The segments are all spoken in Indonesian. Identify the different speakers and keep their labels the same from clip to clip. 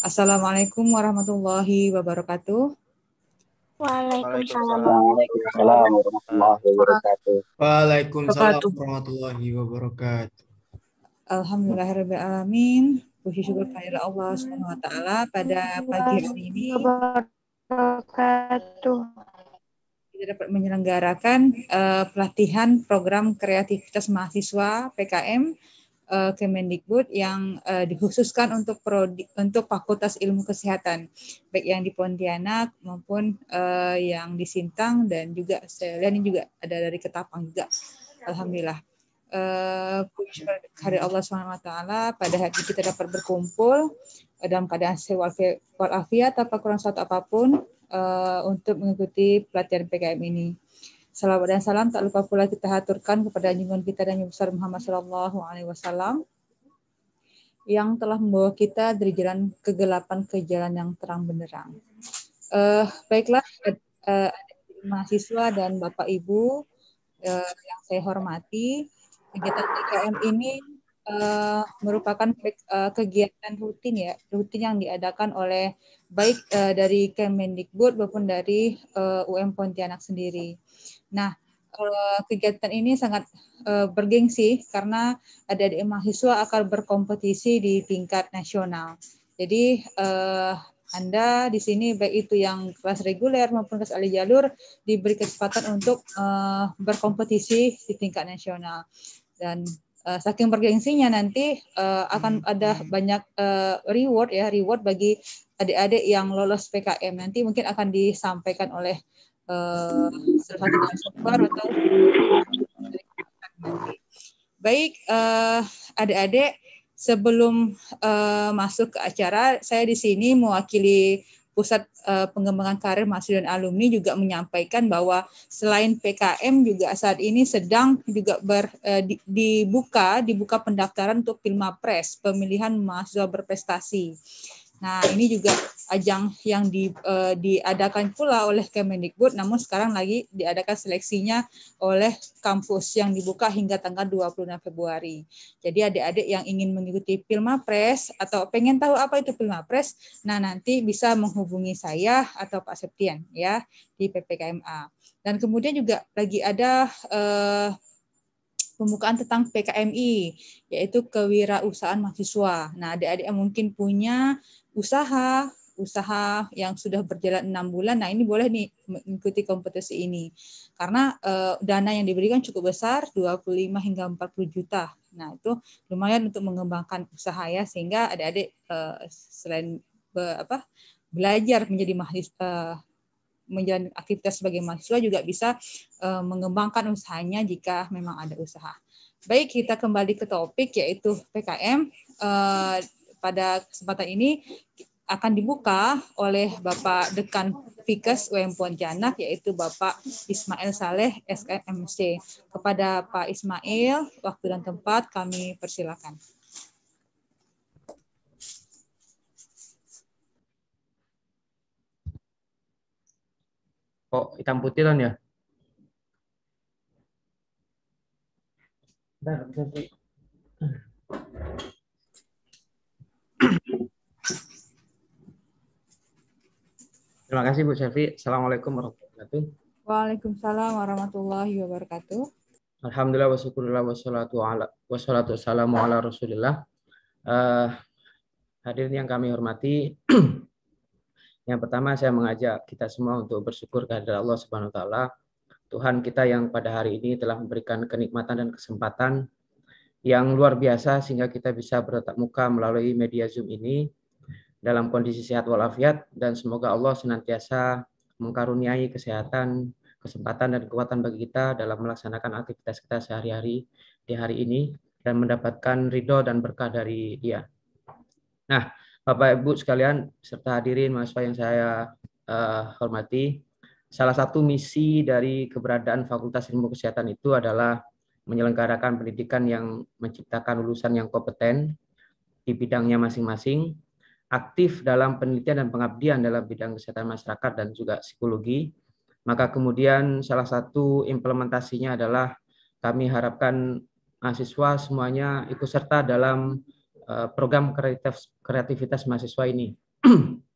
Speaker 1: Assalamualaikum warahmatullahi wabarakatuh.
Speaker 2: Waalaikumsalam.
Speaker 3: Waalaikumsalam warahmatullahi wabarakatuh.
Speaker 4: Waalaikumsalam warahmatullahi wabarakatuh.
Speaker 1: Alhamdulillahirrahmanirrahim. Puji syukur kehadirat Allah Subhanahu wa taala pada pagi hari ini
Speaker 2: Wabarakatuh.
Speaker 1: Dapat menyelenggarakan eh, pelatihan program kreativitas mahasiswa PKM eh, Kemendikbud yang eh, dikhususkan untuk prodi, untuk Fakultas Ilmu Kesehatan baik yang di Pontianak maupun eh, yang di Sintang dan juga saya lihat ini juga ada dari Ketapang juga. Alhamdulillah. Eh, syukur kehadirat Allah taala pada hari kita dapat berkumpul eh, dalam keadaan sehat walafiat tanpa kurang suatu apa pun eh, untuk mengikuti pelatihan PKM ini. Salawat dan salam tak lupa pula kita haturkan kepada junjungan kita dan Nabi besar Muhammad Sallallahu Alaihi Wasallam yang telah membawa kita dari jalan kegelapan ke jalan yang terang benderang. Eh, baiklah, adik mahasiswa dan bapak ibu eh, yang saya hormati, kegiatan PKM ini eh, merupakan eh, kegiatan rutin ya, rutin yang diadakan oleh baik eh, dari Kemendikbud maupun dari eh, UM Pontianak sendiri. Nah, eh, kegiatan ini sangat eh, bergengsi karena adik-adik mahasiswa akan berkompetisi di tingkat nasional. Jadi eh, anda di sini baik itu yang kelas reguler maupun kelas alih jalur diberi kesempatan untuk eh, berkompetisi di tingkat nasional dan eh, saking bergengsinya nanti eh, akan ada banyak eh, reward ya reward bagi adik-adik yang lolos PKM nanti mungkin akan disampaikan oleh eh, salah satu narasumber atau baik eh, adik-adik sebelum eh, masuk ke acara saya di sini mewakili Pusat eh, Pengembangan Karir Mahasiswa dan Alumni juga menyampaikan bahwa selain PKM juga saat ini sedang juga ber, eh, di- dibuka dibuka pendaftaran untuk Pilmapres pemilihan mahasiswa berprestasi. Nah ini juga ajang yang di, eh, diadakan pula oleh Kemendikbud, namun sekarang lagi diadakan seleksinya oleh kampus yang dibuka hingga tanggal 26 Februari. Jadi adik-adik yang ingin mengikuti Pilmapres atau pengen tahu apa itu Pilmapres, nah nanti bisa menghubungi saya atau Pak Septian ya di PPKMA. Dan kemudian juga lagi ada eh, pembukaan tentang PKMI yaitu kewirausahaan mahasiswa. Nah, adik-adik yang mungkin punya usaha usaha yang sudah berjalan enam bulan, nah ini boleh nih mengikuti kompetisi ini karena eh, dana yang diberikan cukup besar 25 hingga 40 juta. Nah itu lumayan untuk mengembangkan usaha ya sehingga adik-adik eh, selain be- apa belajar menjadi mahasiswa menjalani aktivitas sebagai mahasiswa juga bisa eh, mengembangkan usahanya jika memang ada usaha. Baik, kita kembali ke topik yaitu PKM. Eh, pada kesempatan ini akan dibuka oleh Bapak Dekan Fikes UM Pontianak yaitu Bapak Ismail Saleh SKMC. Kepada Pak Ismail, waktu dan tempat kami persilakan.
Speaker 4: Kok hitam putih kan ya? Bentar, bentar. Terima kasih Bu Syafi. Assalamualaikum warahmatullahi wabarakatuh.
Speaker 1: Waalaikumsalam warahmatullahi wabarakatuh.
Speaker 4: Alhamdulillah wa syukurillah wa salatu ala wassalamu ala Rasulillah. Eh, hadirin yang kami hormati, yang pertama saya mengajak kita semua untuk bersyukur kehadirat Allah Subhanahu wa taala. Tuhan kita yang pada hari ini telah memberikan kenikmatan dan kesempatan yang luar biasa sehingga kita bisa bertatap muka melalui media Zoom ini dalam kondisi sehat walafiat dan semoga Allah senantiasa mengkaruniai kesehatan, kesempatan dan kekuatan bagi kita dalam melaksanakan aktivitas kita sehari-hari di hari ini dan mendapatkan ridho dan berkah dari Dia. Nah, Bapak Ibu sekalian serta hadirin mahasiswa yang saya eh, hormati, salah satu misi dari keberadaan Fakultas Ilmu Kesehatan itu adalah menyelenggarakan pendidikan yang menciptakan lulusan yang kompeten di bidangnya masing-masing, aktif dalam penelitian dan pengabdian dalam bidang kesehatan masyarakat dan juga psikologi. Maka kemudian salah satu implementasinya adalah kami harapkan mahasiswa semuanya ikut serta dalam uh, program kreativitas, kreativitas mahasiswa ini.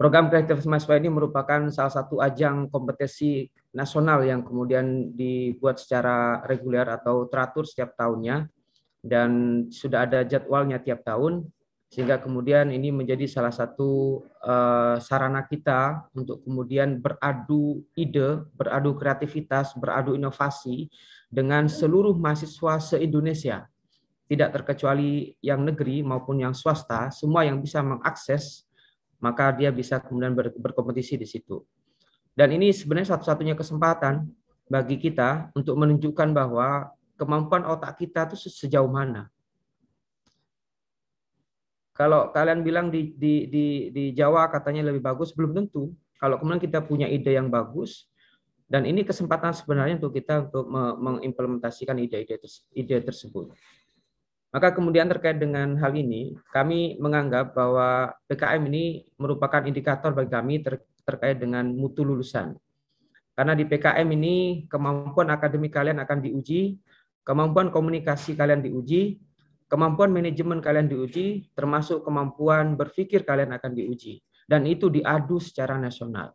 Speaker 4: program kreativitas mahasiswa ini merupakan salah satu ajang kompetisi nasional yang kemudian dibuat secara reguler atau teratur setiap tahunnya dan sudah ada jadwalnya tiap tahun sehingga kemudian ini menjadi salah satu uh, sarana kita untuk kemudian beradu ide, beradu kreativitas, beradu inovasi dengan seluruh mahasiswa se-Indonesia. Tidak terkecuali yang negeri maupun yang swasta, semua yang bisa mengakses, maka dia bisa kemudian ber, berkompetisi di situ. Dan ini sebenarnya satu-satunya kesempatan bagi kita untuk menunjukkan bahwa kemampuan otak kita itu sejauh mana kalau kalian bilang di, di, di, di Jawa katanya lebih bagus, belum tentu. Kalau kemudian kita punya ide yang bagus, dan ini kesempatan sebenarnya untuk kita untuk mengimplementasikan ide-ide ide tersebut. Maka kemudian terkait dengan hal ini, kami menganggap bahwa PKM ini merupakan indikator bagi kami ter, terkait dengan mutu lulusan. Karena di PKM ini kemampuan akademik kalian akan diuji, kemampuan komunikasi kalian diuji, Kemampuan manajemen kalian diuji, termasuk kemampuan berpikir kalian akan diuji. Dan itu diadu secara nasional.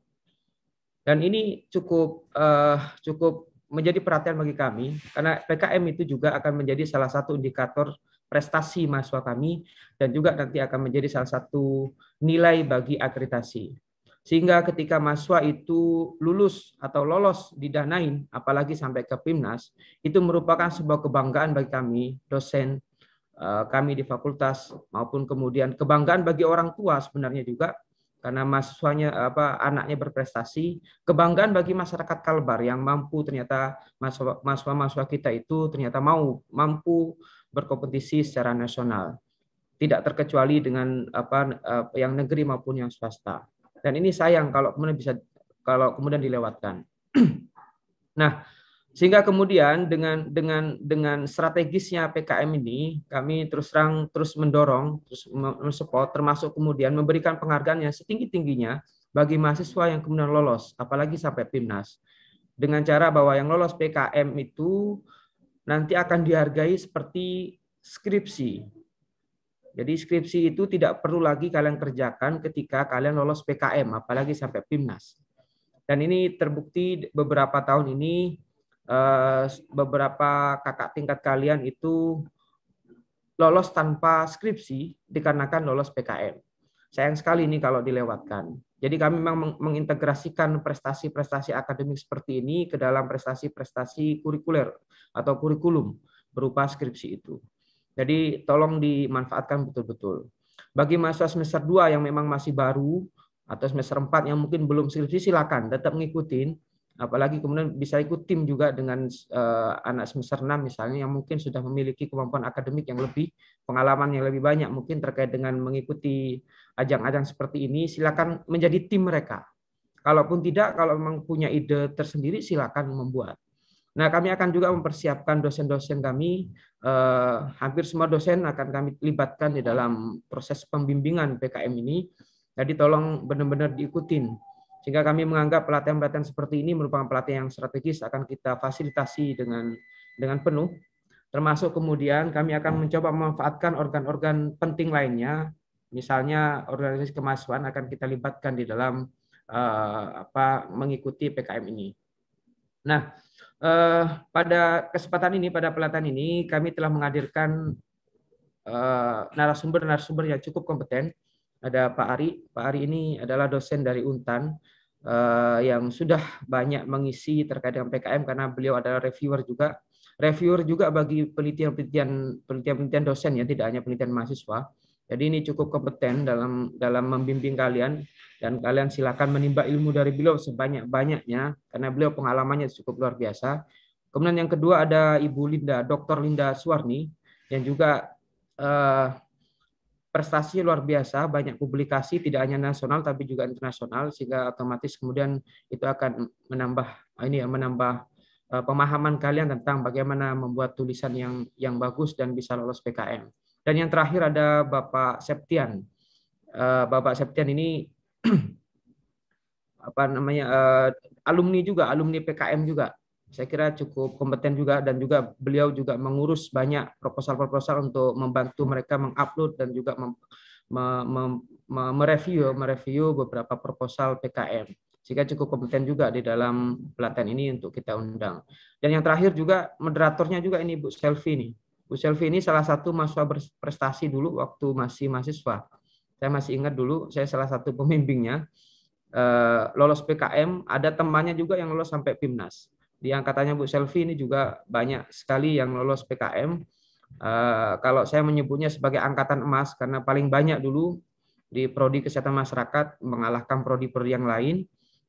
Speaker 4: Dan ini cukup uh, cukup menjadi perhatian bagi kami, karena PKM itu juga akan menjadi salah satu indikator prestasi mahasiswa kami, dan juga nanti akan menjadi salah satu nilai bagi akreditasi. Sehingga ketika mahasiswa itu lulus atau lolos didanain, apalagi sampai ke PIMNAS, itu merupakan sebuah kebanggaan bagi kami, dosen, kami di fakultas maupun kemudian kebanggaan bagi orang tua sebenarnya juga karena mahasiswanya apa anaknya berprestasi. Kebanggaan bagi masyarakat Kalbar yang mampu ternyata mahasiswa-mahasiswa kita itu ternyata mau mampu berkompetisi secara nasional. Tidak terkecuali dengan apa eh, yang negeri maupun yang swasta. Dan ini sayang kalau kemudian bisa kalau kemudian dilewatkan. Nah sehingga kemudian dengan dengan dengan strategisnya PKM ini kami terus terang terus mendorong terus mensupport termasuk kemudian memberikan penghargaan yang setinggi-tingginya bagi mahasiswa yang kemudian lolos apalagi sampai PIMNAS. Dengan cara bahwa yang lolos PKM itu nanti akan dihargai seperti skripsi. Jadi skripsi itu tidak perlu lagi kalian kerjakan ketika kalian lolos PKM apalagi sampai PIMNAS. Dan ini terbukti beberapa tahun ini beberapa kakak tingkat kalian itu lolos tanpa skripsi dikarenakan lolos PKM. Sayang sekali ini kalau dilewatkan. Jadi kami memang mengintegrasikan prestasi-prestasi akademik seperti ini ke dalam prestasi-prestasi kurikuler atau kurikulum berupa skripsi itu. Jadi tolong dimanfaatkan betul-betul. Bagi mahasiswa semester 2 yang memang masih baru atau semester 4 yang mungkin belum skripsi silakan tetap ngikutin apalagi kemudian bisa ikut tim juga dengan uh, anak semester 6 misalnya yang mungkin sudah memiliki kemampuan akademik yang lebih, pengalaman yang lebih banyak mungkin terkait dengan mengikuti ajang-ajang seperti ini, silakan menjadi tim mereka. Kalaupun tidak, kalau memang punya ide tersendiri silakan membuat. Nah, kami akan juga mempersiapkan dosen-dosen kami, eh, hampir semua dosen akan kami libatkan di dalam proses pembimbingan PKM ini. Jadi tolong benar-benar diikutin sehingga kami menganggap pelatihan-pelatihan seperti ini merupakan pelatihan yang strategis akan kita fasilitasi dengan dengan penuh. Termasuk kemudian kami akan mencoba memanfaatkan organ-organ penting lainnya, misalnya organisasi kemahasiswaan akan kita libatkan di dalam uh, apa mengikuti PKM ini. Nah, uh, pada kesempatan ini, pada pelatihan ini, kami telah menghadirkan uh, narasumber-narasumber yang cukup kompeten. Ada Pak Ari. Pak Ari ini adalah dosen dari Untan uh, yang sudah banyak mengisi terkait dengan PKM karena beliau adalah reviewer juga. Reviewer juga bagi penelitian-penelitian penelitian-penelitian dosen ya, tidak hanya penelitian mahasiswa. Jadi ini cukup kompeten dalam dalam membimbing kalian dan kalian silakan menimba ilmu dari beliau sebanyak-banyaknya karena beliau pengalamannya cukup luar biasa. Kemudian yang kedua ada Ibu Linda, Dr. Linda Suwarni yang juga uh, prestasi luar biasa, banyak publikasi tidak hanya nasional tapi juga internasional sehingga otomatis kemudian itu akan menambah ini ya menambah uh, pemahaman kalian tentang bagaimana membuat tulisan yang yang bagus dan bisa lolos PKM. Dan yang terakhir ada Bapak Septian. Uh, Bapak Septian ini apa namanya uh, alumni juga, alumni PKM juga. Saya kira cukup kompeten juga dan juga beliau juga mengurus banyak proposal-proposal untuk membantu mereka mengupload dan juga mem, me, me, me, mereview mereview beberapa proposal PKM sehingga cukup kompeten juga di dalam pelatihan ini untuk kita undang. Dan yang terakhir juga moderatornya juga ini Bu Selvi nih. Bu Selvi ini salah satu mahasiswa berprestasi dulu waktu masih mahasiswa. Saya masih ingat dulu saya salah satu pembimbingnya eh, lolos PKM, ada temannya juga yang lolos sampai PIMNAS di angkatannya Bu Selvi ini juga banyak sekali yang lolos PKM. Uh, eh, kalau saya menyebutnya sebagai angkatan emas karena paling banyak dulu di prodi kesehatan masyarakat mengalahkan prodi-prodi yang lain.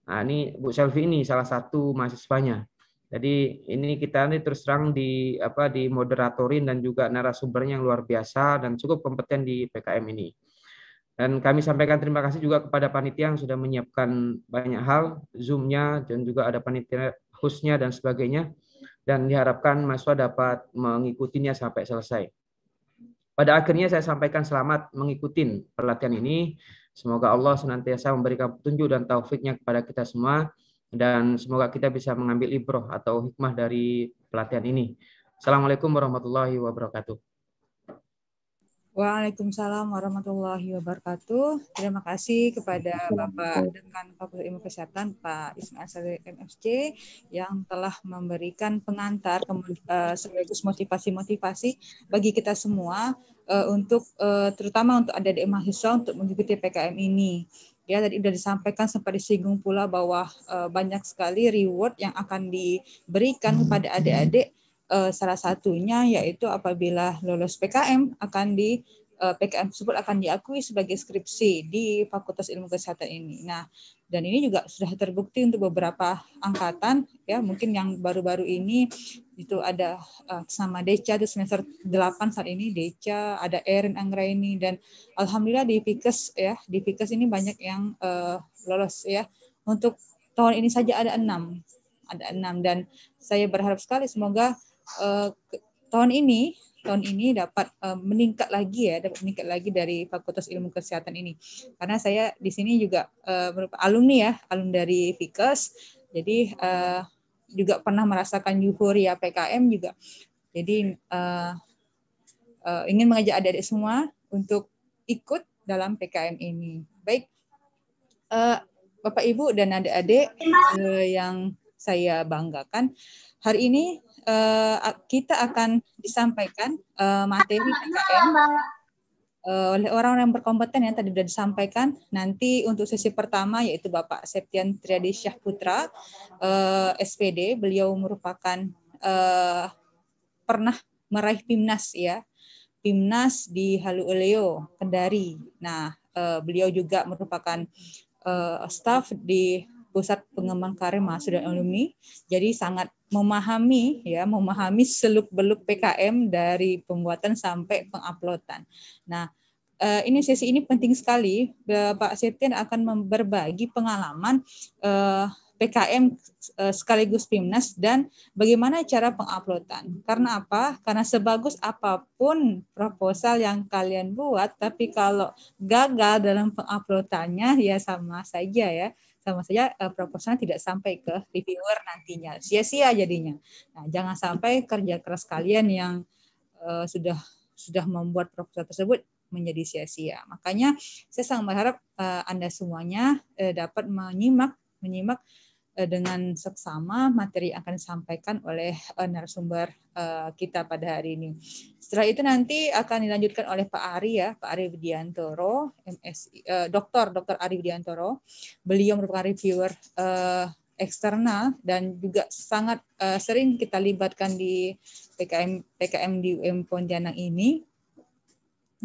Speaker 4: Nah, ini Bu Selvi ini salah satu mahasiswanya. Jadi ini kita ini terus terang di apa di moderatorin dan juga narasumbernya yang luar biasa dan cukup kompeten di PKM ini. Dan kami sampaikan terima kasih juga kepada panitia yang sudah menyiapkan banyak hal, Zoom-nya dan juga ada panitia hostnya dan sebagainya dan diharapkan mahasiswa dapat mengikutinya sampai selesai. Pada akhirnya saya sampaikan selamat mengikuti pelatihan ini. Semoga Allah senantiasa memberikan petunjuk dan taufiknya kepada kita semua dan semoga kita bisa mengambil ibroh atau hikmah dari pelatihan ini. Assalamualaikum warahmatullahi wabarakatuh.
Speaker 1: Waalaikumsalam warahmatullahi wabarakatuh. Terima kasih kepada Bapak Dekan Fakultas Ilmu Kesehatan Pak Ismail Saleh MFC yang telah memberikan pengantar uh, sekaligus motivasi-motivasi bagi kita semua uh, untuk uh, terutama untuk adik-adik mahasiswa untuk mengikuti PKM ini. Ya, tadi sudah disampaikan sempat disinggung pula bahwa banyak sekali reward yang akan diberikan kepada adik-adik uh, salah satunya yaitu apabila lolos PKM akan di eh, PKM tersebut akan diakui sebagai skripsi di Fakultas Ilmu Kesehatan ini. Nah, dan ini juga sudah terbukti untuk beberapa angkatan ya, mungkin yang baru-baru ini itu ada uh, sama Deca itu semester 8 saat ini Deca, ada Erin Anggraini dan alhamdulillah di Fikes ya, di Fikes ini banyak yang uh, lolos ya. Untuk tahun ini saja ada enam ada enam dan saya berharap sekali semoga uh, tahun ini tahun ini dapat uh, meningkat lagi ya, dapat meningkat lagi dari Fakultas Ilmu Kesehatan ini. Karena saya di sini juga uh, alumni ya, alumni dari Fikes. Jadi uh, juga pernah merasakan euforia PKM juga. Jadi uh, uh, ingin mengajak adik-adik semua untuk ikut dalam PKM ini. Baik, uh, Bapak Ibu dan adik-adik uh, yang saya banggakan, hari ini uh, kita akan disampaikan uh, materi uh, eh, oleh orang-orang yang berkompeten yang tadi sudah disampaikan. Nanti untuk sesi pertama yaitu Bapak Septian Triadi Syahputra, uh, SPD. Beliau merupakan uh, pernah meraih PIMNAS ya, PIMNAS di Haluoleo, Kendari. Nah, uh, beliau juga merupakan uh, staf di Pusat Pengembangan Karir Mahasiswa dan Alumni. Jadi sangat memahami ya memahami seluk beluk PKM dari pembuatan sampai penguploadan. Nah uh, ini sesi ini penting sekali. Pak Septian akan berbagi pengalaman eh, PKM eh, sekaligus PIMNAS dan bagaimana cara penguploadan. Karena apa? Karena sebagus apa pun proposal yang kalian buat, tapi kalau gagal dalam penguploadannya ya sama saja ya sama saja uh, proposalnya tidak sampai ke reviewer nantinya. Sia-sia jadinya. Nah, jangan sampai kerja keras kalian yang uh, sudah sudah membuat proposal tersebut menjadi sia-sia. Makanya saya sangat berharap uh, Anda semuanya uh, dapat menyimak menyimak Eh, dengan seksama materi yang akan disampaikan oleh uh, narasumber uh, kita pada hari ini. Setelah itu nanti akan dilanjutkan oleh Pak Ari ya, Pak Ari Widiantoro, MSI, Dokter Dokter Ari Widiantoro. Beliau merupakan reviewer eksternal dan juga sangat sering kita libatkan di PKM PKM di UM Pontianak ini.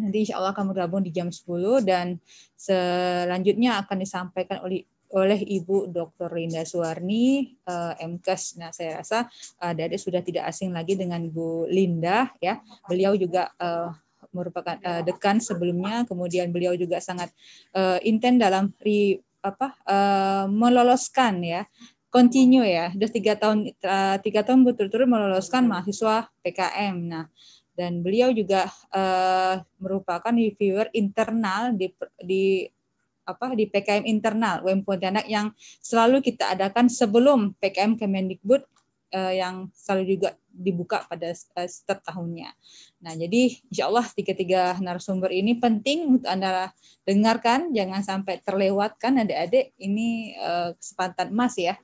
Speaker 1: Nanti insya Allah akan bergabung di jam 10 dan selanjutnya akan disampaikan oleh oleh Ibu Dr. Rinda Suwarni uh, MKes. Nah, saya rasa uh, Dede sudah tidak asing lagi dengan Bu Linda ya. Beliau juga uh, merupakan uh, dekan sebelumnya, kemudian beliau juga sangat uh, intent dalam ri, apa uh, meloloskan ya continue ya, sudah tiga tahun tiga tahun betul-betul meloloskan mahasiswa PKM. Nah, dan beliau juga uh, merupakan reviewer internal di di apa di PKM internal UM Pontianak yang selalu kita adakan sebelum PKM Kemendikbud uh, yang selalu juga dibuka pada uh, setiap tahunnya. Nah, jadi insya Allah tiga-tiga narasumber ini penting untuk Anda dengarkan, jangan sampai terlewatkan adik-adik. Ini uh, kesempatan emas ya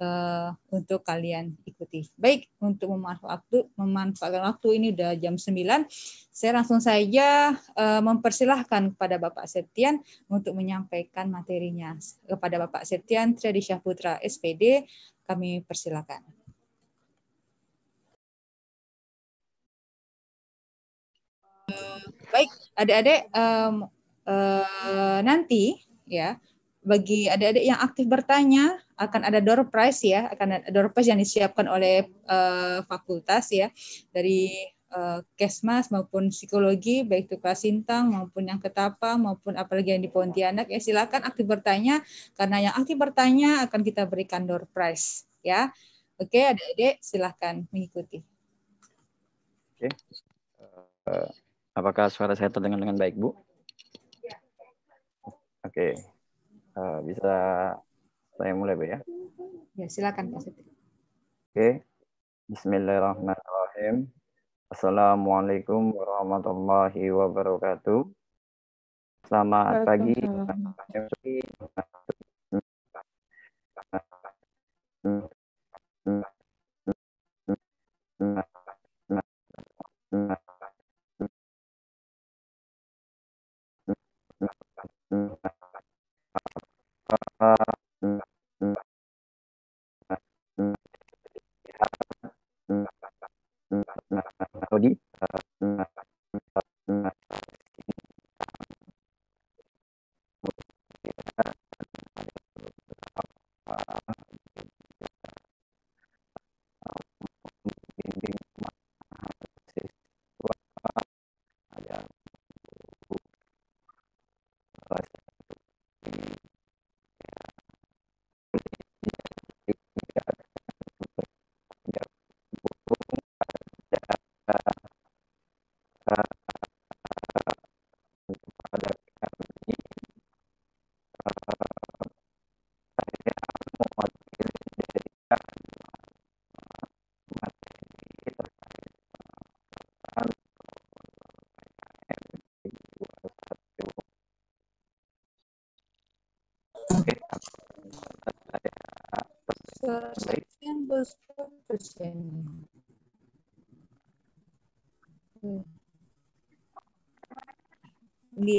Speaker 1: uh, untuk kalian ikuti. Baik, untuk memanfaatkan waktu, ini udah jam 9, saya langsung saja uh, mempersilahkan kepada Bapak Septian untuk menyampaikan materinya. Kepada Bapak Septian Triadi Syahputra SPD, kami persilakan. baik, adik-adik um, uh, nanti ya bagi adik-adik yang aktif bertanya akan ada door prize ya, akan ada door prize yang disiapkan oleh uh, fakultas ya dari uh, Kesmas maupun psikologi baik itu Sintang maupun yang Ketapa maupun apalagi yang di Pontianak ya silakan aktif bertanya karena yang aktif bertanya akan kita berikan door prize ya. Oke, adik-adik silahkan mengikuti.
Speaker 5: Oke. Uh, apakah suara saya terdengar dengan baik, Bu? Oke. Uh, bisa saya mulai, Bu ya?
Speaker 1: Ya, silakan Pak.
Speaker 5: Oke. Bismillahirrahmanirrahim. Assalamualaikum warahmatullahi wabarakatuh. Selamat pagi.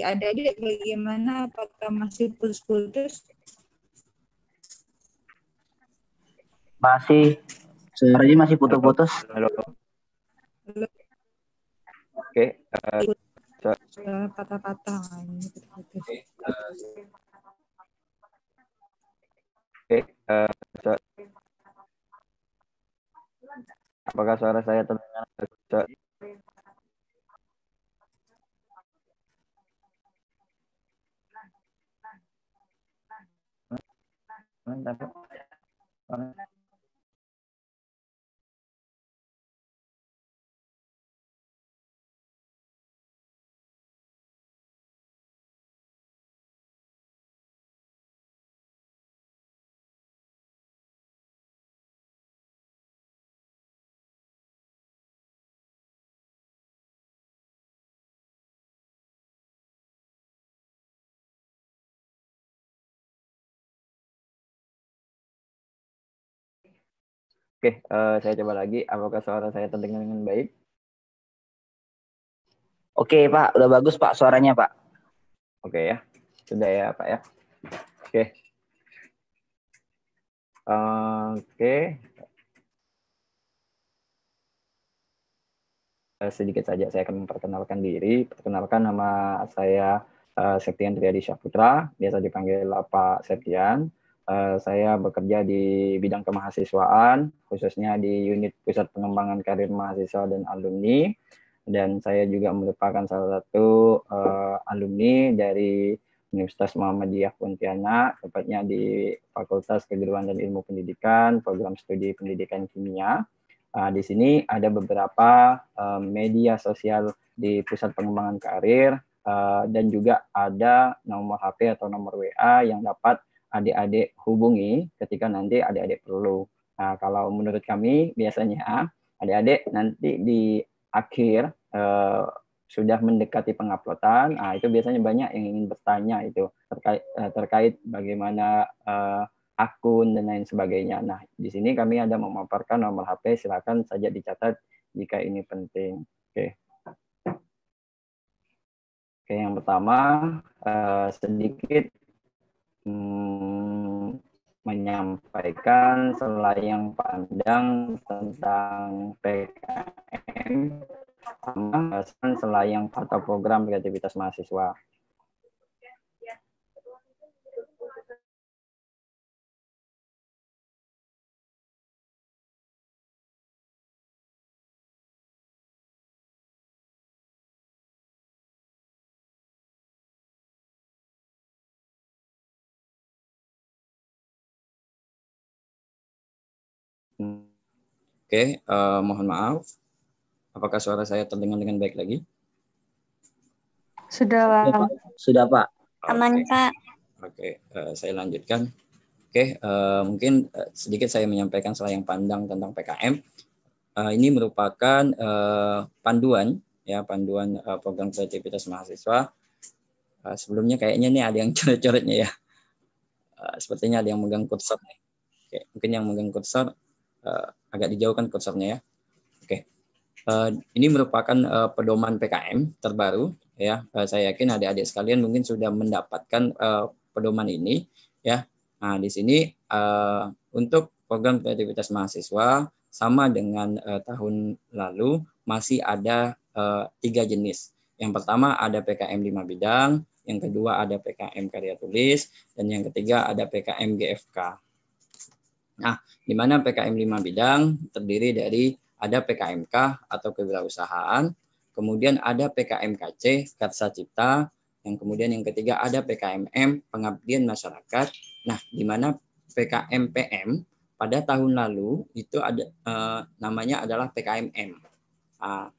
Speaker 1: Adik-adik bagaimana? Apakah masih putus-putus?
Speaker 2: Masih. Suaranya masih putus-putus.
Speaker 5: Halo. Oke.
Speaker 1: Uh, patah-patah.
Speaker 5: Oke, uh, saya coba lagi. Apakah suara saya terdengar dengan baik?
Speaker 2: Oke, Pak. Udah bagus, Pak, suaranya, Pak.
Speaker 5: Oke ya. Sudah ya, Pak ya. Oke. Uh, oke. Uh, sedikit saja saya akan memperkenalkan diri. Perkenalkan nama saya uh, Septian Triadi Syahputra, biasa dipanggil Pak Septian. Uh, saya bekerja di bidang kemahasiswaan, khususnya di unit Pusat Pengembangan Karir Mahasiswa dan Alumni. Dan saya juga merupakan salah satu uh, alumni dari Universitas Muhammadiyah Pontianak, tepatnya di Fakultas Keguruan dan Ilmu Pendidikan, program studi pendidikan kimia. Uh, di sini ada beberapa uh, media sosial di Pusat Pengembangan Karir, uh, dan juga ada nomor HP atau nomor WA yang dapat adik-adik hubungi ketika nanti adik-adik perlu Nah, kalau menurut kami biasanya adik-adik nanti di akhir uh, sudah mendekati penguploadan, nah itu biasanya banyak yang ingin bertanya itu terkait uh, terkait bagaimana uh, akun dan lain sebagainya. Nah, di sini kami ada memaparkan nomor HP, silakan saja dicatat jika ini penting. Oke. Oke, yang pertama uh, sedikit hmm, menyampaikan selayang pandang tentang PKM sama selayang atau program kreativitas mahasiswa. Oke, uh, mohon maaf Apakah suara saya terdengar dengan baik lagi?
Speaker 6: Sudah, Pak.
Speaker 2: Sudah, Pak.
Speaker 6: Aman,
Speaker 5: okay.
Speaker 6: Pak.
Speaker 5: Oke, okay, uh, eh, saya lanjutkan. Oke, okay, uh, eh, mungkin uh, sedikit saya menyampaikan selayang pandang tentang PKM. Uh, ini merupakan uh, panduan ya panduan uh, program kreativitas mahasiswa. Uh, sebelumnya kayaknya nih ada yang coret-coretnya ya. Uh, sepertinya ada yang megang kursor nih. Oke, mungkin yang megang kursor uh, agak dijauhkan kursornya ya. Uh, ini merupakan uh, pedoman PKM terbaru ya. Uh, saya yakin adik-adik sekalian mungkin sudah mendapatkan uh, pedoman ini ya. Nah, di sini uh, untuk program kreativitas mahasiswa sama dengan uh, tahun lalu masih ada uh, tiga jenis. Yang pertama ada PKM 5 bidang, yang kedua ada PKM karya tulis, dan yang ketiga ada PKM GFK. Nah, di mana PKM 5 bidang terdiri dari ada PKMK atau kewirausahaan, kemudian ada PKMKC, Karsa Cipta, yang kemudian yang ketiga ada PKMM, pengabdian masyarakat. Nah, di mana PKMPM pada tahun lalu itu ada eh, namanya adalah PKMM. Ah,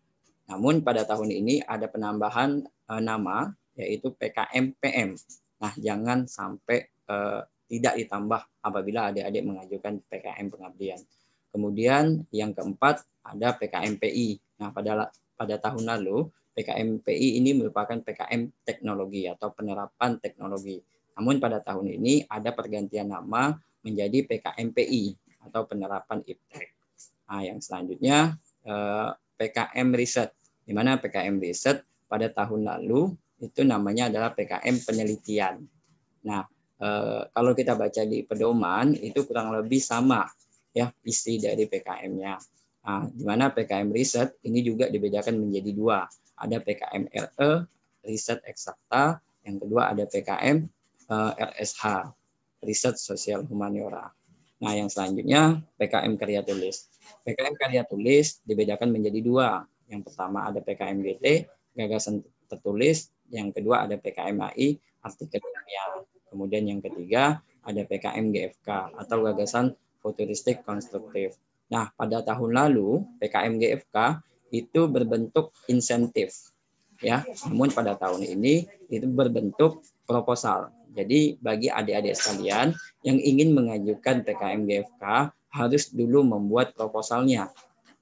Speaker 5: namun pada tahun ini ada penambahan eh, nama yaitu PKMPM. Nah, jangan sampai eh, tidak ditambah apabila adik-adik mengajukan PKM pengabdian. Kemudian yang keempat ada PKMPI. Nah, pada pada tahun lalu PKMPI ini merupakan PKM teknologi atau penerapan teknologi. Namun pada tahun ini ada pergantian nama menjadi PKMPI atau penerapan iptek. Nah, yang selanjutnya eh, PKM riset. Di mana PKM riset pada tahun lalu itu namanya adalah PKM penelitian. Nah, kalau kita baca di pedoman itu kurang lebih sama ya isi dari PKM-nya. Nah, di mana PKM riset ini juga dibedakan menjadi dua. Ada PKM RE, riset eksakta, yang kedua ada PKM uh, eh, RSH, riset sosial humaniora. Nah, yang selanjutnya PKM karya tulis. PKM karya tulis dibedakan menjadi dua. Yang pertama ada PKM GT, gagasan tertulis. Yang kedua ada PKM AI, artikel. Kemudian yang ketiga ada PKM GFK atau gagasan futuristik konstruktif. Nah, pada tahun lalu PKM GFK itu berbentuk insentif ya. Namun pada tahun ini itu berbentuk proposal. Jadi bagi adik-adik sekalian yang ingin mengajukan PKM GFK harus dulu membuat proposalnya.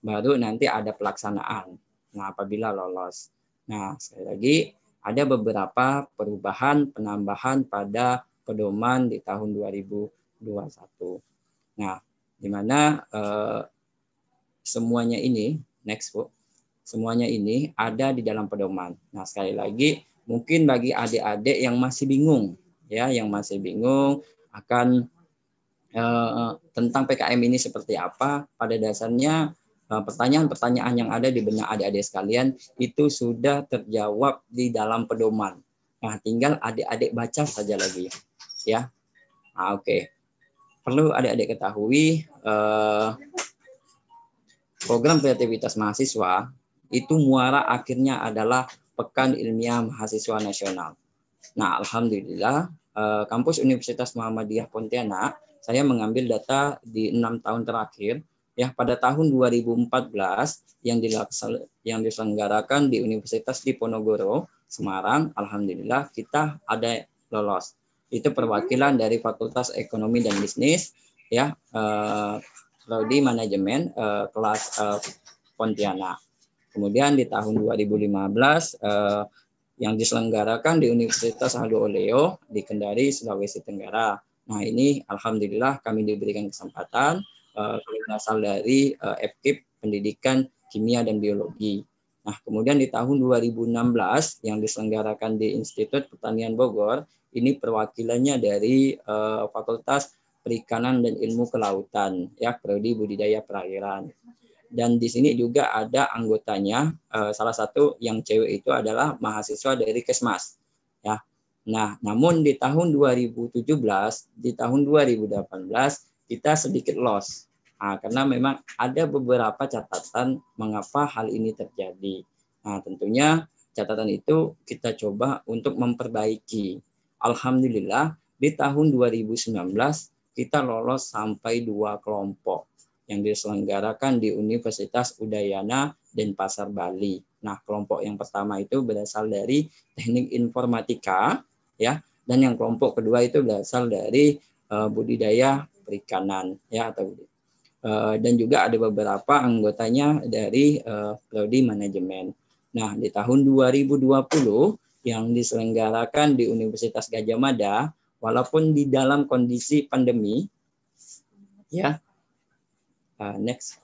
Speaker 5: Baru nanti ada pelaksanaan. Nah, apabila lolos. Nah, sekali lagi ada beberapa perubahan penambahan pada pedoman di tahun 2021. Nah, di mana uh, semuanya ini next Bu semuanya ini ada di dalam pedoman. Nah sekali lagi mungkin bagi adik-adik yang masih bingung ya yang masih bingung akan uh, tentang PKM ini seperti apa pada dasarnya pertanyaan-pertanyaan yang ada di benak adik-adik sekalian itu sudah terjawab di dalam pedoman. Nah tinggal adik-adik baca saja lagi ya. Nah, Oke. Okay perlu adik-adik ketahui eh, program kreativitas mahasiswa itu muara akhirnya adalah Pekan Ilmiah Mahasiswa Nasional. Nah, alhamdulillah eh, kampus Universitas Muhammadiyah Pontianak saya mengambil data di enam tahun terakhir ya pada tahun 2014 yang yang diselenggarakan di Universitas Diponegoro Semarang alhamdulillah kita ada lolos itu perwakilan dari Fakultas Ekonomi dan Bisnis ya eh, prodi manajemen uh, kelas uh, Pontianak. Kemudian di tahun 2015 uh, yang diselenggarakan di Universitas Aldo Oleo di Kendari, Sulawesi Tenggara. Nah ini Alhamdulillah kami diberikan kesempatan uh, berasal dari uh, FKIP Pendidikan Kimia dan Biologi. Nah kemudian di tahun 2016 yang diselenggarakan di Institut Pertanian Bogor, ini perwakilannya dari uh, Fakultas Perikanan dan Ilmu Kelautan, ya Prodi Budidaya Perairan. Dan di sini juga ada anggotanya uh, salah satu yang cewek itu adalah mahasiswa dari Kesmas ya. Nah namun di tahun 2017 di tahun 2018 kita sedikit loss nah, karena memang ada beberapa catatan mengapa hal ini terjadi nah tentunya catatan itu kita coba untuk memperbaiki alhamdulillah di tahun 2019 kita lolos sampai dua kelompok yang diselenggarakan di Universitas Udayana dan Pasar Bali. Nah, kelompok yang pertama itu berasal dari teknik informatika ya, dan yang kelompok kedua itu berasal dari uh, budidaya perikanan ya atau dan juga ada beberapa anggotanya dari prodi manajemen. Nah, di tahun 2020 yang diselenggarakan di Universitas Gajah Mada, walaupun di dalam kondisi pandemi, ya Uh, next.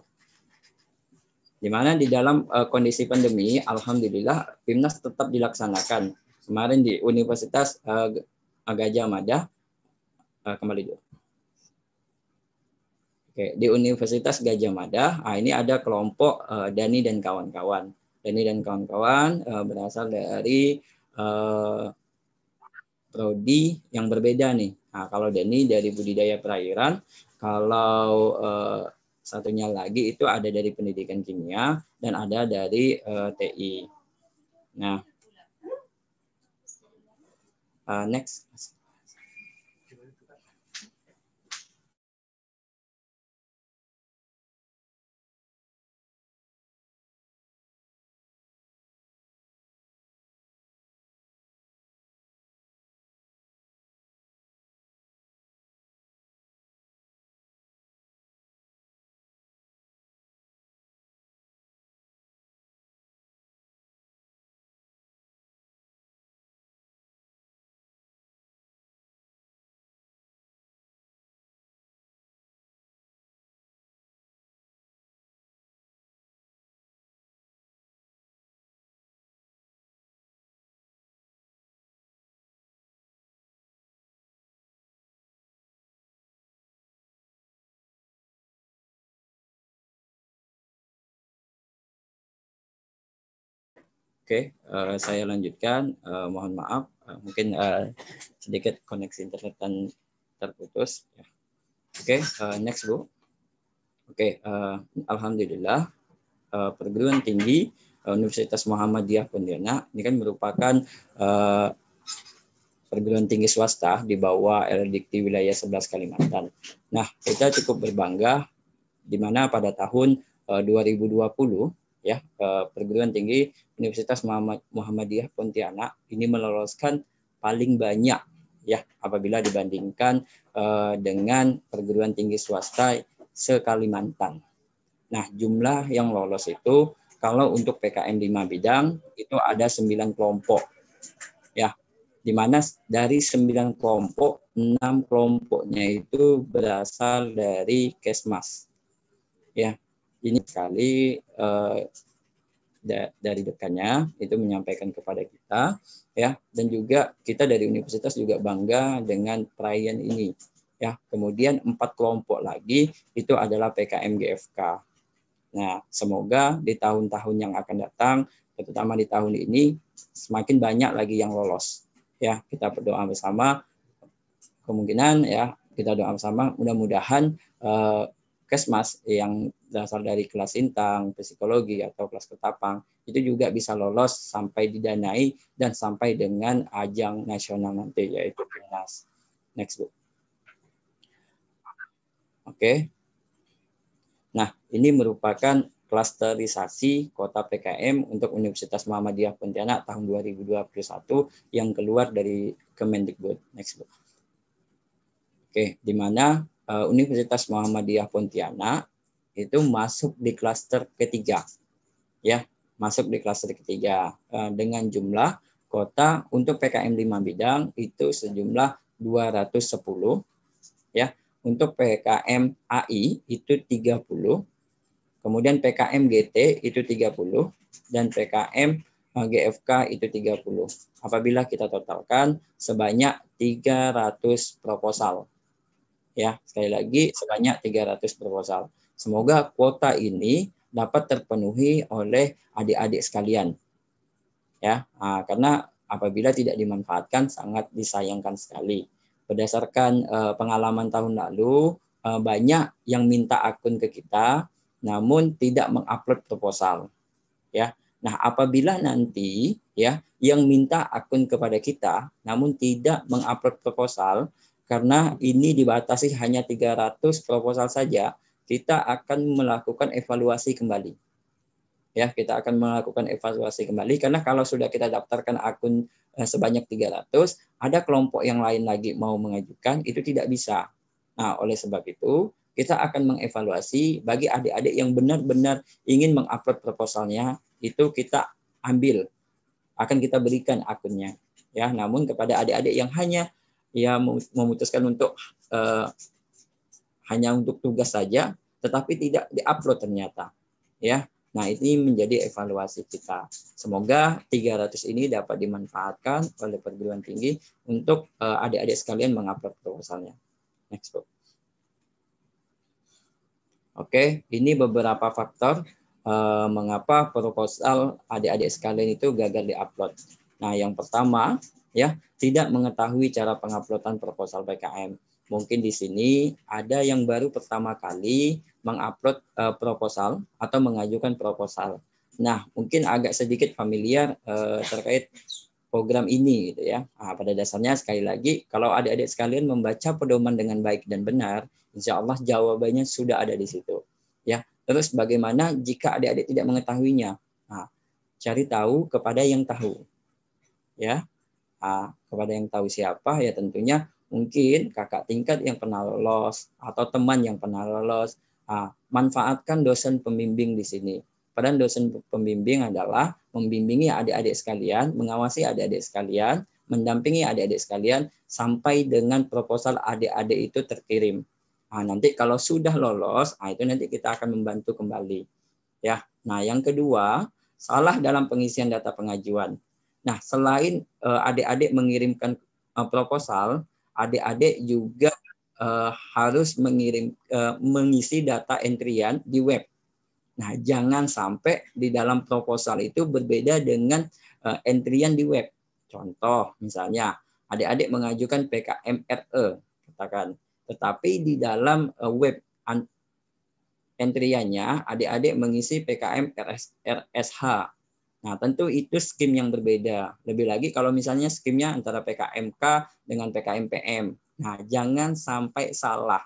Speaker 5: Di mana di dalam uh, kondisi pandemi, alhamdulillah PIMNAS tetap dilaksanakan. Kemarin di Universitas uh, Gajah Mada, uh, kembali dulu. Oke, di Universitas Gajah Mada, nah ini ada kelompok uh, Dani dan kawan-kawan. Dani dan kawan-kawan uh, berasal dari uh, prodi yang berbeda nih. Nah, kalau Dani dari budidaya perairan, kalau uh, satunya lagi itu ada dari pendidikan kimia dan ada dari uh, TI. Nah, uh, next. Oke, uh, saya lanjutkan. Uh, mohon maaf, uh, mungkin uh, sedikit koneksi internet dan terputus. Ya. Oke, uh, next bu. Oke, uh, alhamdulillah uh, perguruan tinggi uh, Universitas Muhammadiyah Pontianak ini kan merupakan uh, perguruan tinggi swasta di bawah LDikti wilayah 11 Kalimantan. Nah, kita cukup berbangga di mana pada tahun uh, 2020 ya perguruan tinggi Universitas Muhammad, Muhammadiyah Pontianak ini meloloskan paling banyak ya apabila dibandingkan uh, dengan perguruan tinggi swasta se-Kalimantan. Nah, jumlah yang lolos itu kalau untuk PKM 5 bidang itu ada 9 kelompok. Ya, di mana dari 9 kelompok, 6 kelompoknya itu berasal dari Kesmas. Ya, ini sekali da dari dekannya itu menyampaikan kepada kita ya. Dan juga kita dari universitas juga bangga dengan perayaan ini ya. Kemudian empat kelompok lagi itu adalah PKM GFK nah semoga di tahun-tahun yang akan datang terutama di tahun ini semakin banyak lagi yang lolos ya. Kita berdoa bersama kemungkinan ya kita doa bersama mudah-mudahan uh, kesmas yang berasal dari kelas intang, psikologi atau kelas ketapang itu juga bisa lolos sampai didanai dan sampai dengan ajang nasional nanti yaitu Timnas. Next bu. Oke. Nah, ini merupakan klasterisasi kota PKM untuk Universitas Muhammadiyah Pontianak tahun 2021 yang keluar dari Kemendikbud. Next bu. Oke, di mana uh, Universitas Muhammadiyah Pontianak itu masuk di klaster ketiga. Ya, masuk di klaster ketiga eh, dengan jumlah kota untuk PKM 5 bidang itu sejumlah 210 ya. Untuk PKM AI itu 30. Kemudian PKM GT itu 30 dan PKM eh, GFK itu 30. Apabila kita totalkan sebanyak 300 proposal. Ya, sekali lagi sebanyak 300 proposal. Semoga kuota ini dapat terpenuhi oleh adik-adik sekalian. Ya, karena apabila tidak dimanfaatkan sangat disayangkan sekali berdasarkan uh, pengalaman tahun lalu uh, banyak yang minta akun ke kita namun tidak mengupload proposal ya nah apabila nanti ya yang minta akun kepada kita namun tidak mengupload proposal karena ini dibatasi hanya 300 proposal saja kita akan melakukan evaluasi kembali ya kita akan melakukan evaluasi kembali karena kalau sudah kita daftarkan akun Eh, sebanyak 300, ada kelompok yang lain lagi mau mengajukan, itu tidak bisa. Nah, oleh sebab itu, kita akan mengevaluasi bagi adik-adik yang benar-benar ingin mengupload proposalnya, itu kita ambil, akan kita berikan akunnya. Ya, namun kepada adik-adik yang hanya ya memutuskan untuk uh, hanya untuk tugas saja, tetapi tidak diupload ternyata. Ya, Nah, ini menjadi evaluasi kita. Semoga 300 ini dapat dimanfaatkan oleh perguruan tinggi untuk eh, adik-adik sekalian mengupload proposalnya. Next, Bu. Oke, ini beberapa faktor uh, mengapa proposal adik-adik sekalian itu gagal diupload. Nah, yang pertama, ya, tidak mengetahui cara penguploadan proposal PKM. Mungkin di sini ada yang baru pertama kali mengupload uh, proposal atau mengajukan proposal. Nah, mungkin agak sedikit familiar uh, terkait program ini gitu ya. Nah, pada dasarnya sekali lagi kalau adik-adik sekalian membaca pedoman dengan baik dan benar, insya Allah jawabannya sudah ada di situ. Ya, terus bagaimana jika adik-adik tidak mengetahuinya? Nah, cari tahu kepada yang tahu. Ya, nah, kepada yang tahu siapa ya tentunya mungkin kakak tingkat yang pernah lolos atau teman yang pernah lolos manfaatkan dosen pembimbing di sini. Peran dosen pembimbing adalah membimbingi adik-adik sekalian, mengawasi adik-adik sekalian, mendampingi adik-adik sekalian sampai dengan proposal adik-adik itu terkirim. Nah, nanti kalau sudah lolos, nah itu nanti kita akan membantu kembali. Ya. Nah, yang kedua, salah dalam pengisian data pengajuan. Nah, selain eh, adik-adik mengirimkan eh, proposal, adik-adik juga uh, harus mengirim mengisi data entrian di web. Nah, jangan sampai di dalam proposal itu berbeda dengan uh, entrian di web. Contoh, misalnya adik-adik mengajukan PKMRE, katakan, tetapi di dalam uh, web entriannya adik-adik mengisi PKM RS, RSH. Nah, tentu itu skim yang berbeda. Lebih lagi kalau misalnya skimnya antara PKMK dengan PKMPM. Nah, jangan sampai salah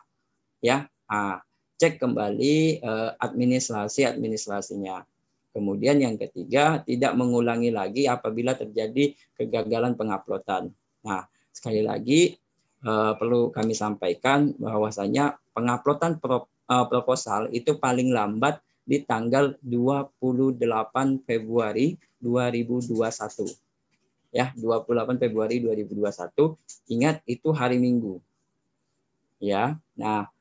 Speaker 5: ya. Nah, cek kembali eh, administrasi administrasinya. Kemudian yang ketiga, tidak mengulangi lagi apabila terjadi kegagalan penguploadan. Nah, sekali lagi eh, perlu kami sampaikan bahwasanya penguploadan pro, eh, proposal itu paling lambat di tanggal 28 Februari 2021 ya 28 Februari 2021 ingat itu hari Minggu. Ya nah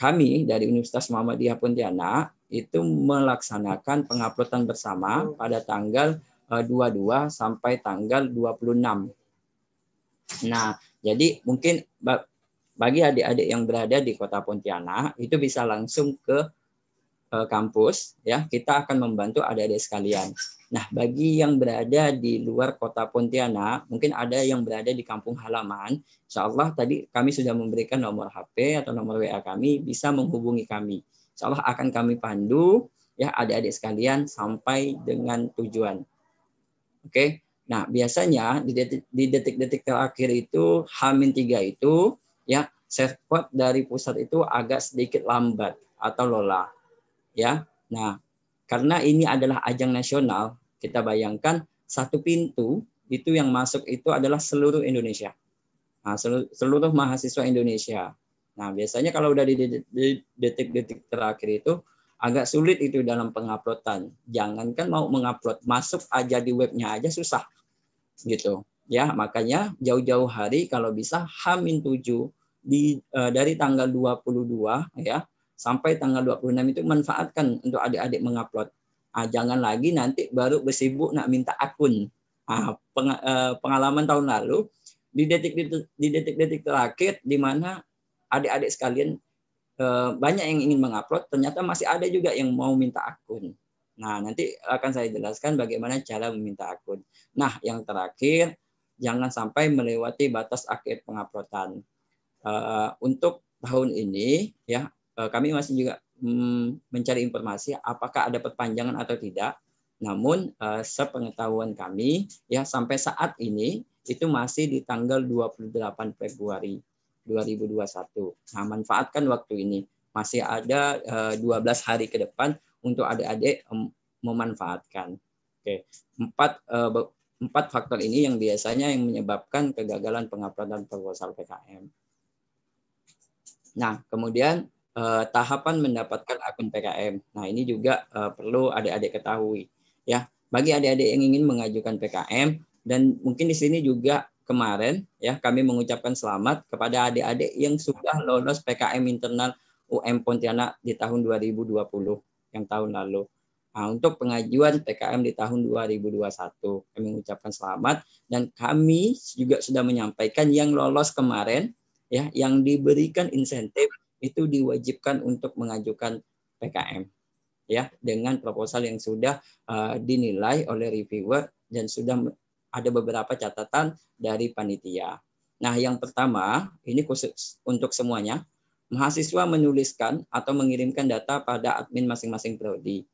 Speaker 5: kami dari Universitas Muhammadiyah Pontianak itu melaksanakan penguploadan bersama pada tanggal 22 eh, sampai tanggal 26 nah jadi mungkin bagi adik-adik yang berada di kota Pontianak itu bisa langsung ke kampus ya kita akan membantu adik-adik sekalian Nah, bagi yang berada di luar kota Pontianak, mungkin ada yang berada di kampung halaman, insya Allah tadi kami sudah memberikan nomor HP atau nomor WA kami, bisa menghubungi kami. Insya Allah akan kami pandu ya adik-adik sekalian sampai dengan tujuan. Oke, nah biasanya di detik-detik terakhir itu Hamin 3 itu ya server dari pusat itu agak sedikit lambat atau lola. Ya, nah karena ini adalah ajang nasional, kita bayangkan satu pintu itu yang masuk itu adalah seluruh Indonesia. Nah, seluruh, mahasiswa Indonesia. Nah, biasanya kalau udah di detik-detik terakhir itu agak sulit itu dalam penguploadan. Jangankan mau mengupload, masuk aja di webnya aja susah. Gitu. Ya, makanya jauh-jauh hari kalau bisa Hamin 7 di uh, dari tanggal 22 ya sampai tanggal 26 itu manfaatkan untuk adik-adik mengupload. Ah, jangan lagi nanti baru bersibuk nak minta akun. Ah, uh, pengalaman tahun lalu di detik-detik di detik-detik terakhir di mana adik-adik sekalian uh, banyak yang ingin mengupload, ternyata masih ada juga yang mau minta akun. Nah, nanti akan saya jelaskan bagaimana cara meminta akun. Nah, yang terakhir jangan sampai melewati batas akhir penguploadan. Uh, untuk tahun ini ya kami masih juga um, mencari informasi apakah ada perpanjangan atau tidak. Namun uh, sepengetahuan kami ya sampai saat ini itu masih di tanggal 28 Februari 2021. Nah, manfaatkan waktu ini. Masih ada uh, 12 hari ke depan untuk adik-adik memanfaatkan. Oke, empat empat faktor ini yang biasanya yang menyebabkan kegagalan penguploadan proposal PKM. Nah, kemudian eh, tahapan mendapatkan akun PKM. Nah, ini juga eh, perlu adik-adik ketahui. Ya, bagi adik-adik yang ingin mengajukan PKM dan mungkin di sini juga kemarin ya kami mengucapkan selamat kepada adik-adik yang sudah lolos PKM internal UM Pontianak di tahun 2020 yang tahun lalu. Nah, untuk pengajuan PKM di tahun 2021 kami mengucapkan selamat dan kami juga sudah menyampaikan yang lolos kemarin ya yang diberikan insentif itu diwajibkan untuk mengajukan PKM ya dengan proposal yang sudah uh, dinilai oleh reviewer dan sudah ada beberapa catatan dari panitia. Nah, yang pertama, ini khusus untuk semuanya, mahasiswa menuliskan atau mengirimkan data pada admin masing-masing prodi.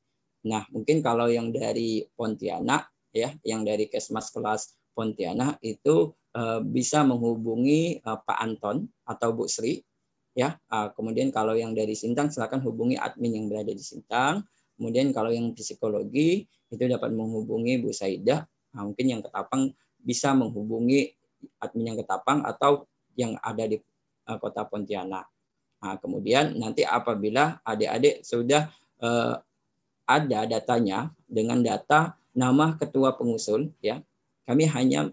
Speaker 5: Nah, mungkin kalau yang dari Pontianak ya, yang dari Kesmas kelas Pontianak itu uh, bisa menghubungi uh, Pak Anton atau Bu Sri ya. Uh, kemudian kalau yang dari Sintang silakan hubungi admin yang berada di Sintang. Kemudian kalau yang psikologi itu dapat menghubungi Bu Saida. Nah, mungkin yang Ketapang bisa menghubungi admin yang Ketapang atau yang ada di uh, Kota Pontianak. Nah, kemudian nanti apabila adik-adik sudah uh, ada datanya dengan data nama ketua pengusul ya kami hanya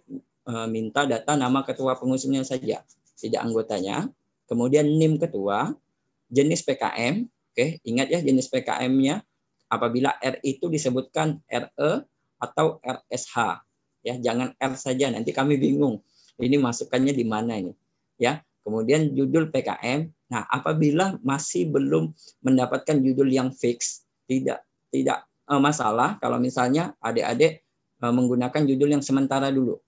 Speaker 5: uh, minta data nama ketua pengusulnya saja tidak anggotanya kemudian nim ketua jenis PKM oke ingat ya jenis PKM-nya apabila R itu disebutkan RE atau RSH ya jangan R saja nanti kami bingung ini masukannya di mana ini ya kemudian judul PKM nah apabila masih belum mendapatkan judul yang fix tidak tidak uh, masalah kalau misalnya adik-adik uh, menggunakan judul yang sementara dulu.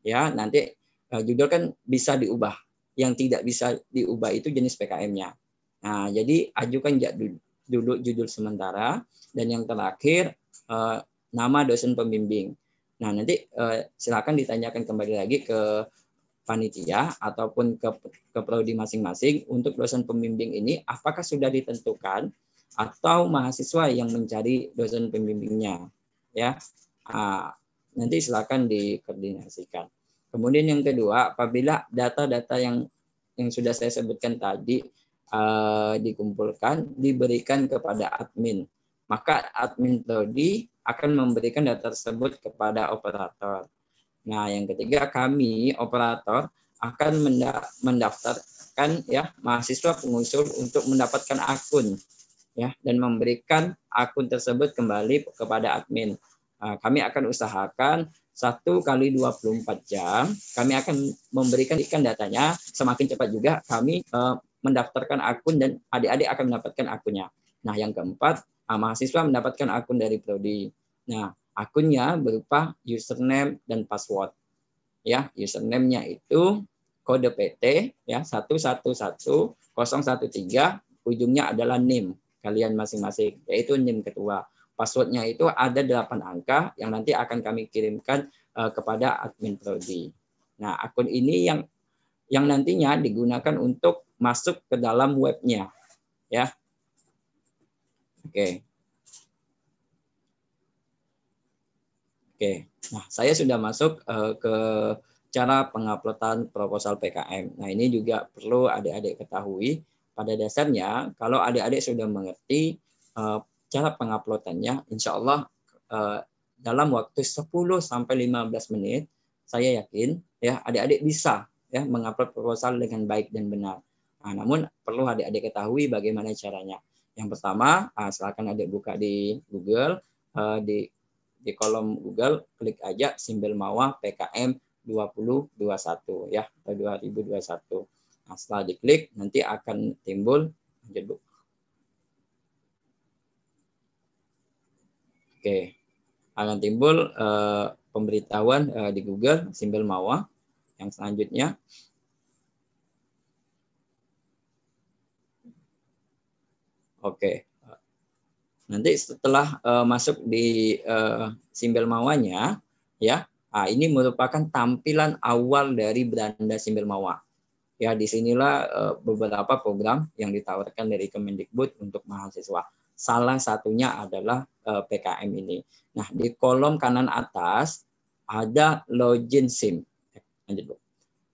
Speaker 5: Ya, nanti uh, judul kan bisa diubah. Yang tidak bisa diubah itu jenis PKM-nya. Nah, jadi ajukan dulu judul sementara dan yang terakhir uh, nama dosen pembimbing. Nah, nanti uh, silakan ditanyakan kembali lagi ke panitia ataupun ke, ke prodi masing-masing untuk dosen pembimbing ini apakah sudah ditentukan atau mahasiswa yang mencari dosen pembimbingnya ya nah, nanti silakan dikoordinasikan kemudian yang kedua apabila data-data yang yang sudah saya sebutkan tadi uh, dikumpulkan diberikan kepada admin maka admin prodi akan memberikan data tersebut kepada operator nah yang ketiga kami operator akan mendaftarkan ya mahasiswa pengusul untuk mendapatkan akun ya dan memberikan akun tersebut kembali kepada admin. Nah, kami akan usahakan satu kali 24 jam kami akan memberikan ikan datanya semakin cepat juga kami uh, mendaftarkan akun dan adik-adik akan mendapatkan akunnya. Nah, yang keempat, uh, mahasiswa mendapatkan akun dari prodi. Nah, akunnya berupa username dan password. Ya, username-nya itu kode PT ya 111013 ujungnya adalah NIM kalian masing-masing, yaitu NIM ketua. Passwordnya itu ada 8 angka yang nanti akan kami kirimkan uh, kepada admin prodi. Nah, akun ini yang yang nantinya digunakan untuk masuk ke dalam webnya, ya. Oke. Oke. Nah, saya sudah masuk uh, ke cara penguploadan proposal PKM. Nah, ini juga perlu adik-adik ketahui pada dasarnya kalau adik-adik sudah mengerti uh, cara penguploadannya insya Allah uh, dalam waktu 10 sampai 15 menit saya yakin ya adik-adik bisa ya mengupload proposal dengan baik dan benar. Nah, namun perlu adik-adik ketahui bagaimana caranya. Yang pertama, uh, silakan adik buka di Google uh, di di kolom Google klik aja simbol mawar PKM 2021 ya atau 2021. Nah, setelah diklik nanti akan timbul lanjut. Oke, akan timbul uh, pemberitahuan uh, di Google simbol mawa yang selanjutnya. Oke, nanti setelah uh, masuk di uh, simbol mawanya, ya, nah, ini merupakan tampilan awal dari beranda simbol mawa. Ya, di sinilah uh, beberapa program yang ditawarkan dari Kemendikbud untuk mahasiswa. Salah satunya adalah PKM ini. Nah, di kolom kanan atas ada login SIM. Lanjut, Bu.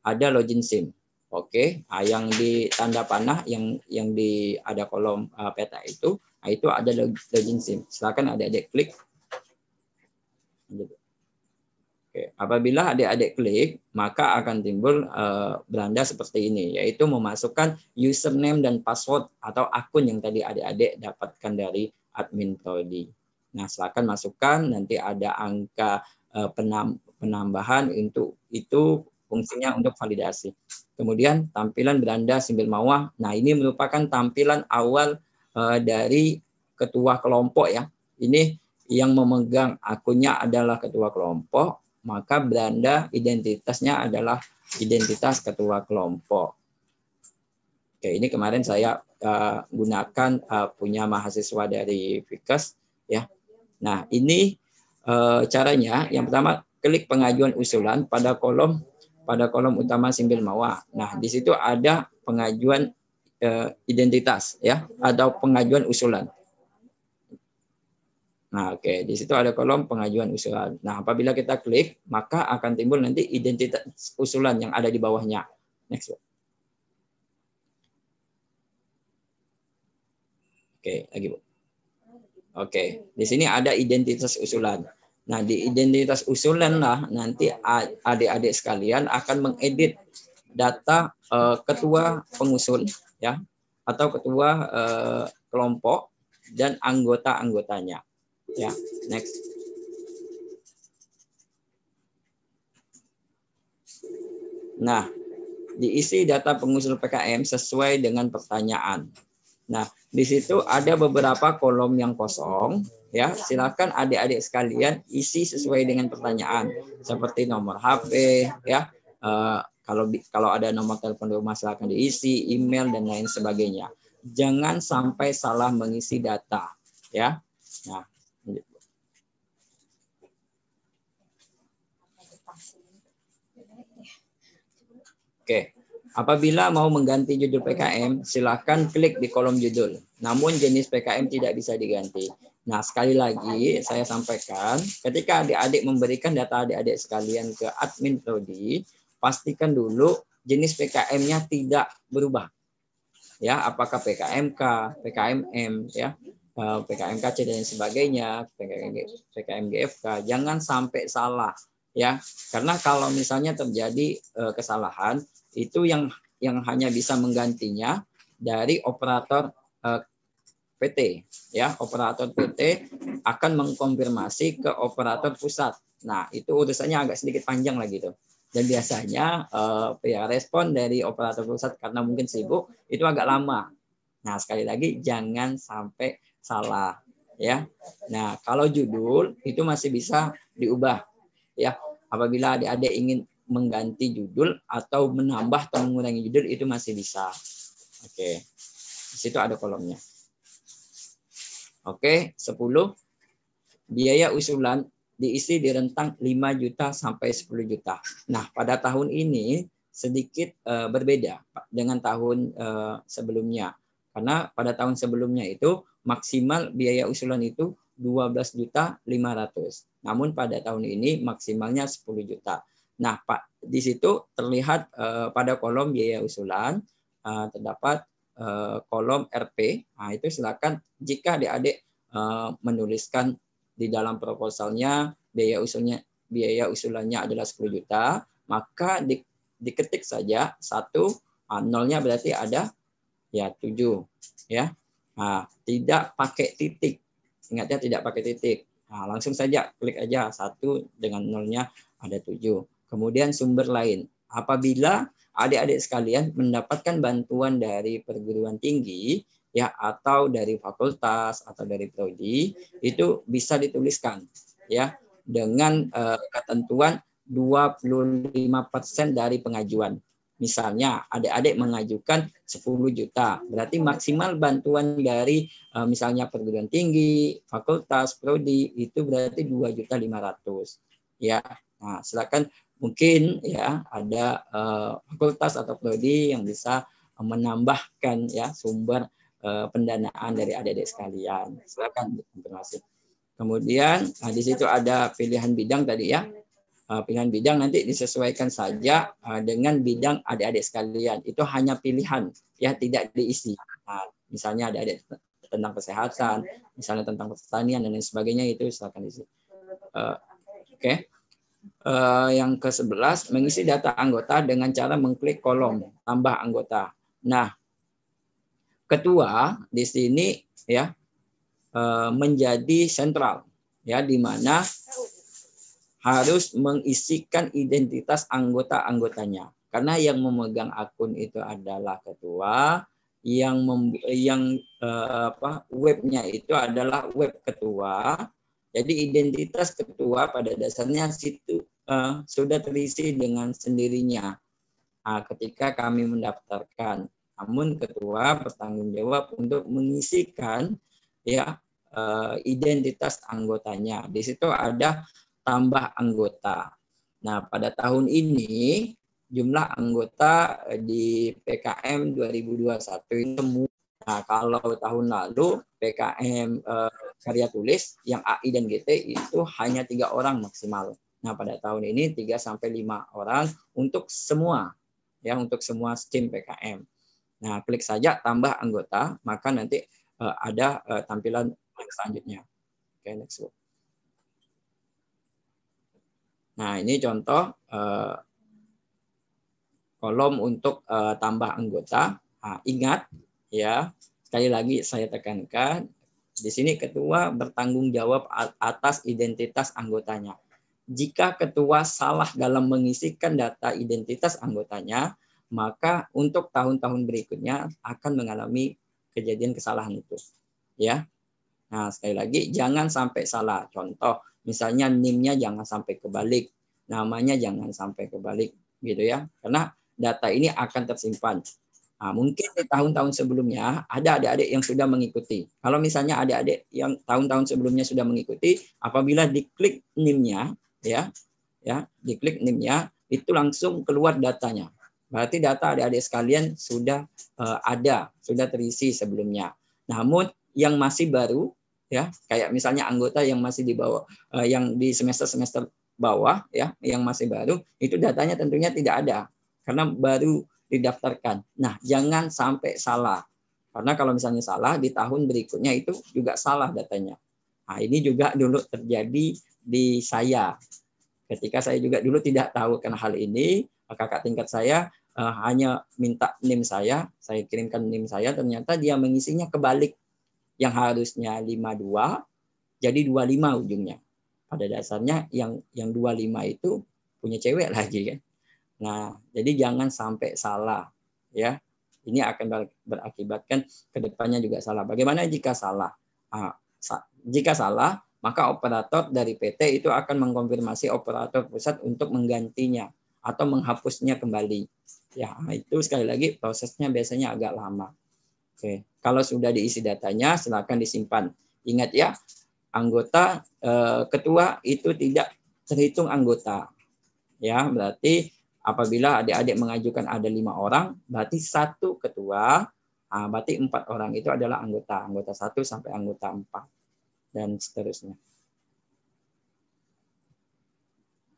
Speaker 5: Ada login SIM. Oke, nah, yang di tanda panah yang yang di ada kolom uh, peta itu, nah, itu ada login SIM. Silakan ada adik klik. Lanjut, Bu. Oke, apabila adik-adik klik, maka akan timbul uh, beranda seperti ini, yaitu memasukkan username dan password atau akun yang tadi adik-adik dapatkan dari admin prodi. Nah, silakan masukkan, nanti ada angka penam penambahan untuk itu fungsinya untuk validasi. Kemudian tampilan beranda simbol mawar. Nah, ini merupakan tampilan awal uh, dari ketua kelompok ya. Ini yang memegang akunnya adalah ketua kelompok maka beranda identitasnya adalah identitas ketua kelompok. Oke, ini kemarin saya uh, gunakan uh, punya mahasiswa dari Fikes ya. Nah, ini uh, caranya yang pertama klik pengajuan usulan pada kolom pada kolom utama simbol mawa. Nah, di situ ada pengajuan uh, identitas ya atau pengajuan usulan. Nah, oke, di situ ada kolom pengajuan usulan. Nah, apabila kita klik, maka akan timbul nanti identitas usulan yang ada di bawahnya. Next. Oke, lagi Bu. Oke, di sini ada identitas usulan. Nah, di identitas usulan lah nanti adik-adik sekalian akan mengedit data uh, ketua pengusul ya atau ketua uh, kelompok dan anggota-anggotanya. Ya, next. Nah, diisi data pengusul PKM sesuai dengan pertanyaan. Nah, di situ ada beberapa kolom yang kosong, ya. Silakan adik-adik sekalian isi sesuai dengan pertanyaan, seperti nomor HP, ya. Uh, kalau kalau ada nomor telepon rumah silakan diisi, email dan lain sebagainya. Jangan sampai salah mengisi data, ya. Nah, Oke. Apabila mau mengganti judul PKM, silahkan klik di kolom judul. Namun jenis PKM tidak bisa diganti. Nah, sekali lagi saya sampaikan, ketika adik-adik memberikan data adik-adik sekalian ke admin prodi, pastikan dulu jenis PKM-nya tidak berubah. Ya, apakah PKMK, PKMM, ya, eh, PKMKC dan sebagainya, PKM GFK, jangan sampai salah ya. Karena kalau misalnya terjadi eh, kesalahan, itu yang yang hanya bisa menggantinya dari operator uh, eh, PT ya. Operator PT akan mengkonfirmasi ke operator pusat. Nah itu urusannya agak sedikit panjang lagi tuh. Dan biasanya uh, ya respon dari operator pusat karena mungkin sibuk itu agak lama. Nah sekali lagi jangan sampai salah ya. Nah kalau judul itu masih bisa diubah ya. Apabila adik-adik ingin mengganti judul atau menambah atau mengurangi judul itu masih bisa. Oke. Di situ ada kolomnya. Oke, 10 biaya usulan diisi di rentang 5 juta sampai 10 juta. Nah, pada tahun ini sedikit uh, berbeda dengan tahun uh, sebelumnya. Karena pada tahun sebelumnya itu maksimal biaya usulan itu 12 juta 500. Namun pada tahun ini maksimalnya 10 juta. Nah, Pak, di situ terlihat uh, pada kolom biaya usulan uh, terdapat uh, kolom RP. Nah, itu silakan jika adik-adik uh, menuliskan di dalam proposalnya biaya usulnya biaya usulannya adalah 10 juta, maka di, diketik saja satu ah, nolnya berarti ada ya 7 ya. Nah, tidak pakai titik. Ingat ya tidak pakai titik. Nah, langsung saja klik aja satu dengan nolnya ada 7. Kemudian sumber lain. Apabila adik-adik sekalian mendapatkan bantuan dari perguruan tinggi ya atau dari fakultas atau dari prodi itu bisa dituliskan ya dengan uh, ketentuan 25% dari pengajuan. Misalnya adik-adik mengajukan 10 juta, berarti maksimal bantuan dari uh, misalnya perguruan tinggi, fakultas, prodi itu berarti 2 juta 500. Ya. Nah, silakan mungkin ya ada uh, fakultas atau prodi yang bisa menambahkan ya sumber uh, pendanaan dari adik-adik sekalian. Silakan informasi. Kemudian nah, di situ ada pilihan bidang tadi ya. Uh, pilihan bidang nanti disesuaikan saja uh, dengan bidang adik-adik sekalian. Itu hanya pilihan ya tidak diisi. Nah, misalnya ada adik tentang kesehatan, misalnya tentang pertanian dan lain sebagainya itu silakan diisi. Uh, Oke. Okay. Uh, yang ke-11 mengisi data anggota dengan cara mengklik kolom tambah anggota. Nah, ketua di sini ya uh, menjadi sentral ya di mana harus mengisikan identitas anggota-anggotanya karena yang memegang akun itu adalah ketua yang mem, yang uh, apa webnya itu adalah web ketua jadi identitas ketua pada dasarnya situ uh, sudah terisi dengan sendirinya nah, ketika kami mendaftarkan. Namun ketua bertanggung jawab untuk mengisikan ya uh, identitas anggotanya. Di situ ada tambah anggota. Nah, pada tahun ini jumlah anggota di PKM 2021 itu Nah, kalau tahun lalu PKM uh, karya tulis yang AI dan GT itu hanya tiga orang maksimal. Nah pada tahun ini 3 sampai lima orang untuk semua ya untuk semua STEAM PKM. Nah klik saja tambah anggota maka nanti uh, ada uh, tampilan selanjutnya. Oke okay, next one. Nah ini contoh uh, kolom untuk uh, tambah anggota. Nah, ingat ya sekali lagi saya tekankan di sini ketua bertanggung jawab atas identitas anggotanya. Jika ketua salah dalam mengisikan data identitas anggotanya, maka untuk tahun-tahun berikutnya akan mengalami kejadian kesalahan itu. Ya. Nah, sekali lagi jangan sampai salah. Contoh, misalnya NIM-nya jangan sampai kebalik, namanya jangan sampai kebalik gitu ya. Karena data ini akan tersimpan Nah, mungkin di tahun-tahun sebelumnya ada adik-adik yang sudah mengikuti. Kalau misalnya adik-adik yang tahun-tahun sebelumnya sudah mengikuti, apabila diklik NIM-nya, ya, ya, diklik NIM-nya, itu langsung keluar datanya. Berarti data adik-adik sekalian sudah uh, ada, sudah terisi sebelumnya. Namun yang masih baru, ya, kayak misalnya anggota yang masih di bawah, uh, yang di semester-semester bawah, ya, yang masih baru, itu datanya tentunya tidak ada, karena baru didaftarkan. Nah, jangan sampai salah. Karena kalau misalnya salah, di tahun berikutnya itu juga salah datanya. Nah, ini juga dulu terjadi di saya. Ketika saya juga dulu tidak tahu karena hal ini, kakak tingkat saya uh, hanya minta NIM saya, saya kirimkan NIM saya, ternyata dia mengisinya kebalik. Yang harusnya 52, jadi 25 ujungnya. Pada dasarnya yang yang 25 itu punya cewek lagi kan. Nah, jadi jangan sampai salah ya. Ini akan berakibatkan ke depannya juga salah. Bagaimana jika salah? Nah, jika salah, maka operator dari PT itu akan mengkonfirmasi operator pusat untuk menggantinya atau menghapusnya kembali. Ya, itu sekali lagi prosesnya biasanya agak lama. Oke, kalau sudah diisi datanya, silakan disimpan. Ingat ya, anggota eh, ketua itu tidak terhitung anggota. Ya, berarti Apabila adik-adik mengajukan ada lima orang, berarti satu ketua, nah, berarti empat orang itu adalah anggota, anggota satu sampai anggota empat, dan seterusnya.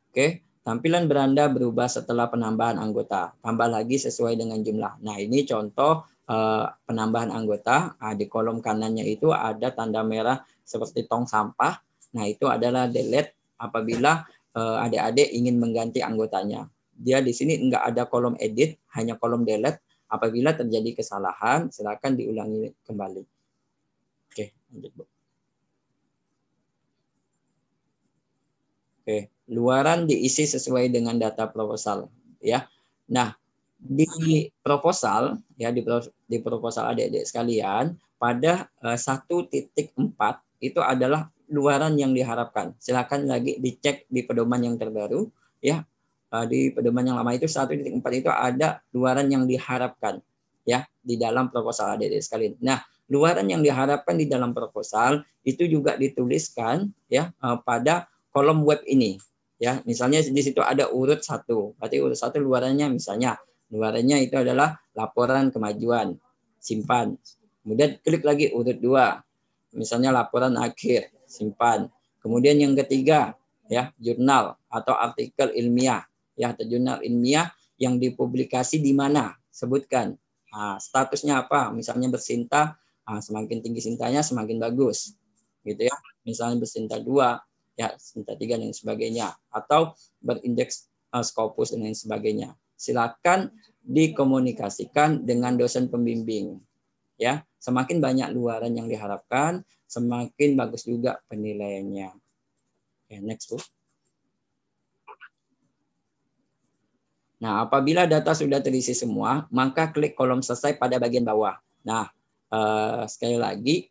Speaker 5: Oke, tampilan beranda berubah setelah penambahan anggota. Tambah lagi sesuai dengan jumlah. Nah, ini contoh uh, penambahan anggota. Nah, di kolom kanannya itu ada tanda merah seperti tong sampah. Nah, itu adalah delete apabila uh, adik-adik ingin mengganti anggotanya. Dia di sini enggak ada kolom edit, hanya kolom delete. Apabila terjadi kesalahan, silakan diulangi kembali. Oke, lanjut Bu. Oke, luaran diisi sesuai dengan data proposal ya. Nah, di proposal ya di, di proposal adik-adik sekalian pada uh, empat itu adalah luaran yang diharapkan. Silakan lagi dicek di pedoman yang terbaru ya. Uh, di pedoman yang lama itu satu titik empat itu ada luaran yang diharapkan ya di dalam proposal adik-adik sekalian. Nah, luaran yang diharapkan di dalam proposal itu juga dituliskan ya uh, pada kolom web ini. Ya, misalnya di situ ada urut satu, berarti urut satu luarannya misalnya luarannya itu adalah laporan kemajuan, simpan. Kemudian klik lagi urut dua, misalnya laporan akhir, simpan. Kemudian yang ketiga, ya jurnal atau artikel ilmiah, ya atau jurnal ilmiah yang dipublikasi di mana, sebutkan. Nah, statusnya apa? Misalnya bersinta, nah, semakin tinggi sintanya semakin bagus, gitu ya. Misalnya bersinta dua, ya senta tiga dan sebagainya atau berindeks uh, Scopus dan lain sebagainya. Silakan dikomunikasikan dengan dosen pembimbing. Ya, semakin banyak luaran yang diharapkan, semakin bagus juga penilaiannya. Ya, next Bu. Nah, apabila data sudah terisi semua, maka klik kolom selesai pada bagian bawah. Nah, uh, sekali lagi,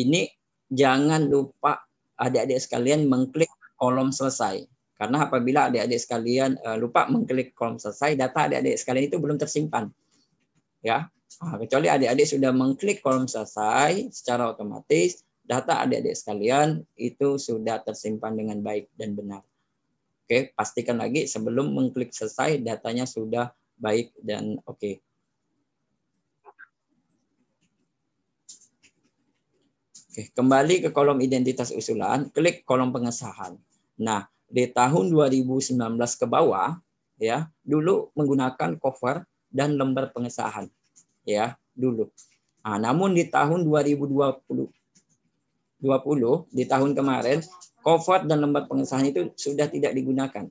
Speaker 5: ini jangan lupa adik-adik sekalian mengklik kolom selesai. Karena apabila adik-adik sekalian uh, lupa mengklik kolom selesai, data adik-adik sekalian itu belum tersimpan. Ya, nah, kecuali adik-adik sudah mengklik kolom selesai secara otomatis, data adik-adik sekalian itu sudah tersimpan dengan baik dan benar. Oke, pastikan lagi sebelum mengklik selesai datanya sudah baik dan oke. Oke, kembali ke kolom identitas usulan, klik kolom pengesahan. Nah, di tahun 2019 ke bawah, ya, dulu menggunakan cover dan lembar pengesahan, ya, dulu. Nah, namun di tahun 2020 20 di tahun kemarin cover dan lembar pengesahan itu sudah tidak digunakan,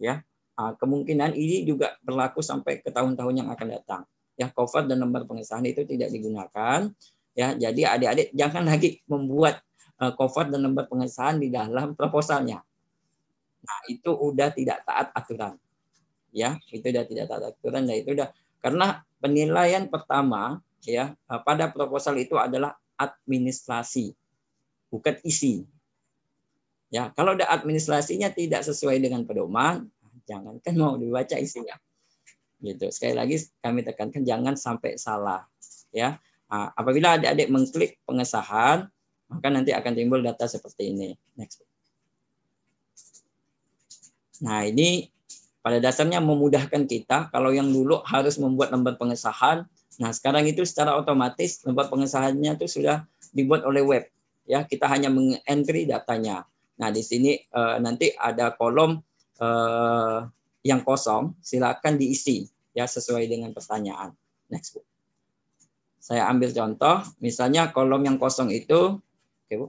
Speaker 5: ya. Nah, kemungkinan ini juga berlaku sampai ke tahun-tahun yang akan datang. Ya, cover dan lembar pengesahan itu tidak digunakan Ya, jadi adik-adik jangan lagi membuat uh, cover dan lembar pengesahan di dalam proposalnya. Nah, itu udah tidak taat aturan. Ya, itu udah tidak taat aturan dan itu udah karena penilaian pertama ya eh, pada proposal itu adalah administrasi, bukan isi. Ya, kalau ada administrasinya tidak sesuai dengan pedoman, jangankan mau dibaca isinya. Gitu. Sekali lagi kami tekankan jangan sampai salah. Ya, Nah, apabila adik-adik mengklik pengesahan, maka nanti akan timbul data seperti ini. Next. Nah, ini pada dasarnya memudahkan kita. Kalau yang dulu harus membuat lembar pengesahan, nah sekarang itu secara otomatis lembar pengesahannya itu sudah dibuat oleh web. Ya, kita hanya mengentry datanya. Nah, di sini uh, nanti ada kolom uh, yang kosong, silakan diisi ya sesuai dengan pertanyaan. Next, Bu. Saya ambil contoh, misalnya kolom yang kosong itu, oke Bu.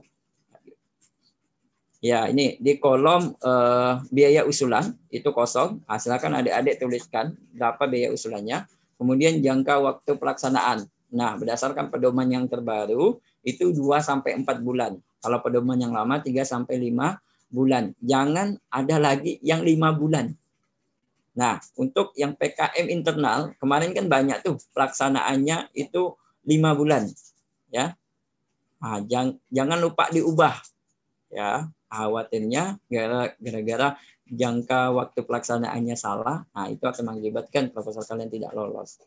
Speaker 5: Ya, ini di kolom eh, biaya usulan itu kosong. Nah, silakan adik-adik tuliskan berapa biaya usulannya. Kemudian jangka waktu pelaksanaan. Nah, berdasarkan pedoman yang terbaru itu 2 sampai 4 bulan. Kalau pedoman yang lama 3 sampai 5 bulan. Jangan ada lagi yang 5 bulan. Nah, untuk yang PKM internal, kemarin kan banyak tuh pelaksanaannya itu lima bulan. Ya, nah, jangan, jangan lupa diubah. Ya, khawatirnya gara-gara jangka waktu pelaksanaannya salah, nah itu akan mengakibatkan proposal kalian tidak lolos.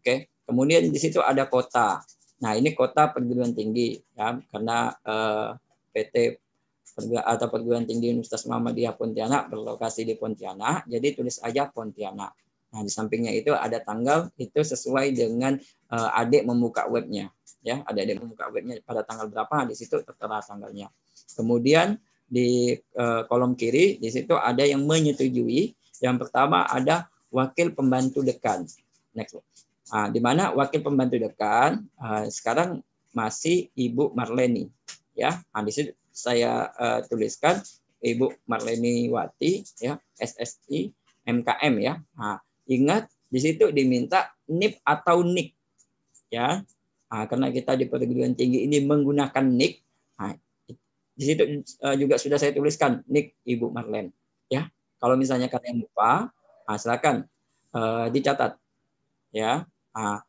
Speaker 5: Oke, kemudian di situ ada kota. Nah ini kota perguruan tinggi ya karena eh, PT atau perguruan tinggi Universitas Muhammadiyah Pontianak berlokasi di Pontianak, jadi tulis aja Pontianak. Nah, di sampingnya itu ada tanggal itu sesuai dengan uh, adik membuka webnya. Ya, ada adik membuka webnya pada tanggal berapa di situ tertera tanggalnya. Kemudian di uh, kolom kiri di situ ada yang menyetujui. Yang pertama ada wakil pembantu dekan. Next. Nah, di mana wakil pembantu dekan uh, sekarang masih Ibu Marleni ya. Nah, di situ saya uh, tuliskan Ibu Marleni Wati ya, SSI MKM ya. Nah, ingat di situ diminta NIP atau NIK ya. Nah, karena kita di perguruan tinggi ini menggunakan NIK, nah, di situ uh, juga sudah saya tuliskan NIK Ibu Marlen ya. Kalau misalnya kalian lupa, nah, silakan uh, dicatat ya Nah,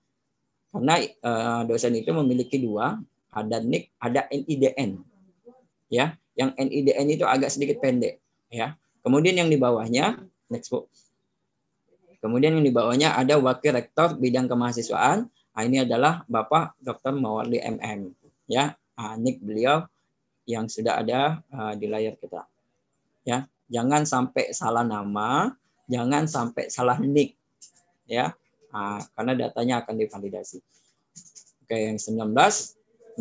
Speaker 5: karena uh, dosen itu memiliki dua, ada NIK, ada NIDN. Ya, yang NIDN itu agak sedikit pendek, ya. Kemudian yang di bawahnya, next book. Kemudian yang di bawahnya ada wakil rektor bidang kemahasiswaan. Nah, ini adalah Bapak Dr. Mawali MM, ya. Nah, NIK beliau yang sudah ada uh, di layar kita. Ya, jangan sampai salah nama, jangan sampai salah NIK. Ya, Nah, karena datanya akan divalidasi. Oke, yang 19.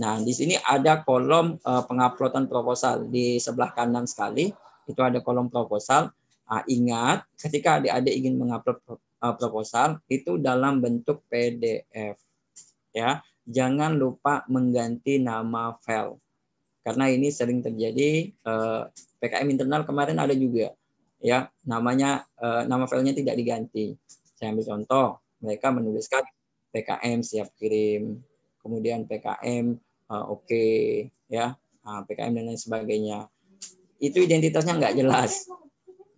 Speaker 5: Nah, di sini ada kolom uh, penguploadan proposal di sebelah kanan sekali. Itu ada kolom proposal. Nah, ingat, ketika adik-adik ingin mengupload uh, proposal itu dalam bentuk PDF. Ya, jangan lupa mengganti nama file. Karena ini sering terjadi eh, PKM internal kemarin ada juga ya namanya uh, nama filenya tidak diganti. Saya ambil contoh mereka menuliskan PKM siap kirim, kemudian PKM eh, oke okay, ya, uh, ah, PKM dan lain sebagainya. Itu identitasnya nggak jelas.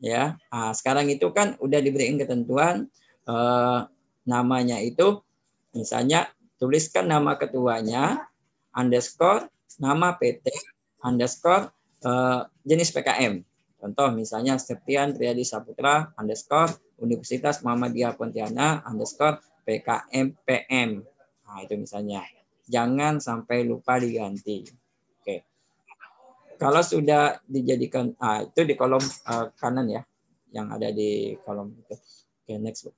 Speaker 5: Ya, uh, sekarang itu kan udah diberikan ketentuan uh, namanya itu misalnya tuliskan nama ketuanya underscore nama PT underscore uh, jenis PKM. Contoh misalnya Septian Triadi Saputra underscore Universitas Muhammadiyah Pontianak underscore PKMPM. Nah, itu misalnya. Jangan sampai lupa diganti. Oke. Kalau sudah dijadikan, ah, itu di kolom uh, kanan ya, yang ada di kolom itu. Oke, next.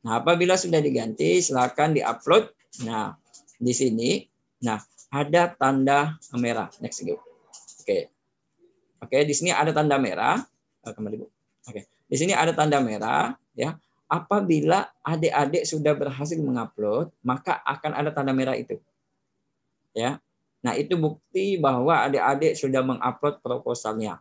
Speaker 5: Nah, apabila sudah diganti, silakan diupload. Nah, di sini, nah ada tanda merah. Next, Oke. Oke, di sini ada tanda merah. Uh, kembali, Bu. Oke. Di sini ada tanda merah, ya. Apabila adik-adik sudah berhasil mengupload, maka akan ada tanda merah itu. Ya. Nah, itu bukti bahwa adik-adik sudah mengupload proposalnya.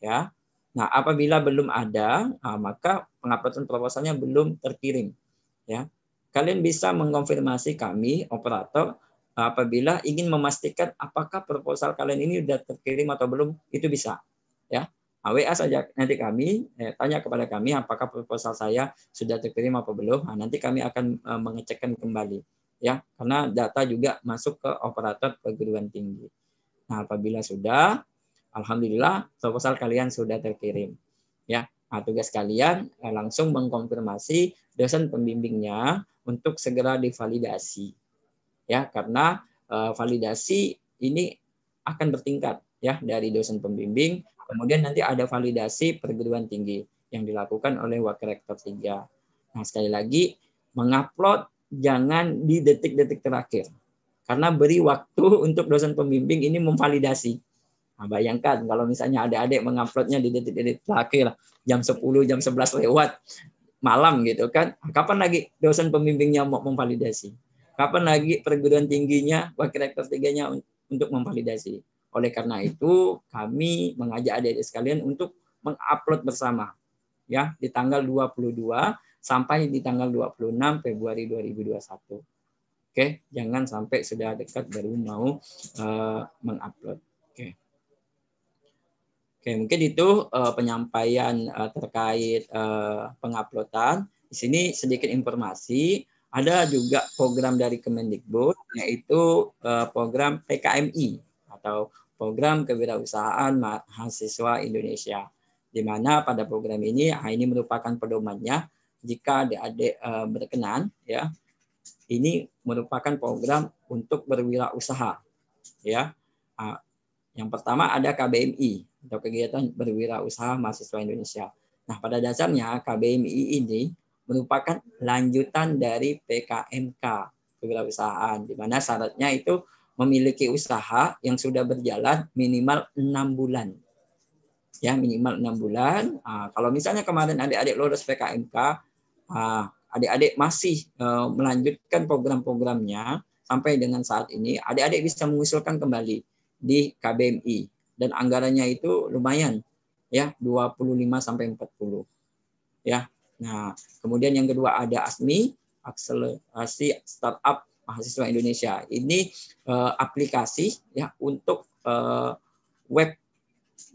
Speaker 5: Ya. Nah, apabila belum ada, nah, maka penguploadan proposalnya belum terkirim. Ya. Kalian bisa mengkonfirmasi kami operator apabila ingin memastikan apakah proposal kalian ini sudah terkirim atau belum, itu bisa. Ya. WA saja nanti kami eh, tanya kepada kami apakah proposal saya sudah terkirim apa belum. Nah, nanti kami akan eh, mengecekkan kembali ya karena data juga masuk ke operator perguruan tinggi. Nah, apabila sudah alhamdulillah proposal kalian sudah terkirim. Ya. Nah, tugas kalian eh, langsung mengkonfirmasi dosen pembimbingnya untuk segera divalidasi. Ya, karena eh, validasi ini akan bertingkat ya dari dosen pembimbing Kemudian nanti ada validasi perguruan tinggi yang dilakukan oleh wakil rektor 3. Nah, sekali lagi mengupload jangan di detik-detik terakhir. Karena beri waktu untuk dosen pembimbing ini memvalidasi. Nah, bayangkan kalau misalnya adik-adik menguploadnya di detik-detik terakhir, jam 10, jam 11 lewat, malam gitu kan. Kapan lagi dosen pembimbingnya mau memvalidasi? Kapan lagi perguruan tingginya, wakil rektor tiganya untuk memvalidasi? Oleh karena itu, kami mengajak adik-adik sekalian untuk mengupload bersama ya di tanggal 22 sampai di tanggal 26 Februari 2021. Oke, jangan sampai sudah dekat baru mau uh, mengupload. Oke. Oke, mungkin itu uh, penyampaian uh, terkait uh, penguploadan. Di sini sedikit informasi, ada juga program dari Kemendikbud yaitu uh, program PKMI atau program kewirausahaan mahasiswa Indonesia. Di mana pada program ini, ah, ini merupakan pedomannya jika adik-adik uh, berkenan, ya, ini merupakan program untuk berwirausaha, ya. Uh, yang pertama ada KBMI atau kegiatan berwirausaha mahasiswa Indonesia. Nah, pada dasarnya KBMI ini merupakan lanjutan dari PKMK kewirausahaan, di mana syaratnya itu memiliki usaha yang sudah berjalan minimal enam bulan. Ya, minimal enam bulan. Nah, kalau misalnya kemarin adik-adik lulus PKMK, adik-adik masih uh, melanjutkan program-programnya sampai dengan saat ini, adik-adik bisa mengusulkan kembali di KBMI dan anggarannya itu lumayan ya 25 sampai 40 ya. Nah, kemudian yang kedua ada ASMI, akselerasi startup mahasiswa Indonesia. Ini uh, aplikasi ya untuk uh, web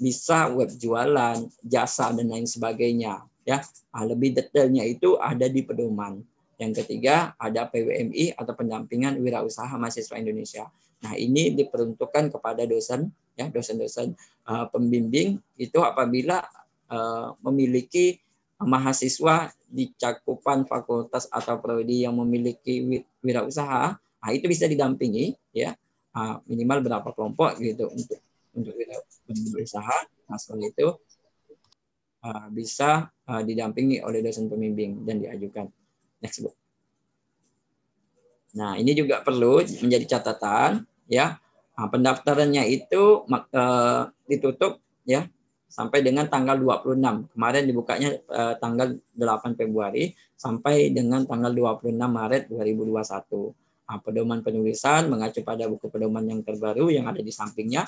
Speaker 5: bisa web jualan, jasa dan lain sebagainya ya. Nah, lebih detailnya itu ada di pedoman. Yang ketiga ada PWMI atau pendampingan wirausaha mahasiswa Indonesia. Nah, ini diperuntukkan kepada dosen ya, dosen-dosen uh, pembimbing itu apabila uh, memiliki mahasiswa di cakupan fakultas atau prodi yang memiliki wirausaha, nah itu bisa didampingi ya uh, minimal berapa kelompok gitu untuk untuk wirausaha. Nah, itu uh, bisa uh, didampingi oleh dosen pembimbing dan diajukan. Next book. Nah, ini juga perlu menjadi catatan ya. Nah, pendaftarannya itu uh, ditutup ya sampai dengan tanggal 26. Kemarin dibukanya uh, tanggal 8 Februari sampai dengan tanggal 26 Maret 2021. Nah, pedoman penulisan mengacu pada buku pedoman yang terbaru yang ada di sampingnya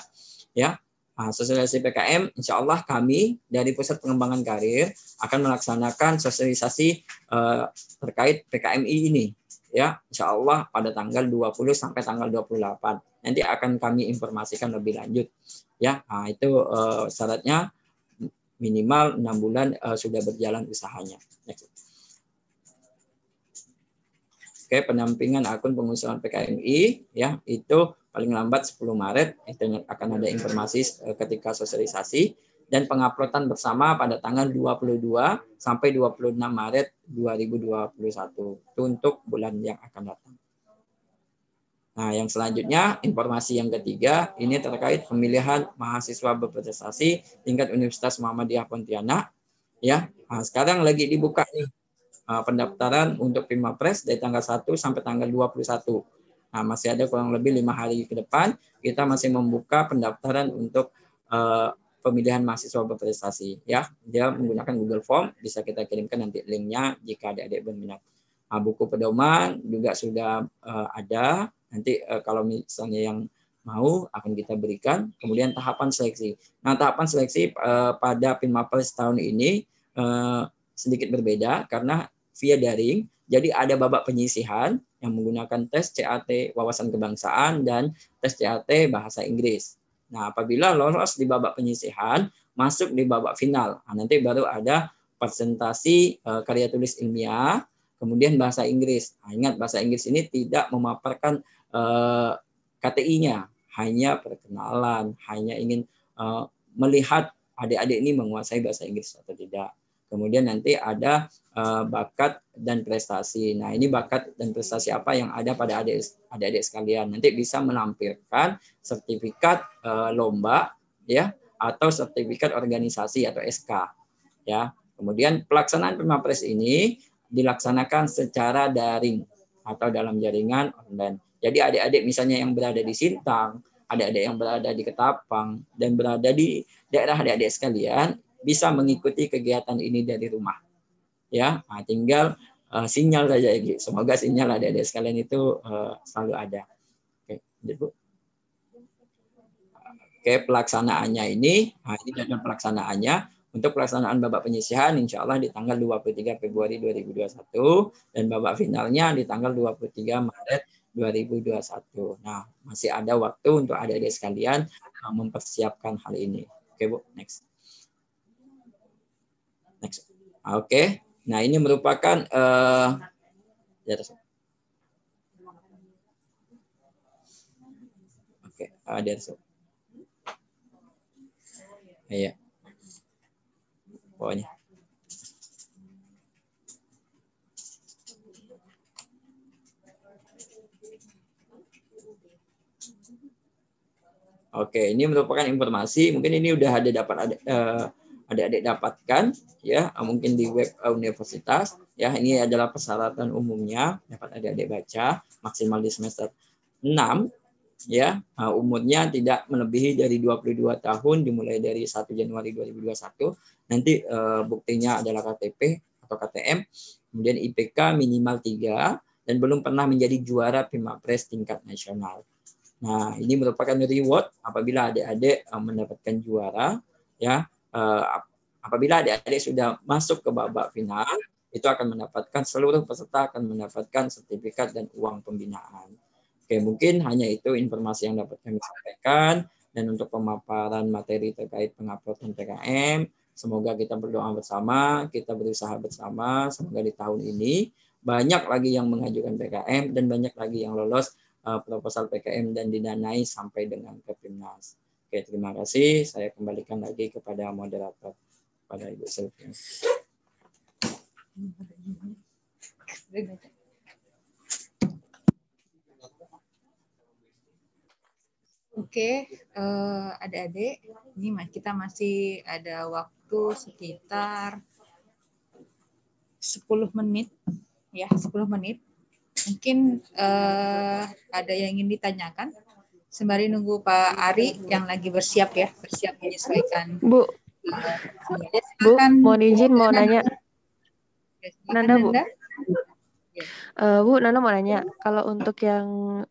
Speaker 5: ya Nah, sosialisasi PKM, insya Allah kami dari Pusat Pengembangan Karir akan melaksanakan sosialisasi uh, terkait PKMI ini. Ya, insya Allah pada tanggal 20 sampai tanggal 28. Nanti akan kami informasikan lebih lanjut. Ya, nah, itu uh, syaratnya minimal enam bulan uh, sudah berjalan usahanya. Next. Oke, pendampingan akun pengusulan PKMI ya itu paling lambat 10 Maret itu akan ada informasi eh, ketika sosialisasi dan penguploadan bersama pada tanggal 22 sampai 26 Maret 2021 itu untuk bulan yang akan datang. Nah, yang selanjutnya informasi yang ketiga ini terkait pemilihan mahasiswa berprestasi tingkat Universitas Muhammadiyah Pontianak ya. Nah, sekarang lagi dibuka nih uh, pendaftaran untuk Pres dari tanggal 1 sampai tanggal 21. Nah, masih ada kurang lebih lima hari ke depan, kita masih membuka pendaftaran untuk uh, pemilihan mahasiswa berprestasi. Ya, dia menggunakan Google Form, bisa kita kirimkan nanti linknya jika adik-adik berminat. Nah, buku pedoman juga sudah uh, ada. Nanti uh, kalau misalnya yang mau akan kita berikan. Kemudian tahapan seleksi. Nah, tahapan seleksi uh, pada Pinmapres tahun ini uh, sedikit berbeda karena via daring. Jadi ada babak penyisihan yang menggunakan tes CAT wawasan kebangsaan dan tes CAT bahasa Inggris. Nah, apabila lolos di babak penyisihan, masuk di babak final. Nah, nanti baru ada presentasi uh, karya tulis ilmiah, kemudian bahasa Inggris. Nah, ingat bahasa Inggris ini tidak memaparkan uh, eh, KTI-nya, hanya perkenalan, hanya ingin uh, melihat adik-adik ini menguasai bahasa Inggris atau tidak. Kemudian nanti ada uh, bakat dan prestasi. Nah, ini bakat dan prestasi apa yang ada pada adik-adik sekalian. Nanti bisa menampilkan sertifikat uh, lomba ya atau sertifikat organisasi atau SK ya. Kemudian pelaksanaan Pemapres ini dilaksanakan secara daring atau dalam jaringan online. Jadi adik-adik misalnya yang berada di Sintang, adik-adik yang berada di Ketapang dan berada di daerah adik-adik sekalian bisa mengikuti kegiatan ini dari rumah. Ya, nah, tinggal uh, sinyal saja ya, Semoga sinyal ada adik sekalian itu uh, selalu ada. Oke, Bu. Oke, pelaksanaannya ini, nah, ini jadwal pelaksanaannya. Untuk pelaksanaan babak penyisihan insya Allah di tanggal 23 Februari 2021 dan babak finalnya di tanggal 23 Maret 2021. Nah, masih ada waktu untuk adik-adik sekalian mempersiapkan hal ini. Oke, Bu, next. Next. Oke. Okay. Nah, ini merupakan uh, Oke, okay. there's Iya. Pokoknya. Oke, ini merupakan informasi. Mungkin ini udah ada dapat ada, uh, adik-adik dapatkan ya mungkin di web universitas ya ini adalah persyaratan umumnya dapat adik-adik baca maksimal di semester 6 ya umurnya tidak melebihi dari 22 tahun dimulai dari 1 Januari 2021 nanti uh, buktinya adalah KTP atau KTM
Speaker 7: kemudian IPK minimal 3, dan belum pernah menjadi juara Pimapres tingkat nasional. Nah, ini merupakan reward apabila adik-adik mendapatkan juara ya. Uh, apabila adik-adik sudah masuk ke babak final, itu akan mendapatkan seluruh peserta akan mendapatkan sertifikat dan uang pembinaan. Oke, mungkin hanya itu informasi yang dapat kami sampaikan dan untuk pemaparan materi terkait penguploadan PKM, semoga kita berdoa bersama, kita berusaha bersama, semoga di tahun ini banyak lagi yang mengajukan PKM dan banyak lagi yang lolos uh, proposal PKM dan didanai sampai dengan ke. Oke, terima kasih. Saya kembalikan lagi kepada moderator, pada Ibu Sylvia.
Speaker 1: Oke, uh, adik-adik, ini kita masih ada waktu sekitar 10 menit ya 10 menit. Mungkin uh, ada yang ingin ditanyakan sembari nunggu Pak Ari yang lagi bersiap ya, bersiap menyesuaikan.
Speaker 8: Bu, uh, Bu, mau izin mau nanya. Nanda, Bu. Uh, Bu, Nana mau nanya, kalau untuk yang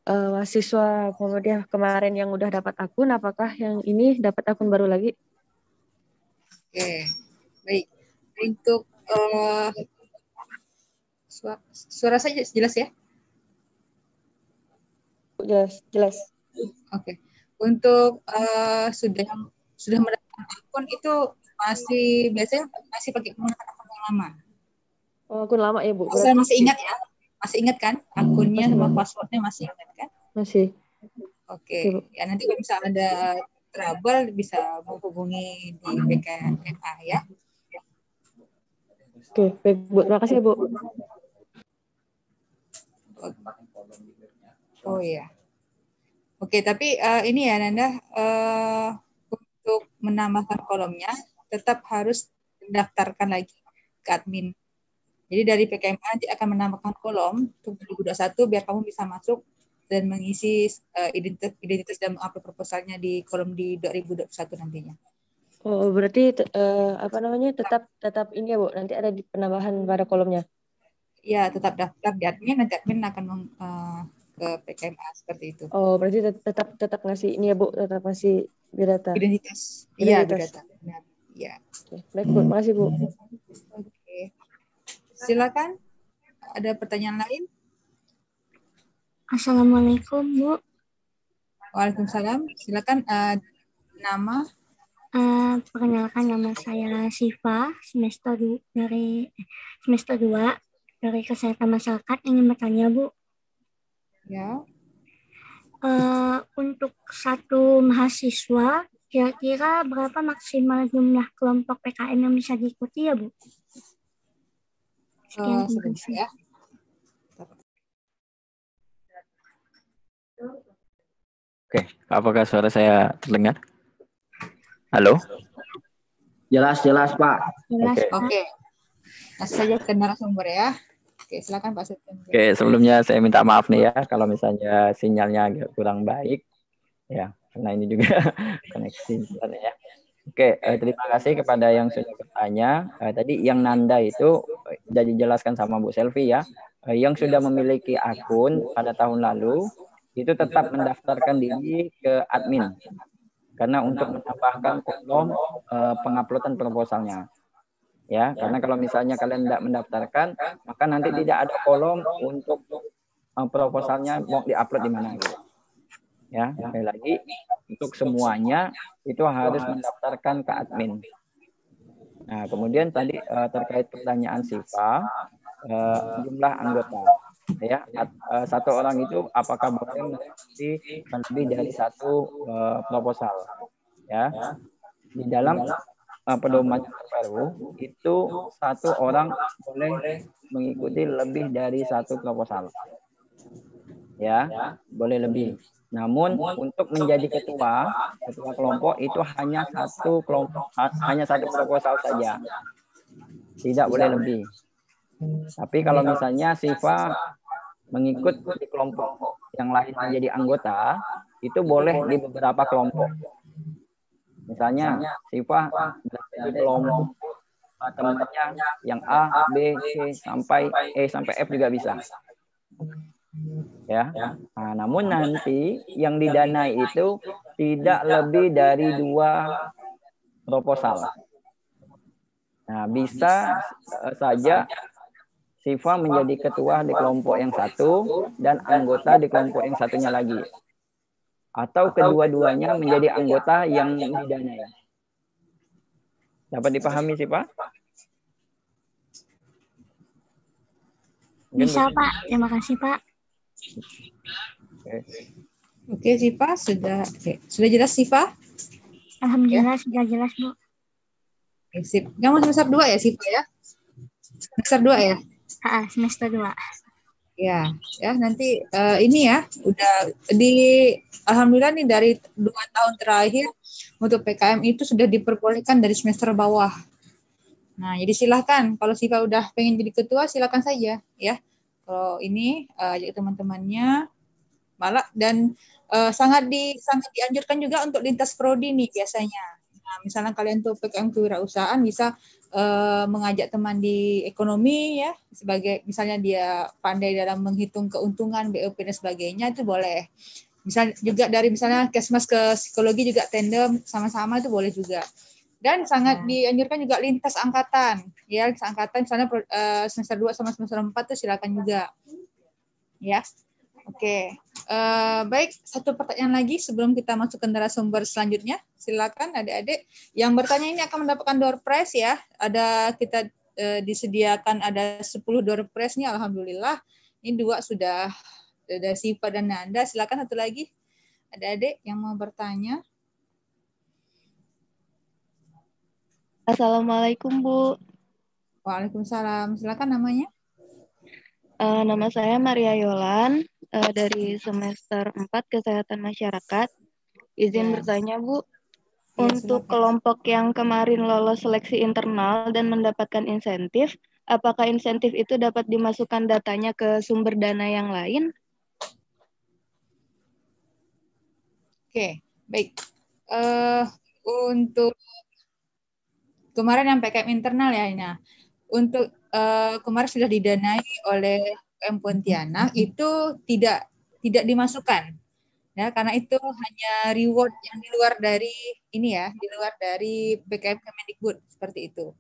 Speaker 8: uh, mahasiswa Muhammadiyah kemarin yang udah dapat akun, apakah yang ini dapat akun baru lagi?
Speaker 1: Oke, baik. Untuk uh, Suara, suara saya jelas ya?
Speaker 8: Jelas, jelas.
Speaker 1: Oke. Okay. Untuk uh, sudah sudah mendapatkan akun itu masih biasanya masih pakai menggunakan akun yang lama.
Speaker 8: Oh, akun lama ya, Bu.
Speaker 1: Saya masih ingat ya? Masih ingat kan? Akunnya sama passwordnya masih ingat kan?
Speaker 8: Masih.
Speaker 1: Oke. Okay. Ya nanti kalau misalnya ada trouble bisa menghubungi di BKMA ya.
Speaker 8: Oke, baik Bu. Terima kasih ya, Bu.
Speaker 1: Oh iya. Oke, tapi uh, ini ya Nanda uh, untuk menambahkan kolomnya tetap harus mendaftarkan lagi ke admin. Jadi dari PKMA nanti akan menambahkan kolom untuk 2021 biar kamu bisa masuk dan mengisi uh, identitas, identitas dan mengupload proposalnya di kolom di 2021 nantinya.
Speaker 8: Oh, berarti uh, apa namanya tetap tetap ini ya Bu, nanti ada di penambahan pada kolomnya
Speaker 1: ya tetap daftar di admin nanti admin akan uh, ke PKMA seperti itu.
Speaker 8: Oh, berarti tetap tetap ngasih ini ya Bu, tetap ngasih biodata.
Speaker 1: Identitas. Iya, biodata. Benar. Iya.
Speaker 8: Oke, baik Bu, makasih Bu.
Speaker 1: Oke. Silakan. Ada pertanyaan lain?
Speaker 6: Assalamualaikum Bu.
Speaker 1: Waalaikumsalam. Silakan uh, nama
Speaker 6: Uh, perkenalkan nama saya Siva, semester du dari semester 2 dari kesehatan masyarakat ingin bertanya Bu.
Speaker 1: Ya.
Speaker 6: Uh, untuk satu mahasiswa kira-kira berapa maksimal jumlah kelompok PKM yang bisa diikuti ya Bu?
Speaker 1: Sekian uh, ya.
Speaker 5: Oke, apakah suara saya terdengar? Halo?
Speaker 2: Jelas, jelas Pak.
Speaker 1: Jelas, oke. Okay. Okay. Langsung saja ke narasumber ya. Oke, silakan Pak Septian.
Speaker 5: Oke, sebelumnya saya minta maaf nih ya kalau misalnya sinyalnya agak kurang baik. Ya, karena ini juga koneksi ya. Oke, eh, terima kasih kepada yang sudah bertanya. Eh, tadi yang Nanda itu sudah dijelaskan sama Bu Selvi ya. Eh, yang sudah memiliki akun pada tahun lalu itu tetap mendaftarkan diri ke admin karena untuk menambahkan kolom eh, penguploadan proposalnya ya karena kalau misalnya kalian tidak mendaftarkan maka nanti tidak ada kolom untuk uh, proposalnya mau diupload di mana. gitu. ya sekali lagi untuk semuanya itu harus mendaftarkan ke admin. nah kemudian tadi uh, terkait pertanyaan Siva jumlah anggota. Ya uh, satu orang itu apakah boleh menjadi lebih dari satu proposal? Ya di dalam uh, pedoman terbaru itu satu orang boleh mengikuti lebih dari satu proposal. Ya, boleh lebih. Namun untuk menjadi ketua ketua kelompok itu hanya satu kelompok hanya satu proposal saja. Tidak boleh lebih. Tapi kalau misalnya Siva mengikut kelompok yang lain menjadi anggota, itu boleh di beberapa kelompok. Misalnya Siva di kelompok
Speaker 3: temannya yang A, B, C sampai E sampai F juga bisa. Ya. Nah, namun nanti yang didanai itu tidak lebih dari dua proposal. Nah, bisa saja Siva menjadi ketua di kelompok yang satu dan anggota di kelompok yang satunya lagi. Atau kedua-duanya menjadi anggota yang didanai. Dapat dipahami sih Pak?
Speaker 6: Bisa Pak, terima kasih Pak.
Speaker 1: Oke, Oke Sipa sudah oke. sudah jelas Sipa?
Speaker 6: Alhamdulillah ya. sudah jelas Bu.
Speaker 1: Oke, sip. Kamu semester dua ya Sipa ya? Semester dua ya?
Speaker 6: Ah, semester dua.
Speaker 1: Ya, ya nanti uh, ini ya udah di alhamdulillah nih dari dua tahun terakhir untuk PKM itu sudah diperbolehkan dari semester bawah. Nah, jadi silahkan kalau Siva udah pengen jadi ketua silahkan saja ya. Kalau ini uh, ajak teman-temannya malah dan uh, sangat di sangat dianjurkan juga untuk lintas prodi nih biasanya. Nah, misalnya kalian tuh PKM kewirausahaan bisa uh, mengajak teman di ekonomi ya sebagai misalnya dia pandai dalam menghitung keuntungan BOP dan sebagainya itu boleh. Misal juga dari misalnya kesmas ke psikologi juga tandem sama-sama itu boleh juga. Dan sangat hmm. dianjurkan juga lintas angkatan. Ya, lintas angkatan misalnya uh, semester 2 sama semester 4 itu silakan juga. Ya. Oke, uh, baik. Satu pertanyaan lagi sebelum kita masuk ke narasumber selanjutnya. Silakan adik-adik yang bertanya ini akan mendapatkan door prize ya. Ada kita uh, disediakan ada 10 door prize-nya alhamdulillah. Ini dua sudah ada Siva dan Nanda. Silakan satu lagi. Ada adik yang mau bertanya.
Speaker 9: Assalamualaikum Bu.
Speaker 1: Waalaikumsalam. Silakan namanya.
Speaker 9: Uh, nama saya Maria Yolan uh, dari semester 4 Kesehatan Masyarakat. Izin ya. bertanya, Bu. Ya, Untuk silakan. kelompok yang kemarin lolos seleksi internal dan mendapatkan insentif, apakah insentif itu dapat dimasukkan datanya ke sumber dana yang lain?
Speaker 1: Oke, baik. Uh, untuk kemarin yang PKM internal ya, Ina. Untuk uh, kemarin sudah didanai oleh UM Pontianak itu tidak tidak dimasukkan. Ya karena itu hanya reward yang di luar dari ini ya di luar dari BKM Kemendikbud seperti itu.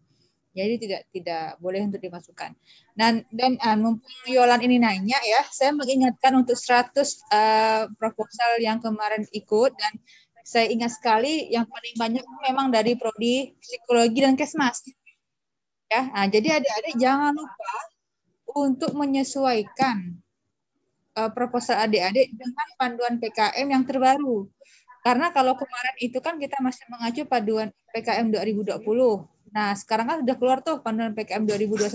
Speaker 1: Jadi tidak tidak boleh untuk dimasukkan. Dan dan uh, mumpung Yolan ini nanya ya saya mengingatkan untuk 100 uh, eh, proposal yang kemarin ikut dan saya ingat sekali yang paling banyak memang dari prodi psikologi dan kesmas. Ya nah, jadi adik-adik jangan lupa untuk menyesuaikan uh, proposal adik-adik dengan panduan PKM yang terbaru. Karena kalau kemarin itu kan kita masih mengacu panduan PKM 2020. Nah, sekarang kan sudah keluar tuh panduan PKM 2021.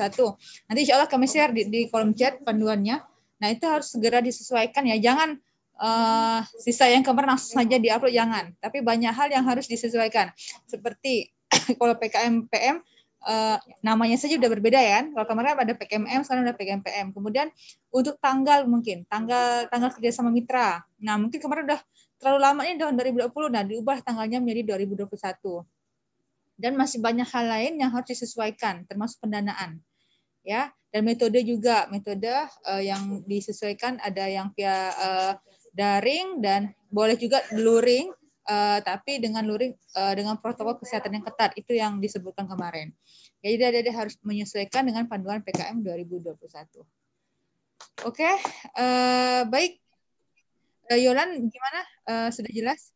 Speaker 1: Nanti insya Allah kami share di, di kolom chat panduannya. Nah, itu harus segera disesuaikan ya. Jangan uh, sisa yang kemarin langsung saja diupload, jangan. Tapi banyak hal yang harus disesuaikan. Seperti kalau PKM PM uh, namanya saja udah berbeda ya kan. Kalau kemarin ada PKMM, sekarang ada PKMPM. Kemudian untuk tanggal mungkin, tanggal tanggal kerja sama mitra. Nah, mungkin kemarin udah terlalu lama ini tahun 2020, nah diubah tanggalnya menjadi 2021. Dan masih banyak hal lain yang harus disesuaikan, termasuk pendanaan. Ya, dan metode juga, metode uh, yang disesuaikan ada yang via uh, daring dan boleh juga luring uh, tapi dengan luring uh, dengan protokol kesehatan yang ketat itu yang disebutkan kemarin. Jadi ada harus menyesuaikan dengan panduan PKM 2021. Oke, okay, uh, baik. Uh, Yolan, gimana? Uh, sudah jelas?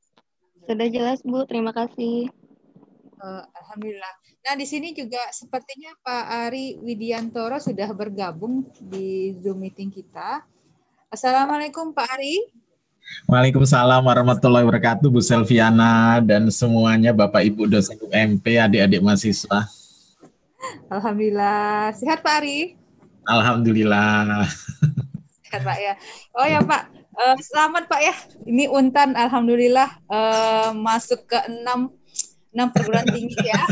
Speaker 9: Sudah jelas, Bu. Terima kasih.
Speaker 1: Uh, Alhamdulillah. Nah, di sini juga sepertinya Pak Ari Widiantoro sudah bergabung di Zoom meeting kita. Assalamualaikum Pak Ari.
Speaker 10: Waalaikumsalam warahmatullahi wabarakatuh Bu Selviana dan semuanya Bapak Ibu dosen UMP, adik-adik mahasiswa.
Speaker 1: Alhamdulillah. Sehat Pak Ari?
Speaker 10: Alhamdulillah.
Speaker 1: Sehat Pak ya. Oh ya Pak, uh, selamat Pak ya. Ini Untan Alhamdulillah uh, masuk ke enam enam perguruan tinggi ya.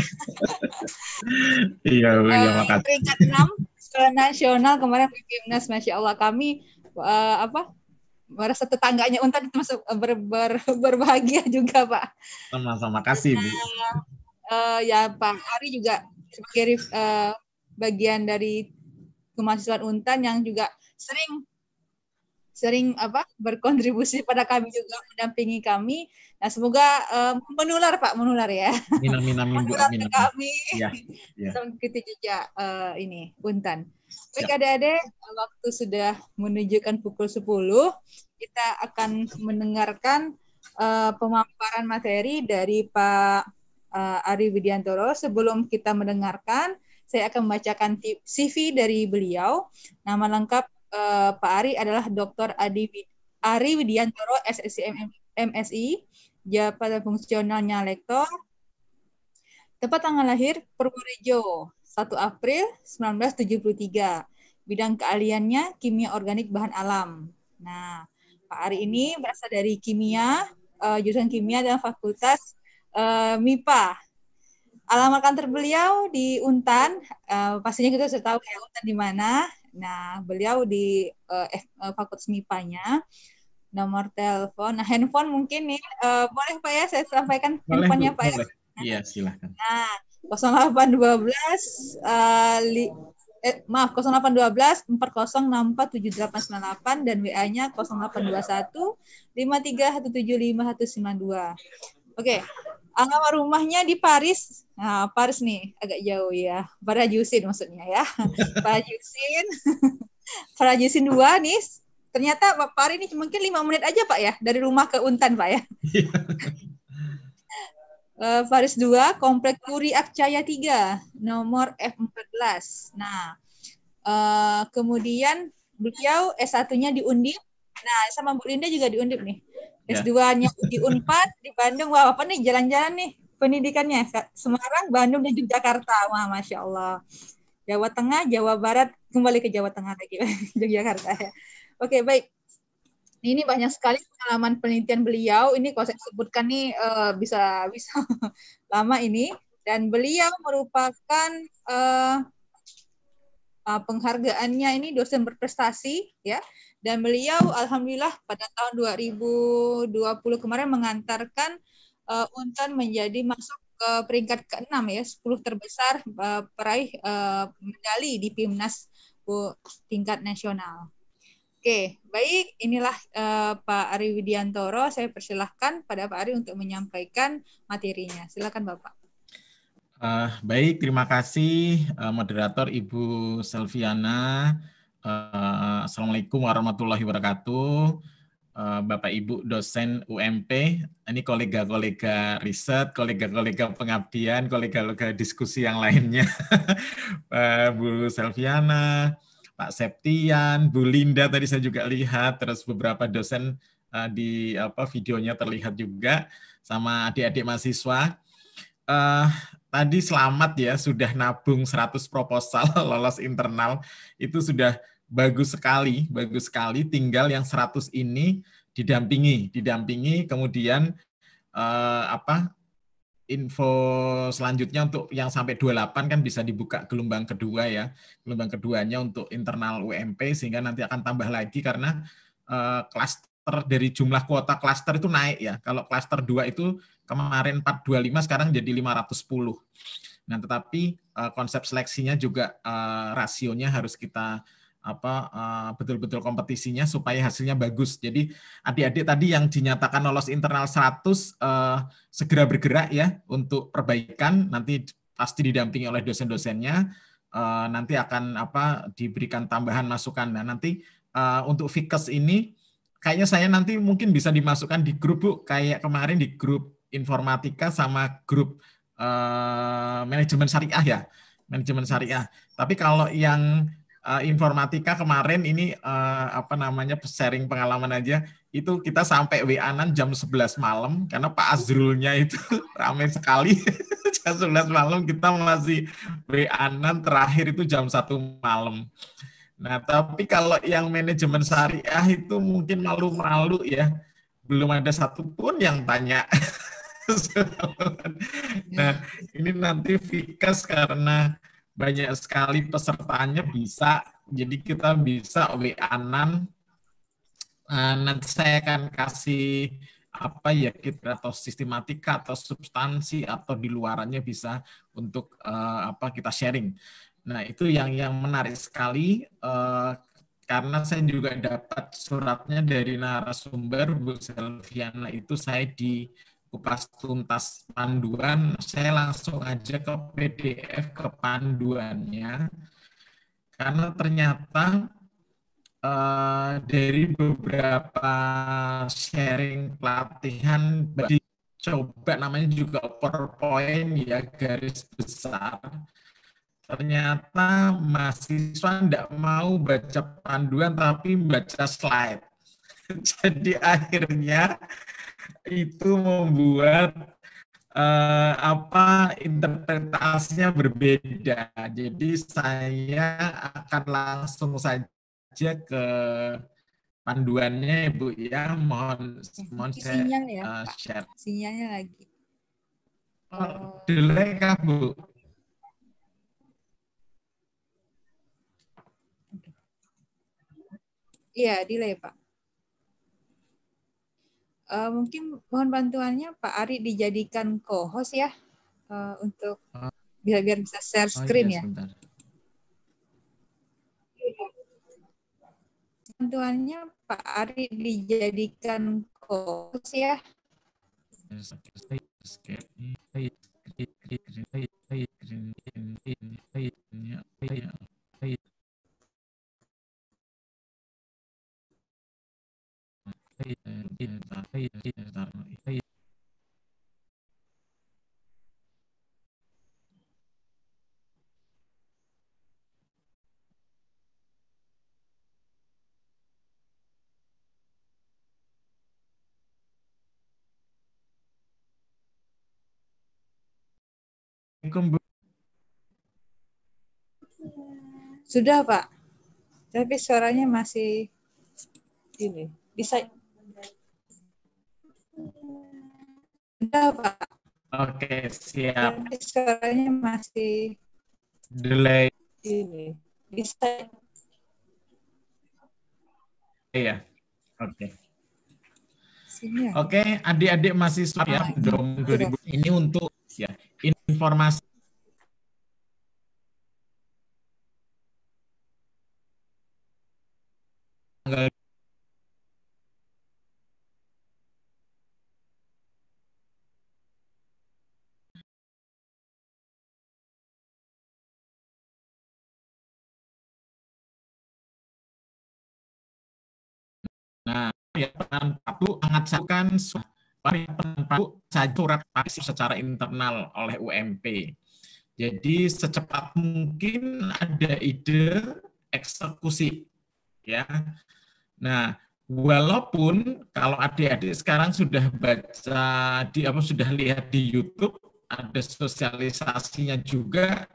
Speaker 10: iya, iya uh, makasih.
Speaker 1: Peringkat enam sekolah nasional kemarin Pimnas Masya Allah kami uh, apa merasa tetangganya Untan itu masuk ber, ber, berbahagia juga Pak.
Speaker 10: Sama-sama kasih Bu.
Speaker 1: Uh, ya Pak Ari juga sebagai uh, bagian dari kemahasiswaan Untan yang juga sering sering apa berkontribusi pada kami juga mendampingi kami. Nah semoga uh, menular Pak menular ya.
Speaker 10: Minam minam
Speaker 1: menular ke kami. Ya, ya. kita juga uh, ini Untan. Baik adik-adik, waktu sudah menunjukkan pukul 10, kita akan mendengarkan uh, pemaparan materi dari Pak uh, Ari Widiantoro. Sebelum kita mendengarkan, saya akan membacakan CV dari beliau. Nama lengkap uh, Pak Ari adalah Dr. Adi Ari Widiantoro, SSC MSI, jabatan fungsionalnya lektor, Tepat tanggal lahir Purworejo, 1 April 1973. Bidang keahliannya kimia organik bahan alam. Nah, Pak Ari ini berasal dari kimia, uh, jurusan kimia dan fakultas uh, MIPA. Alamat kantor beliau di Untan, uh, pastinya kita sudah tahu ya Untan di mana. Nah, beliau di uh, uh, fakultas MIPA-nya. Nomor telepon, nah handphone mungkin nih, uh, boleh Pak ya saya sampaikan boleh, handphonenya Pak ya?
Speaker 10: boleh. ya? Iya, silahkan.
Speaker 1: Nah, 0812 uh, li, eh, maaf 0812 40647898 dan WA-nya 0821 53175192. Oke. Alamat rumahnya di Paris. Nah, Paris nih agak jauh ya. Parajusin maksudnya ya. Parajusin. Parajusin 2 nih. Ternyata Pak Pari ini mungkin lima menit aja Pak ya dari rumah ke Untan Pak ya. Uh, Paris 2, Komplek Puri Akcaya 3, nomor F14. Nah, uh, kemudian beliau S1-nya di Undip. Nah, sama Bu Linda juga di Undip nih. Ya. S2-nya di Unpad di Bandung. Wah, apa nih jalan-jalan nih pendidikannya? Semarang, Bandung, dan Yogyakarta. Wah, Masya Allah. Jawa Tengah, Jawa Barat, kembali ke Jawa Tengah lagi, Yogyakarta ya. Oke, baik. Ini banyak sekali pengalaman penelitian beliau. Ini kalau saya sebutkan nih uh, bisa bisa lama ini. Dan beliau merupakan uh, uh, penghargaannya ini dosen berprestasi ya dan beliau alhamdulillah pada tahun 2020 kemarin mengantarkan uh, Untan menjadi masuk ke peringkat ke-6 ya, 10 terbesar uh, peraih uh, medali di PIMNAS tingkat nasional. Oke, baik. Inilah uh, Pak Ari Widiantoro. Saya persilahkan pada Pak Ari untuk menyampaikan materinya. Silakan Bapak.
Speaker 10: Uh, baik, terima kasih uh, moderator Ibu Selviana. Uh, Assalamualaikum warahmatullahi wabarakatuh. Uh, Bapak Ibu dosen UMP, ini kolega-kolega riset, kolega-kolega pengabdian, kolega-kolega diskusi yang lainnya. Bu Selviana, Pak Septian, Bu Linda tadi saya juga lihat, terus beberapa dosen uh, di apa videonya terlihat juga, sama adik-adik mahasiswa. Uh, tadi selamat ya sudah nabung 100 proposal lolos internal itu sudah bagus sekali, bagus sekali. Tinggal yang 100 ini didampingi, didampingi kemudian eh, apa info selanjutnya untuk yang sampai 28 kan bisa dibuka gelombang kedua ya. Gelombang keduanya untuk internal UMP sehingga nanti akan tambah lagi karena eh, klaster dari jumlah kuota klaster itu naik ya. Kalau klaster 2 itu kemarin 425 sekarang jadi 510. Nah, tetapi eh, konsep seleksinya juga eh, rasionya harus kita apa uh, betul-betul kompetisinya supaya hasilnya bagus. Jadi adik-adik tadi yang dinyatakan lolos internal 100 uh, segera bergerak ya untuk perbaikan nanti pasti didampingi oleh dosen-dosennya uh, nanti akan apa diberikan tambahan masukan. Nah, nanti uh, untuk Fikes ini kayaknya saya nanti mungkin bisa dimasukkan di grup Bu kayak kemarin di grup informatika sama grup uh, manajemen syariah ya. Manajemen syariah. Tapi kalau yang uh, informatika kemarin ini uh, apa namanya sharing pengalaman aja itu kita sampai WA-an jam 11 malam karena Pak Azrulnya itu ramai sekali jam 11 malam kita masih WA-an terakhir itu jam satu malam. Nah, tapi kalau yang manajemen syariah itu mungkin malu-malu ya. Belum ada satupun yang tanya. nah, ini nanti Vikas karena banyak sekali pesertanya bisa jadi kita bisa WA-an uh, nanti saya akan kasih apa ya kita atau sistematika atau substansi atau di luarannya bisa untuk uh, apa kita sharing. Nah itu yang yang menarik sekali uh, karena saya juga dapat suratnya dari narasumber Bu Selviana itu saya di kupas tuntas panduan saya langsung aja ke PDF ke panduannya. Karena ternyata uh, dari beberapa sharing pelatihan coba namanya juga PowerPoint ya garis besar. Ternyata mahasiswa tidak mau baca panduan tapi baca slide. Jadi akhirnya itu membuat uh, apa interpretasinya berbeda jadi saya akan langsung saja aja ke panduannya Ibu ya. Mohon mohon saya
Speaker 1: ya,
Speaker 10: uh, share.
Speaker 1: Sinyalnya lagi.
Speaker 10: Oh, delay kah Bu?
Speaker 1: Iya, delay Pak. Uh, mungkin mohon bantuannya Pak Ari dijadikan co-host ya uh, untuk oh. biar biar bisa share screen oh, iya, ya. Sebentar. bantuannya Pak Ari dijadikan host ya. Sudah, Pak. Tapi suaranya masih ini. Bisa Sudah, Pak.
Speaker 10: Oke, siap.
Speaker 1: Tapi suaranya masih
Speaker 10: delay.
Speaker 1: Ini. Bisa
Speaker 10: Iya. Oke. Oke, adik-adik mahasiswa ya, dom 2000 ini untuk ya informasi tanggal Nah, ya peran Papu sangat sakan surat secara internal oleh UMP. Jadi secepat mungkin ada ide eksekusi ya. Nah, walaupun kalau adik-adik sekarang sudah baca di apa sudah lihat di YouTube ada sosialisasinya juga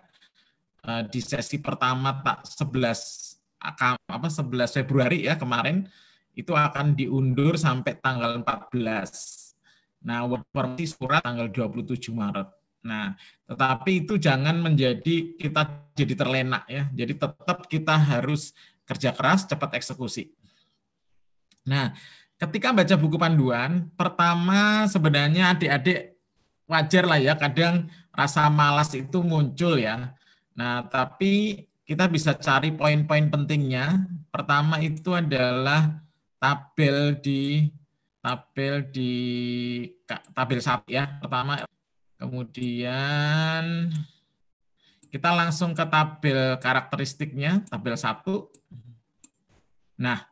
Speaker 10: uh, di sesi pertama tak 11 apa 11 Februari ya kemarin itu akan diundur sampai tanggal 14. Nah, informasi surat tanggal 27 Maret. Nah, tetapi itu jangan menjadi kita jadi terlena ya. Jadi tetap kita harus kerja keras, cepat eksekusi. Nah, ketika baca buku panduan, pertama sebenarnya adik-adik wajar lah ya, kadang rasa malas itu muncul ya. Nah, tapi kita bisa cari poin-poin pentingnya. Pertama itu adalah tabel di tabel di tabel satu ya pertama. Kemudian kita langsung ke tabel karakteristiknya tabel satu. Nah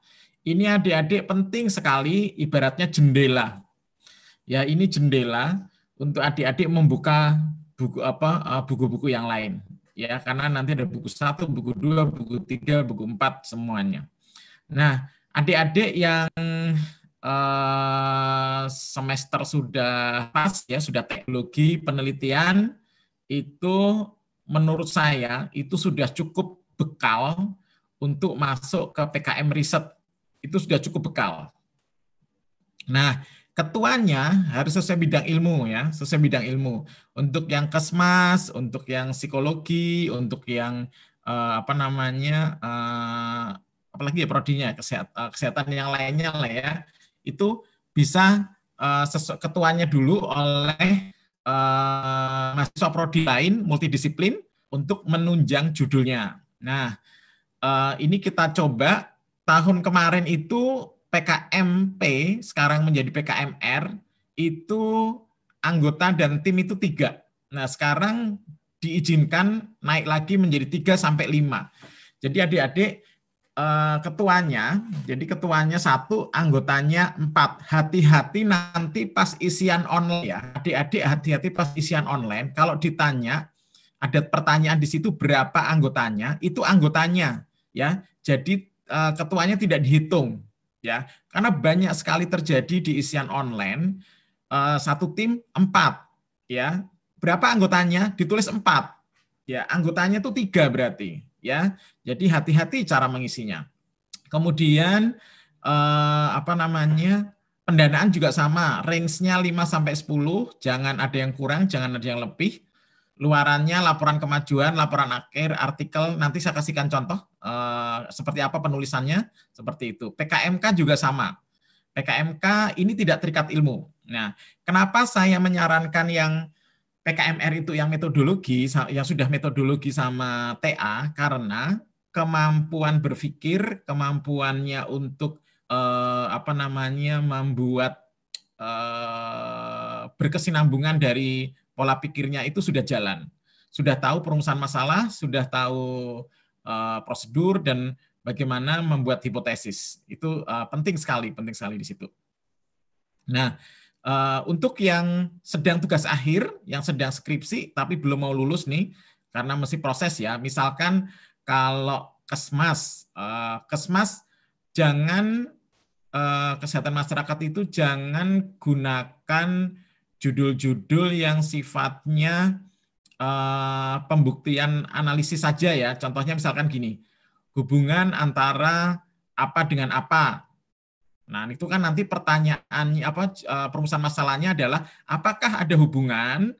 Speaker 10: ini adik-adik penting sekali ibaratnya jendela. Ya ini jendela untuk adik-adik membuka buku apa eh, buku-buku yang lain. Ya karena nanti ada buku satu buku dua buku tiga buku empat semuanya. Nah adik-adik yang Eh, semester sudah pas ya sudah teknologi penelitian itu menurut saya itu sudah cukup bekal untuk masuk ke PKM riset itu sudah cukup bekal. Nah, ketuanya harus sesuai bidang ilmu ya, sesuai bidang ilmu. Untuk yang kesmas, untuk yang psikologi, untuk yang uh, apa namanya, uh, apalagi ya prodinya kesehatan, kesehatan yang lainnya lah ya itu bisa uh, ketuanya dulu oleh uh, mahasiswa prodi lain multidisiplin untuk menunjang judulnya. Nah, uh, ini kita coba tahun kemarin itu PKMP sekarang menjadi PKMR itu anggota dan tim itu tiga. Nah sekarang diizinkan naik lagi menjadi tiga sampai lima. Jadi adik-adik eh, ketuanya, jadi ketuanya satu, anggotanya empat. Hati-hati nanti pas isian online ya, adik-adik hati-hati pas isian online. Kalau ditanya ada pertanyaan di situ berapa anggotanya, itu anggotanya ya. Jadi Eh, ketuanya tidak dihitung ya karena banyak sekali terjadi di isian online eh, satu tim empat ya berapa anggotanya ditulis empat ya anggotanya itu tiga berarti ya jadi hati-hati cara mengisinya kemudian eh, apa namanya pendanaan juga sama range-nya 5 sampai 10 jangan ada yang kurang jangan ada yang lebih luarannya laporan kemajuan, laporan akhir, artikel, nanti saya kasihkan contoh eh, seperti apa penulisannya, seperti itu. PKMK juga sama. PKMK ini tidak terikat ilmu. Nah, kenapa saya menyarankan yang PKMR itu yang metodologi, yang sudah metodologi sama TA, karena kemampuan berpikir, kemampuannya untuk eh, apa namanya membuat eh, berkesinambungan dari pola pikirnya itu sudah jalan. Sudah tahu perumusan masalah, sudah tahu uh, prosedur dan bagaimana membuat hipotesis. Itu uh, penting sekali, penting sekali di situ. Nah, uh, untuk yang sedang tugas akhir, yang sedang skripsi tapi belum mau lulus nih, karena masih proses ya. Misalkan kalau kesmas, uh, kesmas jangan uh, kesehatan masyarakat itu jangan gunakan judul-judul yang sifatnya uh, pembuktian analisis saja ya. Contohnya misalkan gini, hubungan antara apa dengan apa. Nah, itu kan nanti pertanyaannya apa uh, perumusan masalahnya adalah apakah ada hubungan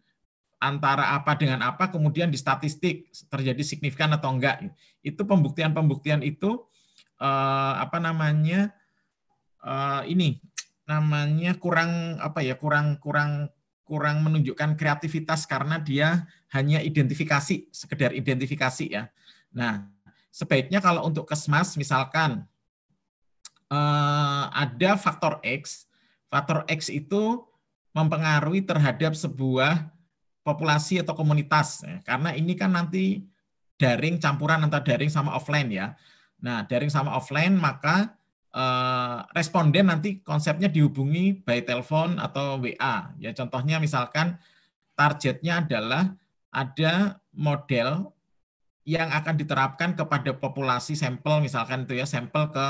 Speaker 10: antara apa dengan apa kemudian di statistik terjadi signifikan atau enggak. Itu pembuktian-pembuktian itu uh, apa namanya? Uh, ini namanya kurang apa ya kurang kurang kurang menunjukkan kreativitas karena dia hanya identifikasi sekedar identifikasi ya. Nah sebaiknya kalau untuk kesmas misalkan eh, ada faktor X, faktor X itu mempengaruhi terhadap sebuah populasi atau komunitas ya. karena ini kan nanti daring campuran antara daring sama offline ya. Nah daring sama offline maka Eh, responden nanti konsepnya dihubungi by telepon atau WA. Ya contohnya misalkan targetnya adalah ada model yang akan diterapkan kepada populasi sampel misalkan itu ya sampel ke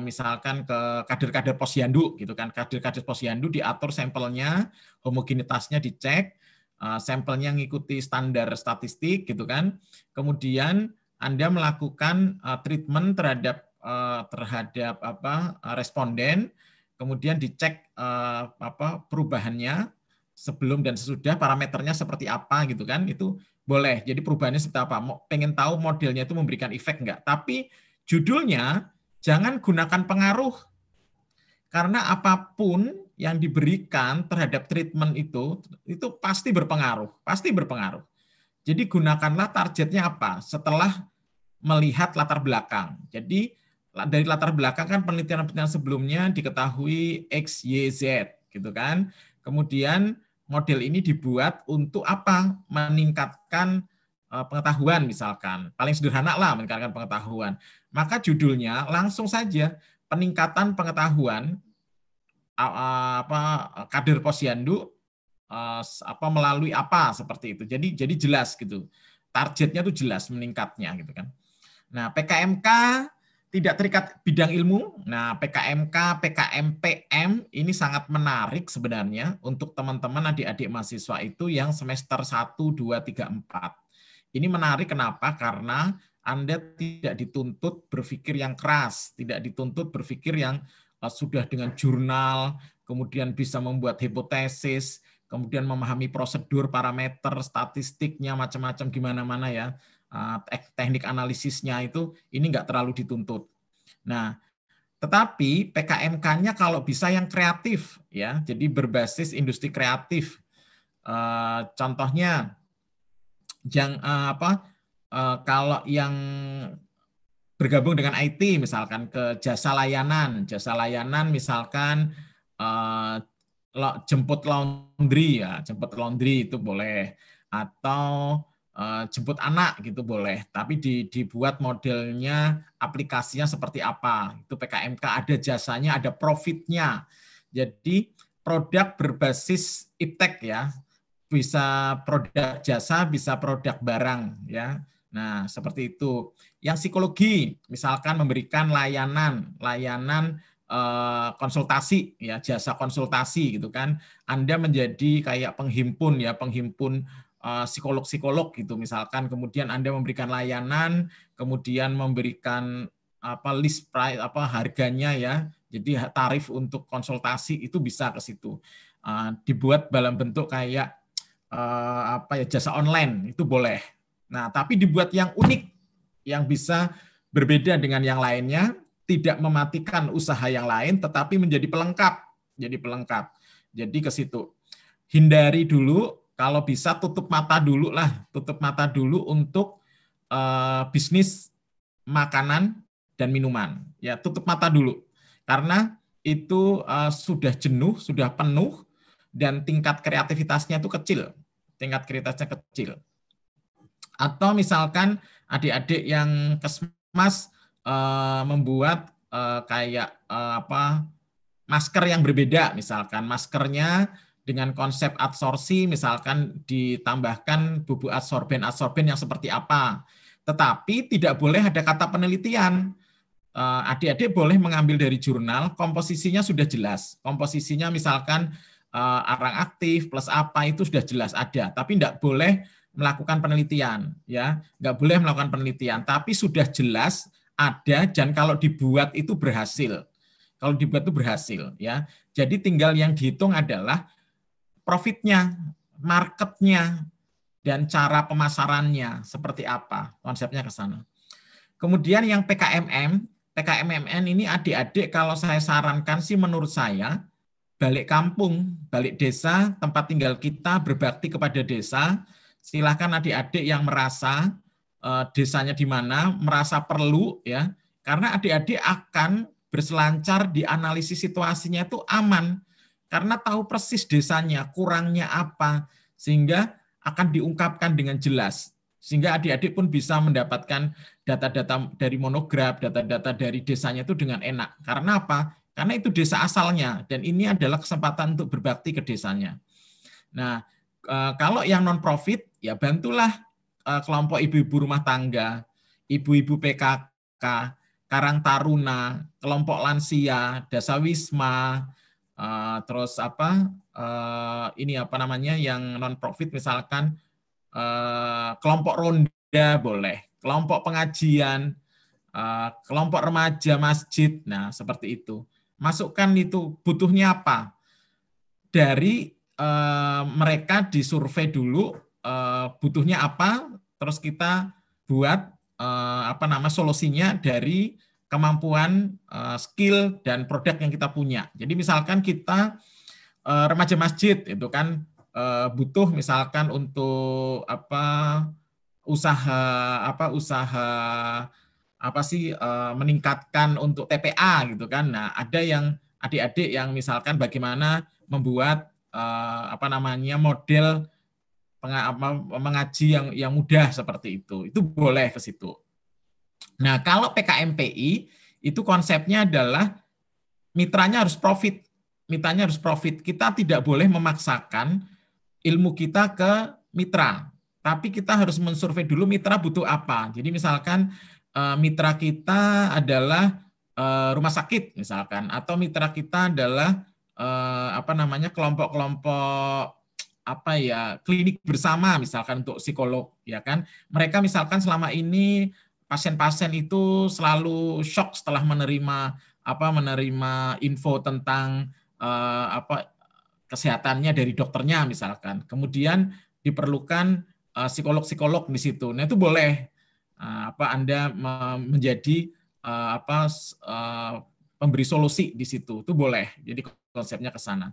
Speaker 10: misalkan ke kader-kader posyandu gitu kan kader-kader posyandu diatur sampelnya homogenitasnya dicek eh, sampelnya mengikuti standar statistik gitu kan kemudian anda melakukan treatment terhadap Eh, terhadap apa responden, kemudian dicek eh, apa perubahannya sebelum dan sesudah parameternya seperti apa gitu kan itu boleh. Jadi perubahannya seperti apa? Pengen tahu modelnya itu memberikan efek enggak? Tapi judulnya jangan gunakan pengaruh karena apa pun yang diberikan terhadap treatment itu itu pasti berpengaruh, pasti berpengaruh. Jadi gunakanlah targetnya apa setelah melihat latar belakang. Jadi dari latar belakang kan penelitian-penelitian sebelumnya diketahui X, Y, Z gitu kan. Kemudian model ini dibuat untuk apa? Meningkatkan eh, pengetahuan misalkan. Paling sederhana lah meningkatkan pengetahuan. Maka judulnya langsung saja peningkatan pengetahuan apa kader posyandu apa melalui apa seperti itu. Jadi jadi jelas gitu. Targetnya tuh jelas meningkatnya gitu kan. Nah, PKMK tidak terikat bidang ilmu. Nah, PKMK, PKMPM ini sangat menarik sebenarnya untuk teman-teman adik-adik mahasiswa itu yang semester 1, 2, 3, 4. Ini menarik kenapa? Karena Anda tidak dituntut berpikir yang keras, tidak dituntut berpikir yang uh, sudah dengan jurnal, kemudian bisa membuat hipotesis, kemudian memahami prosedur, parameter, statistiknya, macam-macam gimana-mana ya Eh, teknik analisisnya itu ini nggak terlalu dituntut. Nah, Tetapi PKMK-nya kalau bisa yang kreatif ya, jadi berbasis industri kreatif. Uh, contohnya yang apa uh, kalau yang bergabung dengan IT misalkan ke jasa layanan, jasa layanan misalkan uh, jemput laundry ya, jemput laundry itu boleh atau uh, jemput anak gitu boleh, tapi di, dibuat modelnya aplikasinya seperti apa. Itu PKMK ada jasanya, ada profitnya. Jadi produk berbasis iptek ya, bisa produk jasa, bisa produk barang ya. Nah, seperti itu. Yang psikologi, misalkan memberikan layanan, layanan eh, konsultasi ya, jasa konsultasi gitu kan. Anda menjadi kayak penghimpun ya, penghimpun Eh, psikolog-psikolog gitu misalkan kemudian Anda memberikan layanan kemudian memberikan apa list price apa harganya ya jadi tarif untuk konsultasi itu bisa ke situ uh, dibuat dalam bentuk kayak uh, apa ya jasa online itu boleh nah tapi dibuat yang unik yang bisa berbeda dengan yang lainnya tidak mematikan usaha yang lain tetapi menjadi pelengkap jadi pelengkap jadi ke situ hindari dulu kalau bisa tutup mata dulu lah, tutup mata dulu untuk uh, bisnis makanan dan minuman. Ya, tutup mata dulu. Karena itu uh, sudah jenuh, sudah penuh dan tingkat kreativitasnya itu kecil. Tingkat kreativitasnya kecil. Atau misalkan adik-adik yang kesmas uh, membuat uh, kayak uh, apa masker yang berbeda misalkan maskernya dengan konsep adsorpsi misalkan ditambahkan bubuk adsorben-adsorben yang seperti apa. Tetapi tidak boleh ada kata penelitian. Adik-adik boleh mengambil dari jurnal, komposisinya sudah jelas. Komposisinya misalkan arang aktif plus apa itu sudah jelas ada, tapi tidak boleh melakukan penelitian, ya, nggak boleh melakukan penelitian. Tapi sudah jelas ada dan kalau dibuat itu berhasil. Kalau dibuat itu berhasil, ya. Jadi tinggal yang dihitung adalah profitnya, marketnya, dan cara pemasarannya seperti apa, konsepnya ke sana. Kemudian yang PKMM, PKMMN ini adik-adik kalau saya sarankan sih menurut saya, balik kampung, balik desa, tempat tinggal kita, berbakti kepada desa, silahkan adik-adik yang merasa uh, desanya di mana, merasa perlu ya, karena adik-adik akan berselancar di analisis situasinya itu aman karena tahu persis desanya, kurangnya apa, sehingga akan diungkapkan dengan jelas. Sehingga adik-adik pun bisa mendapatkan data-data dari monograf, data-data dari desanya itu dengan enak. Karena apa? Karena itu desa asalnya, dan ini adalah kesempatan untuk berbakti ke desanya. Nah, eh, kalau yang non-profit, ya bantulah eh, kelompok ibu-ibu rumah tangga, ibu-ibu PKK, Karang Taruna, kelompok lansia, dasawisma, Uh, terus apa uh, ini apa namanya yang non profit misalkan uh, kelompok ronda boleh kelompok pengajian uh, kelompok remaja masjid nah seperti itu. Masukkan itu butuhnya apa? Dari uh, mereka disurvei dulu uh, butuhnya apa terus kita buat uh, apa nama solusinya dari kemampuan, uh, skill dan produk yang kita punya. Jadi misalkan kita remaja masjid itu kan uh, butuh misalkan untuk apa usaha apa usaha apa sih meningkatkan untuk TPA gitu kan. Nah, ada yang adik-adik yang misalkan bagaimana membuat apa namanya model mengaji yang yang mudah seperti itu. Itu boleh ke situ. Nah, kalau PKMPI itu konsepnya adalah mitranya harus profit. Mitranya harus profit. Kita tidak boleh memaksakan ilmu kita ke mitra. Tapi kita harus mensurvei dulu mitra butuh apa. Jadi misalkan eh, mitra kita adalah eh, rumah sakit misalkan atau mitra kita adalah eh, apa namanya kelompok-kelompok apa ya klinik bersama misalkan untuk psikolog ya kan mereka misalkan selama ini pasien-pasien itu selalu shock setelah menerima apa menerima info tentang uh, apa kesehatannya dari dokternya misalkan. Kemudian diperlukan uh, psikolog-psikolog di situ. Nah, itu boleh uh, apa Anda menjadi uh, apa uh, memberi solusi di situ. Itu boleh. Jadi konsepnya ke sana.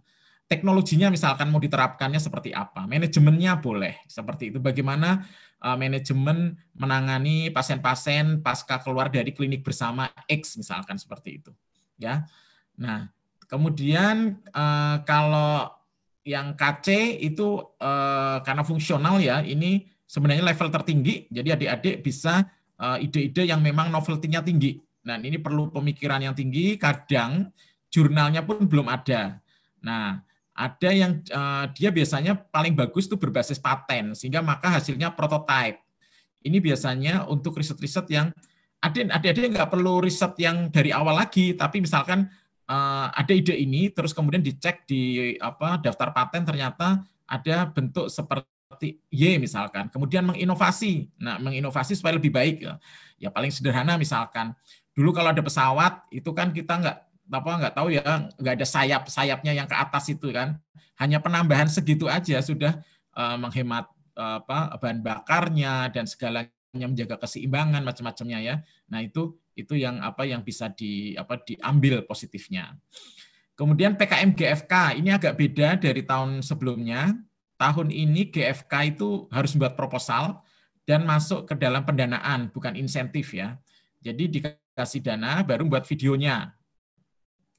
Speaker 10: Teknologinya misalkan mau diterapkannya seperti apa? Manajemennya boleh seperti itu. Bagaimana uh, manajemen menangani pasien-pasien pasca keluar dari klinik bersama X misalkan seperti itu. Ya. Nah, kemudian uh, kalau yang KC itu uh, karena fungsional ya, ini sebenarnya level tertinggi. Jadi adik-adik bisa ide-ide yang memang novelty-nya tinggi. Nah, ini perlu pemikiran yang tinggi. Kadang jurnalnya pun belum ada. Nah, ada yang uh, dia biasanya paling bagus itu berbasis paten sehingga maka hasilnya prototype. Ini biasanya untuk riset-riset yang adik-adik nggak perlu riset yang dari awal lagi, tapi misalkan uh, ada ide ini terus kemudian dicek di apa daftar paten ternyata ada bentuk seperti Y misalkan, kemudian menginovasi. Nah, menginovasi supaya lebih baik ya. Ya paling sederhana misalkan dulu kalau ada pesawat itu kan kita nggak apa nggak tahu ya nggak ada sayap sayapnya yang ke atas itu kan. Hanya penambahan segitu aja sudah uh, menghemat uh, apa bahan bakarnya dan segalanya menjaga keseimbangan macam-macamnya ya. Nah itu itu yang apa yang bisa di apa diambil positifnya. Kemudian PKM GFK ini agak beda dari tahun sebelumnya. Tahun ini GFK itu harus membuat proposal dan masuk ke dalam pendanaan bukan insentif ya. Jadi dikasih dana baru buat videonya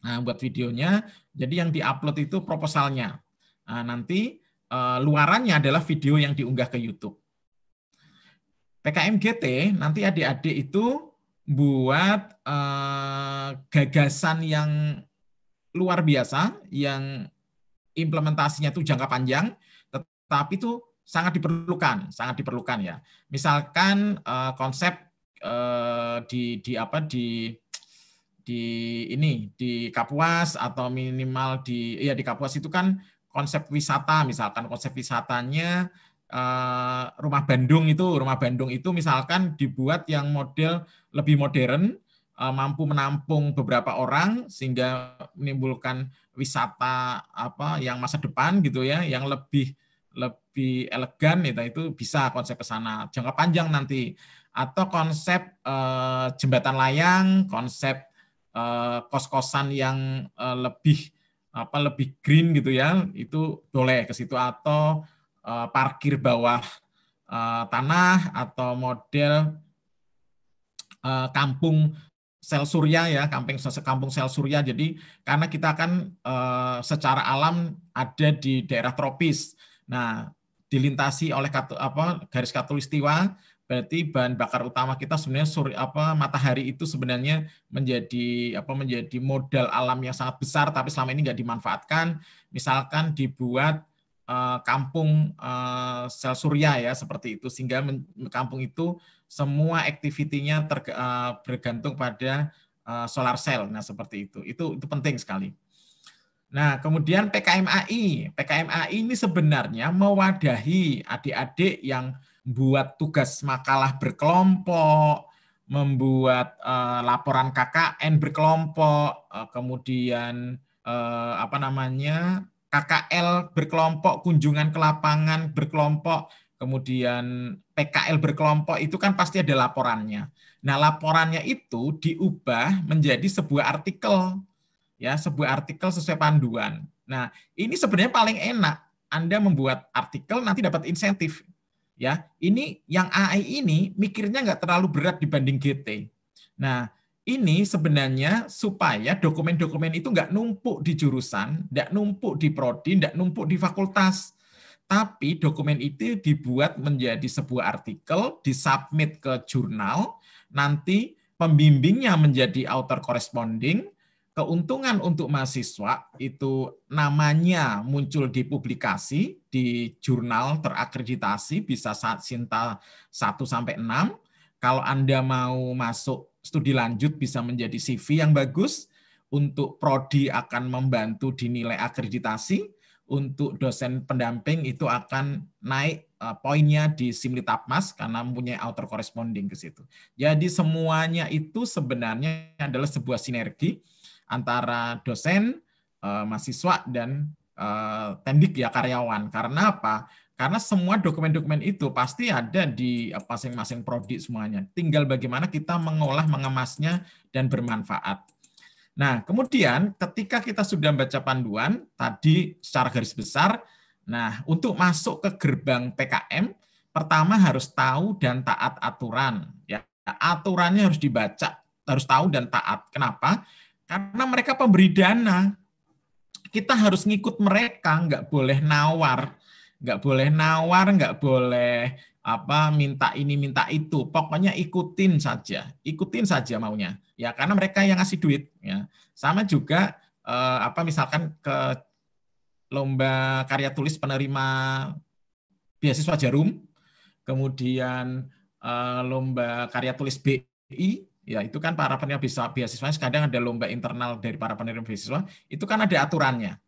Speaker 10: Nah, buat videonya, jadi yang diupload itu proposalnya. Nah, nanti uh, luarannya adalah video yang diunggah ke YouTube. PKMGT nanti adik-adik itu buat uh, gagasan yang luar biasa, yang implementasinya itu jangka panjang, tetapi itu sangat diperlukan, sangat diperlukan ya. Misalkan uh, konsep uh, di di apa di di ini di Kapuas atau minimal di ya di Kapuas itu kan konsep wisata. Misalkan konsep wisatanya eh, rumah Bandung itu rumah Bandung itu misalkan dibuat yang model lebih modern eh, mampu menampung beberapa orang sehingga menimbulkan wisata apa yang masa depan gitu ya yang lebih lebih elegan. Itu itu bisa konsep ke sana. Jangka panjang nanti. Atau konsep eh, jembatan layang konsep kos-kosan yang eh, lebih apa lebih green gitu ya itu boleh ke situ. Atau eh, parkir bawah tanah atau model kampung sel surya ya kampung kampung sel surya. Jadi karena kita kan secara alam ada di daerah tropis. Nah dilintasi oleh apa garis katulistiwa berarti bahan bakar utama kita sebenarnya suri apa matahari itu sebenarnya menjadi apa menjadi modal alam yang sangat besar tapi selama ini nggak dimanfaatkan. Misalkan dibuat uh, kampung uh, sel surya ya seperti itu. Sehingga kampung itu semua aktivitinya ter, uh, bergantung pada solar cell. Nah seperti itu. Itu itu penting sekali. Nah, kemudian PKMAI. PKMAI ini sebenarnya mewadahi adik-adik yang buat tugas makalah berkelompok, membuat uh, laporan KKN berkelompok, uh, kemudian uh, apa namanya KKL berkelompok, kunjungan ke lapangan berkelompok, kemudian PKL berkelompok itu kan pasti ada laporannya. Nah, laporannya itu diubah menjadi sebuah artikel ya, sebuah artikel sesuai panduan. Nah, ini sebenarnya paling enak. Anda membuat artikel nanti dapat insentif ya ini yang AI ini mikirnya nggak terlalu berat dibanding GT. Nah ini sebenarnya supaya dokumen-dokumen itu nggak numpuk di jurusan, nggak numpuk di prodi, nggak numpuk di fakultas. Tapi dokumen itu dibuat menjadi sebuah artikel, disubmit ke jurnal, nanti pembimbingnya menjadi author corresponding, keuntungan untuk mahasiswa itu namanya muncul di publikasi di jurnal terakreditasi bisa saat Sinta 1 sampai 6. Kalau Anda mau masuk studi lanjut bisa menjadi CV yang bagus. Untuk prodi akan membantu dinilai akreditasi. Untuk dosen pendamping itu akan naik eh, poinnya di Simlitapmas karena mempunyai author corresponding ke situ. Jadi semuanya itu sebenarnya adalah sebuah sinergi antara dosen, uh, mahasiswa dan uh, tendik ya karyawan. Karena apa? Karena semua dokumen-dokumen itu pasti ada di eh, masing-masing prodi semuanya. Tinggal bagaimana kita mengolah, mengemasnya dan bermanfaat. Nah, kemudian ketika kita sudah baca panduan tadi secara garis besar, nah untuk masuk ke gerbang PKM pertama harus tahu dan taat aturan ya. Aturannya harus dibaca, harus tahu dan taat. Kenapa? Karena mereka pemberi dana. Kita harus ngikut mereka, nggak boleh nawar, nggak boleh nawar, nggak boleh apa minta ini minta itu. Pokoknya ikutin saja, ikutin saja maunya. Ya karena mereka yang ngasih duit. Ya sama juga eh, apa misalkan ke lomba karya tulis penerima beasiswa Jarum, kemudian uh, lomba karya tulis BI, ya itu kan para penerima beasiswa kadang ada lomba internal dari para penerima beasiswa, itu kan ada aturannya.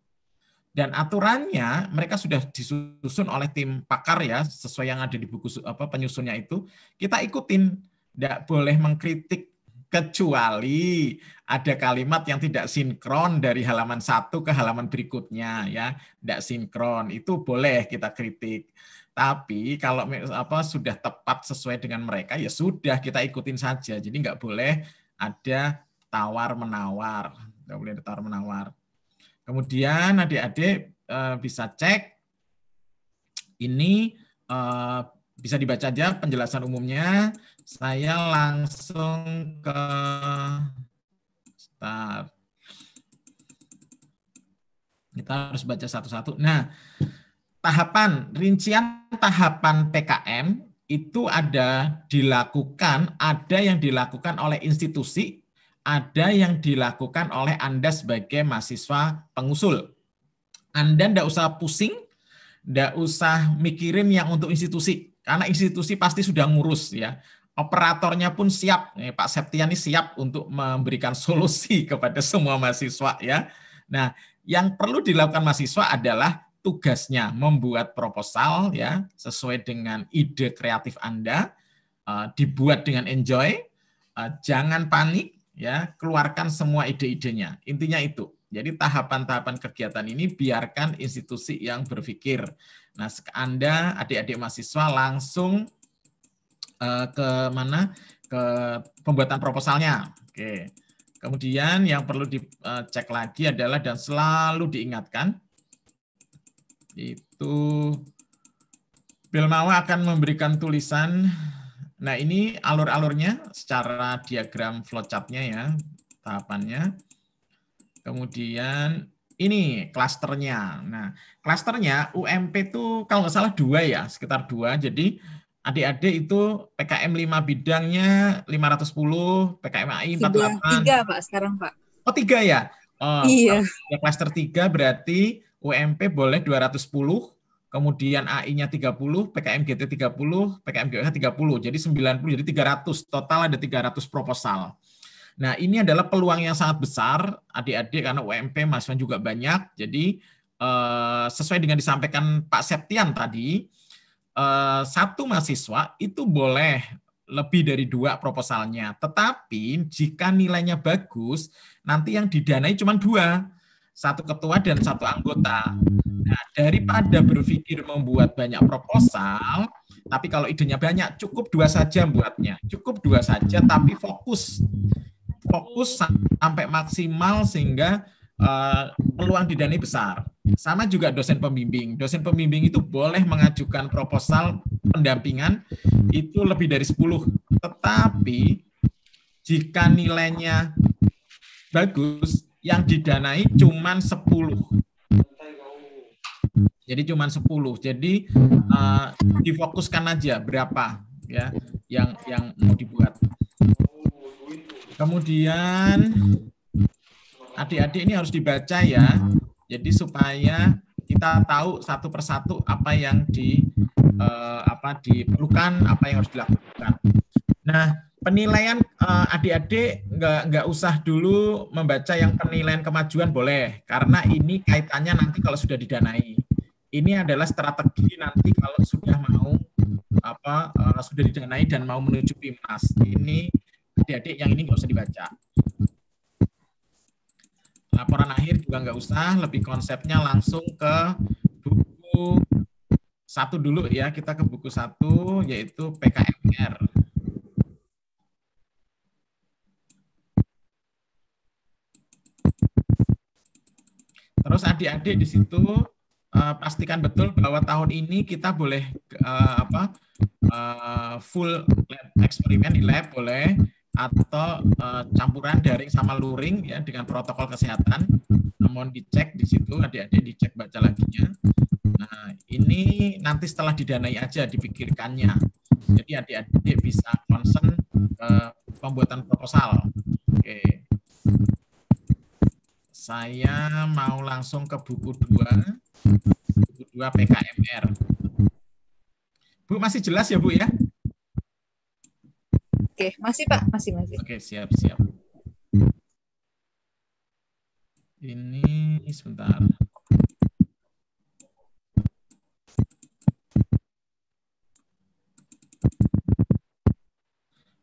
Speaker 10: Dan aturannya mereka sudah disusun oleh tim pakar ya, sesuai yang ada di buku apa penyusunnya itu, kita ikutin. Tidak boleh mengkritik kecuali ada kalimat yang tidak sinkron dari halaman satu ke halaman berikutnya ya tidak sinkron itu boleh kita kritik tapi kalau apa sudah tepat sesuai dengan mereka ya sudah kita ikutin saja. Jadi nggak boleh ada tawar menawar, nggak boleh ada tawar menawar. Kemudian adik-adik eh, bisa cek ini eh, bisa dibaca aja penjelasan umumnya. Saya langsung ke start. Kita harus baca satu-satu. Nah, tahapan rincian tahapan PKM itu ada dilakukan, ada yang dilakukan oleh institusi, ada yang dilakukan oleh Anda sebagai mahasiswa pengusul. Anda tidak usah pusing, tidak usah mikirin yang untuk institusi, karena institusi pasti sudah ngurus ya. Operatornya pun siap, Pak Septiani siap untuk memberikan solusi kepada semua mahasiswa ya. Nah, yang perlu dilakukan mahasiswa adalah tugasnya membuat proposal ya sesuai dengan ide kreatif Anda, uh, dibuat dengan enjoy, uh, jangan panik ya, keluarkan semua ide-idenya. Intinya itu. Jadi tahapan-tahapan kegiatan ini biarkan institusi yang berpikir. Nah, Anda adik-adik mahasiswa langsung uh, ke mana? ke pembuatan proposalnya. Oke. Kemudian yang perlu dicek lagi adalah dan selalu diingatkan itu Bilmawa akan memberikan tulisan. Nah, ini alur-alurnya secara diagram flowchartnya ya, tahapannya. Kemudian ini klasternya. Nah, klasternya UMP itu kalau nggak salah dua ya, sekitar dua. Jadi adik-adik itu PKM 5 bidangnya 510, PKM AI 48. Tiga,
Speaker 1: tiga Pak sekarang Pak.
Speaker 10: Oh tiga ya? Oh,
Speaker 1: iya.
Speaker 10: Ya, klaster tiga berarti UMP boleh 210, kemudian AI-nya 30, PKM GT 30, PKM GWH 30. Jadi 90, jadi 300. Total ada 300 proposal. Nah, ini adalah peluang yang sangat besar, adik-adik, karena UMP mahasiswa juga banyak. Jadi, eh, sesuai dengan disampaikan Pak Septian tadi, eh, satu mahasiswa itu boleh lebih dari dua proposalnya. Tetapi jika nilainya bagus, nanti yang didanai cuma dua satu ketua dan satu anggota. Nah, daripada berpikir membuat banyak proposal, tapi kalau idenya banyak, cukup dua saja buatnya. Cukup dua saja, tapi fokus. Fokus sampai maksimal sehingga uh, peluang didanai besar. Sama juga dosen pembimbing. Dosen pembimbing itu boleh mengajukan proposal pendampingan itu lebih dari 10. Tetapi jika nilainya bagus, yang didanai cuma 10. Jadi cuma 10. Jadi uh, difokuskan aja berapa ya yang yang mau dibuat. Kemudian adik-adik ini harus dibaca ya. Jadi supaya kita tahu satu persatu apa yang di uh, apa diperlukan, apa yang harus dilakukan. Nah, penilaian uh, adik-adik nggak nggak usah dulu membaca yang penilaian kemajuan boleh. Karena ini kaitannya nanti kalau sudah didanai. Ini adalah strategi nanti kalau sudah mau apa uh, sudah didanai dan mau menuju PIMNAS ini adik-adik yang ini nggak usah dibaca. Laporan akhir juga nggak usah lebih konsepnya langsung ke buku satu dulu ya. Kita ke buku satu yaitu PKMR Terus adik-adik di situ uh, pastikan betul bahwa tahun ini kita boleh uh, apa uh, full lab eksperimen di lab boleh atau uh, campuran daring sama luring ya dengan protokol kesehatan. Namun dicek di situ adik-adik dicek baca laginya. Nah, ini nanti setelah didanai aja dipikirkannya. Jadi adik-adik bisa concern ke pembuatan proposal. Oke. Saya mau langsung ke buku 2. Buku 2 PKMR. Bu masih jelas ya, Bu ya?
Speaker 1: Oke, masih Pak, masih masih.
Speaker 10: Oke, siap, siap. Ini sebentar.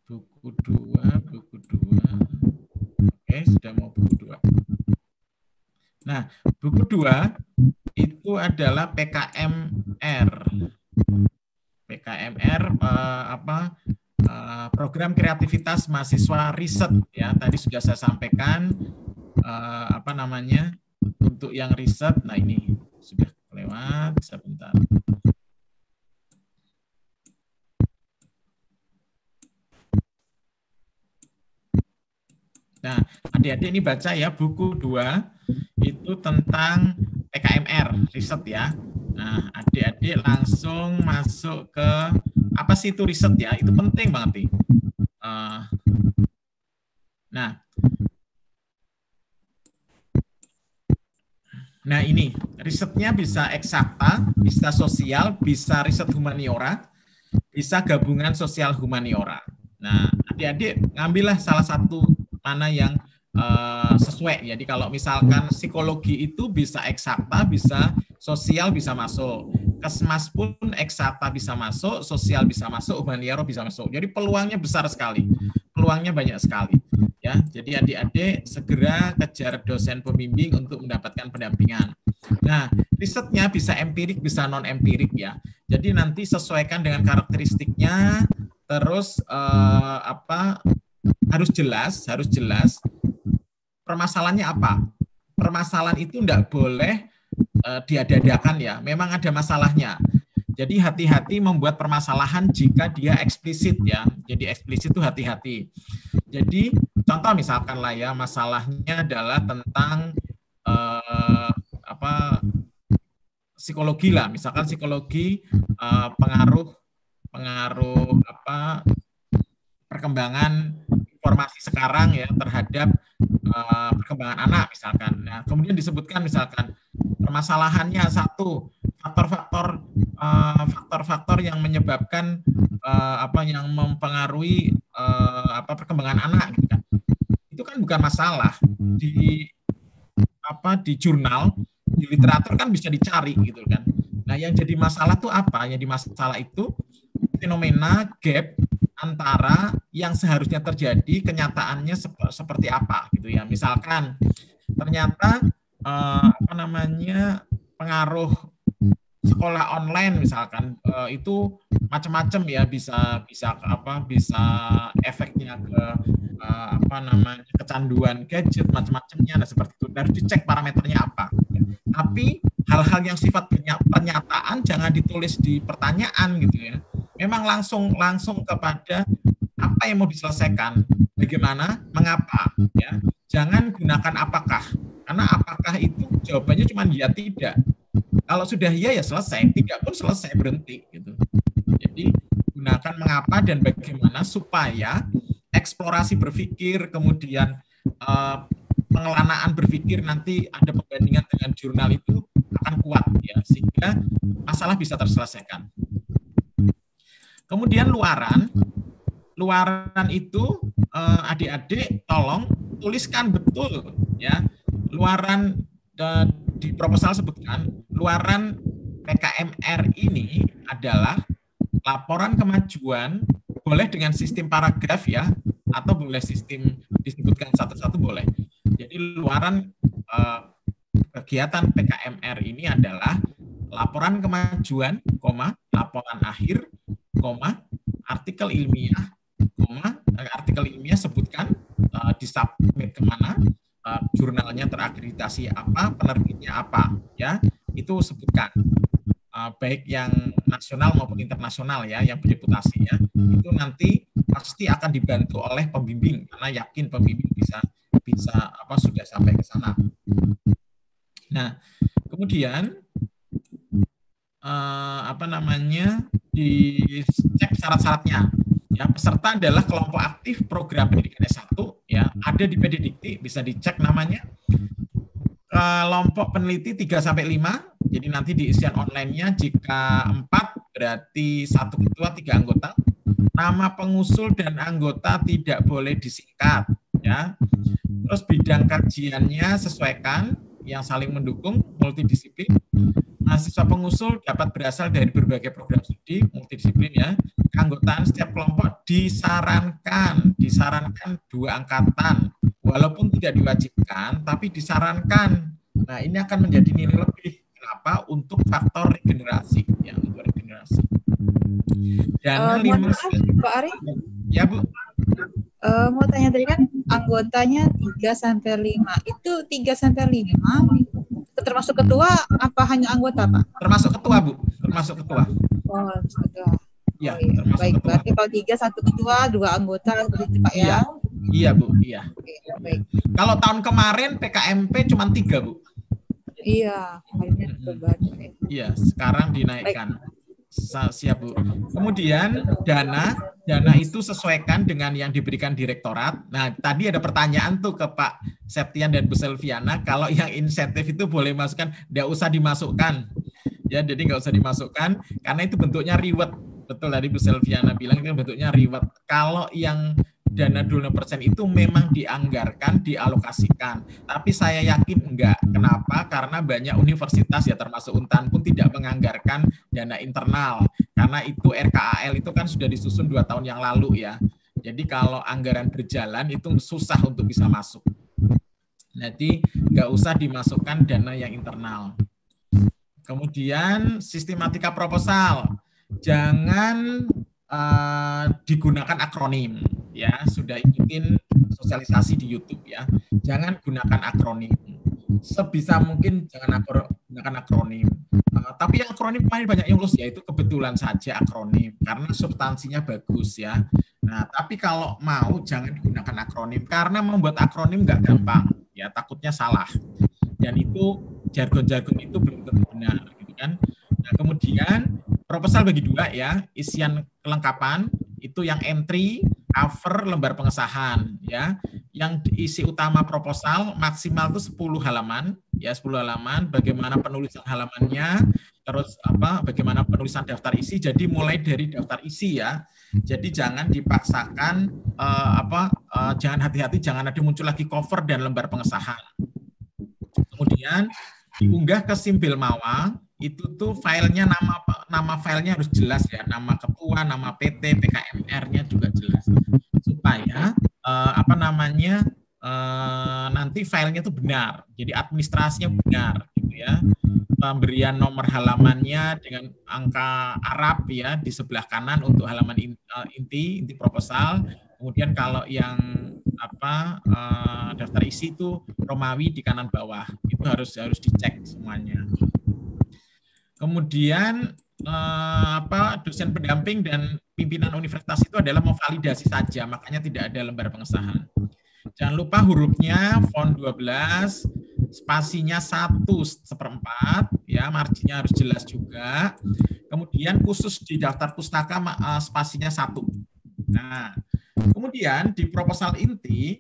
Speaker 10: Buku 2, buku 2. Oke, sudah mau buku 2. Nah, buku 2 itu adalah PKMR. PKMR eh, apa eh, program kreativitas mahasiswa riset ya. Tadi sudah saya sampaikan eh, apa namanya untuk yang riset. Nah ini sudah lewat sebentar. Nah, adik-adik ini baca ya buku 2 itu tentang PKMR, riset ya. Nah, adik-adik langsung masuk ke apa sih itu riset ya? Itu penting banget nih. Uh, nah, nah ini risetnya bisa eksakta, bisa sosial, bisa riset humaniora, bisa gabungan sosial humaniora. Nah, adik-adik ngambillah salah satu mana yang uh, sesuai. Jadi kalau misalkan psikologi itu bisa eksakta, bisa sosial bisa masuk. Kesmas pun eksakta bisa masuk, sosial bisa masuk, humaniora bisa masuk. Jadi peluangnya besar sekali. Peluangnya banyak sekali. Ya, jadi adik-adik segera kejar dosen pembimbing untuk mendapatkan pendampingan. Nah, risetnya bisa empirik, bisa non empirik ya. Jadi nanti sesuaikan dengan karakteristiknya, terus eh, apa harus jelas, harus jelas permasalahannya apa. Permasalahan itu tidak boleh uh, diadakan ya. Memang ada masalahnya. Jadi hati-hati membuat permasalahan jika dia eksplisit ya. Jadi eksplisit itu hati-hati. Jadi contoh misalkan lah ya masalahnya adalah tentang uh, apa psikologi lah. Misalkan psikologi uh, pengaruh pengaruh apa perkembangan informasi sekarang ya terhadap uh, perkembangan anak misalkan. Nah, kemudian disebutkan misalkan permasalahannya satu faktor-faktor uh, faktor-faktor yang menyebabkan uh, apa yang mempengaruhi uh, apa perkembangan anak gitu kan. Itu kan bukan masalah di apa di jurnal di literatur kan bisa dicari gitu kan. Nah, yang jadi masalah tuh apa? Yang di masalah itu fenomena gap antara yang seharusnya terjadi kenyataannya sep seperti apa gitu ya. Misalkan ternyata eh, apa namanya pengaruh sekolah online misalkan eh, itu macam-macam ya bisa bisa apa bisa efeknya ke eh, apa namanya kecanduan gadget macam-macamnya nah seperti itu. Harus dicek parameternya apa. Tapi hal-hal yang sifat pernyataan jangan ditulis di pertanyaan gitu ya memang langsung langsung kepada apa yang mau diselesaikan, bagaimana, mengapa, ya. Jangan gunakan apakah, karena apakah itu jawabannya cuma ya tidak. Kalau sudah iya ya selesai, tidak pun selesai berhenti gitu. Jadi gunakan mengapa dan bagaimana supaya eksplorasi berpikir kemudian uh, pengelanaan berpikir nanti ada perbandingan dengan jurnal itu akan kuat ya sehingga masalah bisa terselesaikan. Kemudian luaran, luaran itu eh, adik-adik tolong tuliskan betul ya. Luaran dan di proposal sebutkan luaran PKMR ini adalah laporan kemajuan boleh dengan sistem paragraf ya atau boleh sistem disebutkan satu-satu boleh. Jadi luaran eh, kegiatan PKMR ini adalah laporan kemajuan, koma, laporan akhir, koma, artikel ilmiah, koma, artikel ilmiah sebutkan uh, di submit ke mana, uh, jurnalnya terakreditasi apa, penerbitnya apa, ya itu sebutkan uh, baik yang nasional maupun internasional ya, yang bereputasi ya, itu nanti pasti akan dibantu oleh pembimbing karena yakin pembimbing bisa bisa apa sudah sampai ke sana. Nah, kemudian uh, apa namanya dicek syarat-syaratnya. Ya, peserta adalah kelompok aktif program pendidikan S1 ya, ada di PDDikti bisa dicek namanya. Kelompok peneliti 3 sampai 5. Jadi nanti di isian online-nya jika 4 berarti satu ketua, tiga anggota. Nama pengusul dan anggota tidak boleh disingkat ya. Terus bidang kajiannya sesuaikan yang saling mendukung multidisiplin mahasiswa pengusul dapat berasal dari berbagai program studi multidisiplin ya. Keanggotaan setiap kelompok disarankan, disarankan dua angkatan, walaupun tidak diwajibkan, tapi disarankan. Nah ini akan menjadi nilai lebih. Kenapa? Untuk faktor regenerasi, ya untuk regenerasi.
Speaker 1: Dan uh, lima. Pak Ari.
Speaker 10: Ya Bu.
Speaker 1: Uh, mau tanya tadi kan anggotanya 3 sampai 5. Itu 3 sampai 5 termasuk ketua apa hanya anggota pak?
Speaker 10: Termasuk ketua bu, termasuk ketua.
Speaker 1: Oh, ketua.
Speaker 10: Ya, oh, iya.
Speaker 1: baik. Ketua. Berarti kalau tiga satu ketua, dua anggota seperti itu pak ya?
Speaker 10: Iya, iya bu, iya. Oke, baik. Kalau tahun kemarin PKMP cuma tiga bu.
Speaker 1: Iya, hmm.
Speaker 10: Iya, sekarang dinaikkan. Baik siap Bu. Kemudian dana, dana itu sesuaikan dengan yang diberikan direktorat. Nah, tadi ada pertanyaan tuh ke Pak Septian dan Bu Selviana, kalau yang insentif itu boleh masukkan, tidak usah dimasukkan. Ya, jadi nggak usah dimasukkan karena itu bentuknya reward. Betul tadi Bu Selviana bilang itu bentuknya reward. Kalau yang dana 20% itu memang dianggarkan, dialokasikan. Tapi saya yakin enggak. Kenapa? Karena banyak universitas ya termasuk Untan pun tidak menganggarkan dana internal. Karena itu RKAL itu kan sudah disusun dua tahun yang lalu ya. Jadi kalau anggaran berjalan itu susah untuk bisa masuk. Jadi enggak usah dimasukkan dana yang internal. Kemudian sistematika proposal. Jangan uh, digunakan akronim ya. Sudah ikutin sosialisasi di YouTube ya. Jangan gunakan akronim. Sebisa mungkin jangan akro, gunakan akronim. Uh, tapi yang akronim paling banyak yang lulus ya itu kebetulan saja akronim. Karena substansinya bagus ya nah tapi kalau mau jangan digunakan akronim karena membuat akronim nggak gampang. Ya takutnya salah. Dan itu jargon-jargon itu belum tentu benar gitu kan? Nah kemudian proposal bagi dua ya. Isian kelengkapan itu yang entry cover lembar pengesahan ya. Yang isi utama proposal maksimal itu 10 halaman ya 10 halaman. Bagaimana penulisan halamannya? Terus apa bagaimana penulisan daftar isi? Jadi mulai dari daftar isi ya. Jadi jangan dipaksakan uh, apa uh, jangan hati-hati jangan ada muncul lagi cover dan lembar pengesahan. Kemudian diunggah ke Simbil Mawang itu tuh filenya nama nama filenya harus jelas ya. Nama ketua nama PT PKMR-nya juga jelas. Supaya uh, apa namanya uh, nanti filenya itu benar. Jadi administrasinya benar gitu ya. Pemberian nomor halamannya dengan angka Arab ya di sebelah kanan untuk halaman eh, inti inti proposal. Kemudian kalau yang apa uh, daftar isi itu Romawi di kanan bawah. Itu harus harus dicek semuanya. Kemudian eh, apa dosen pendamping dan pimpinan universitas itu adalah memvalidasi saja, makanya tidak ada lembar pengesahan. Jangan lupa hurufnya font 12, spasinya satu seperempat, ya marginnya harus jelas juga. Kemudian khusus di daftar pustaka eh, spasinya satu. Nah, kemudian di proposal inti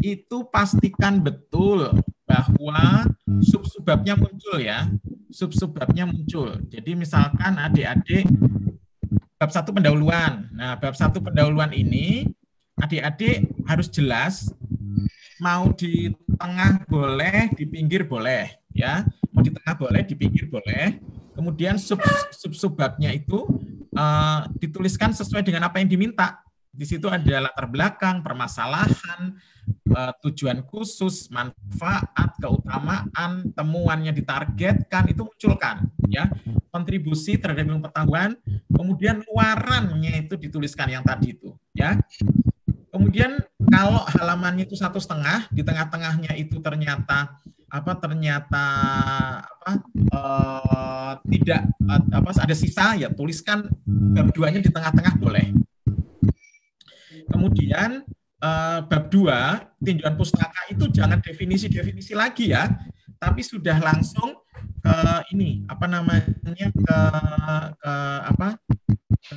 Speaker 10: itu pastikan betul bahwa sub-sebabnya muncul ya. Sub-sebabnya muncul. Jadi misalkan adik-adik bab satu pendahuluan. Nah, bab satu pendahuluan ini adik-adik harus jelas mau di tengah boleh, di pinggir boleh, ya. Mau di tengah boleh, di pinggir boleh. Kemudian sub sub-sebabnya itu uh, dituliskan sesuai dengan apa yang diminta. Di situ ada latar belakang, permasalahan, uh, tujuan khusus, manfaat, keutamaan, temuannya ditargetkan itu munculkan ya. Kontribusi terhadap ilmu pengetahuan, kemudian luarannya itu dituliskan yang tadi itu ya. Kemudian kalau halamannya itu satu setengah, di tengah-tengahnya itu ternyata apa ternyata apa uh, tidak apa ada sisa ya tuliskan bab duanya di tengah-tengah boleh. Kemudian uh, bab dua tinjauan pustaka itu jangan definisi-definisi lagi ya, tapi sudah langsung ke ini apa namanya ke ke apa ke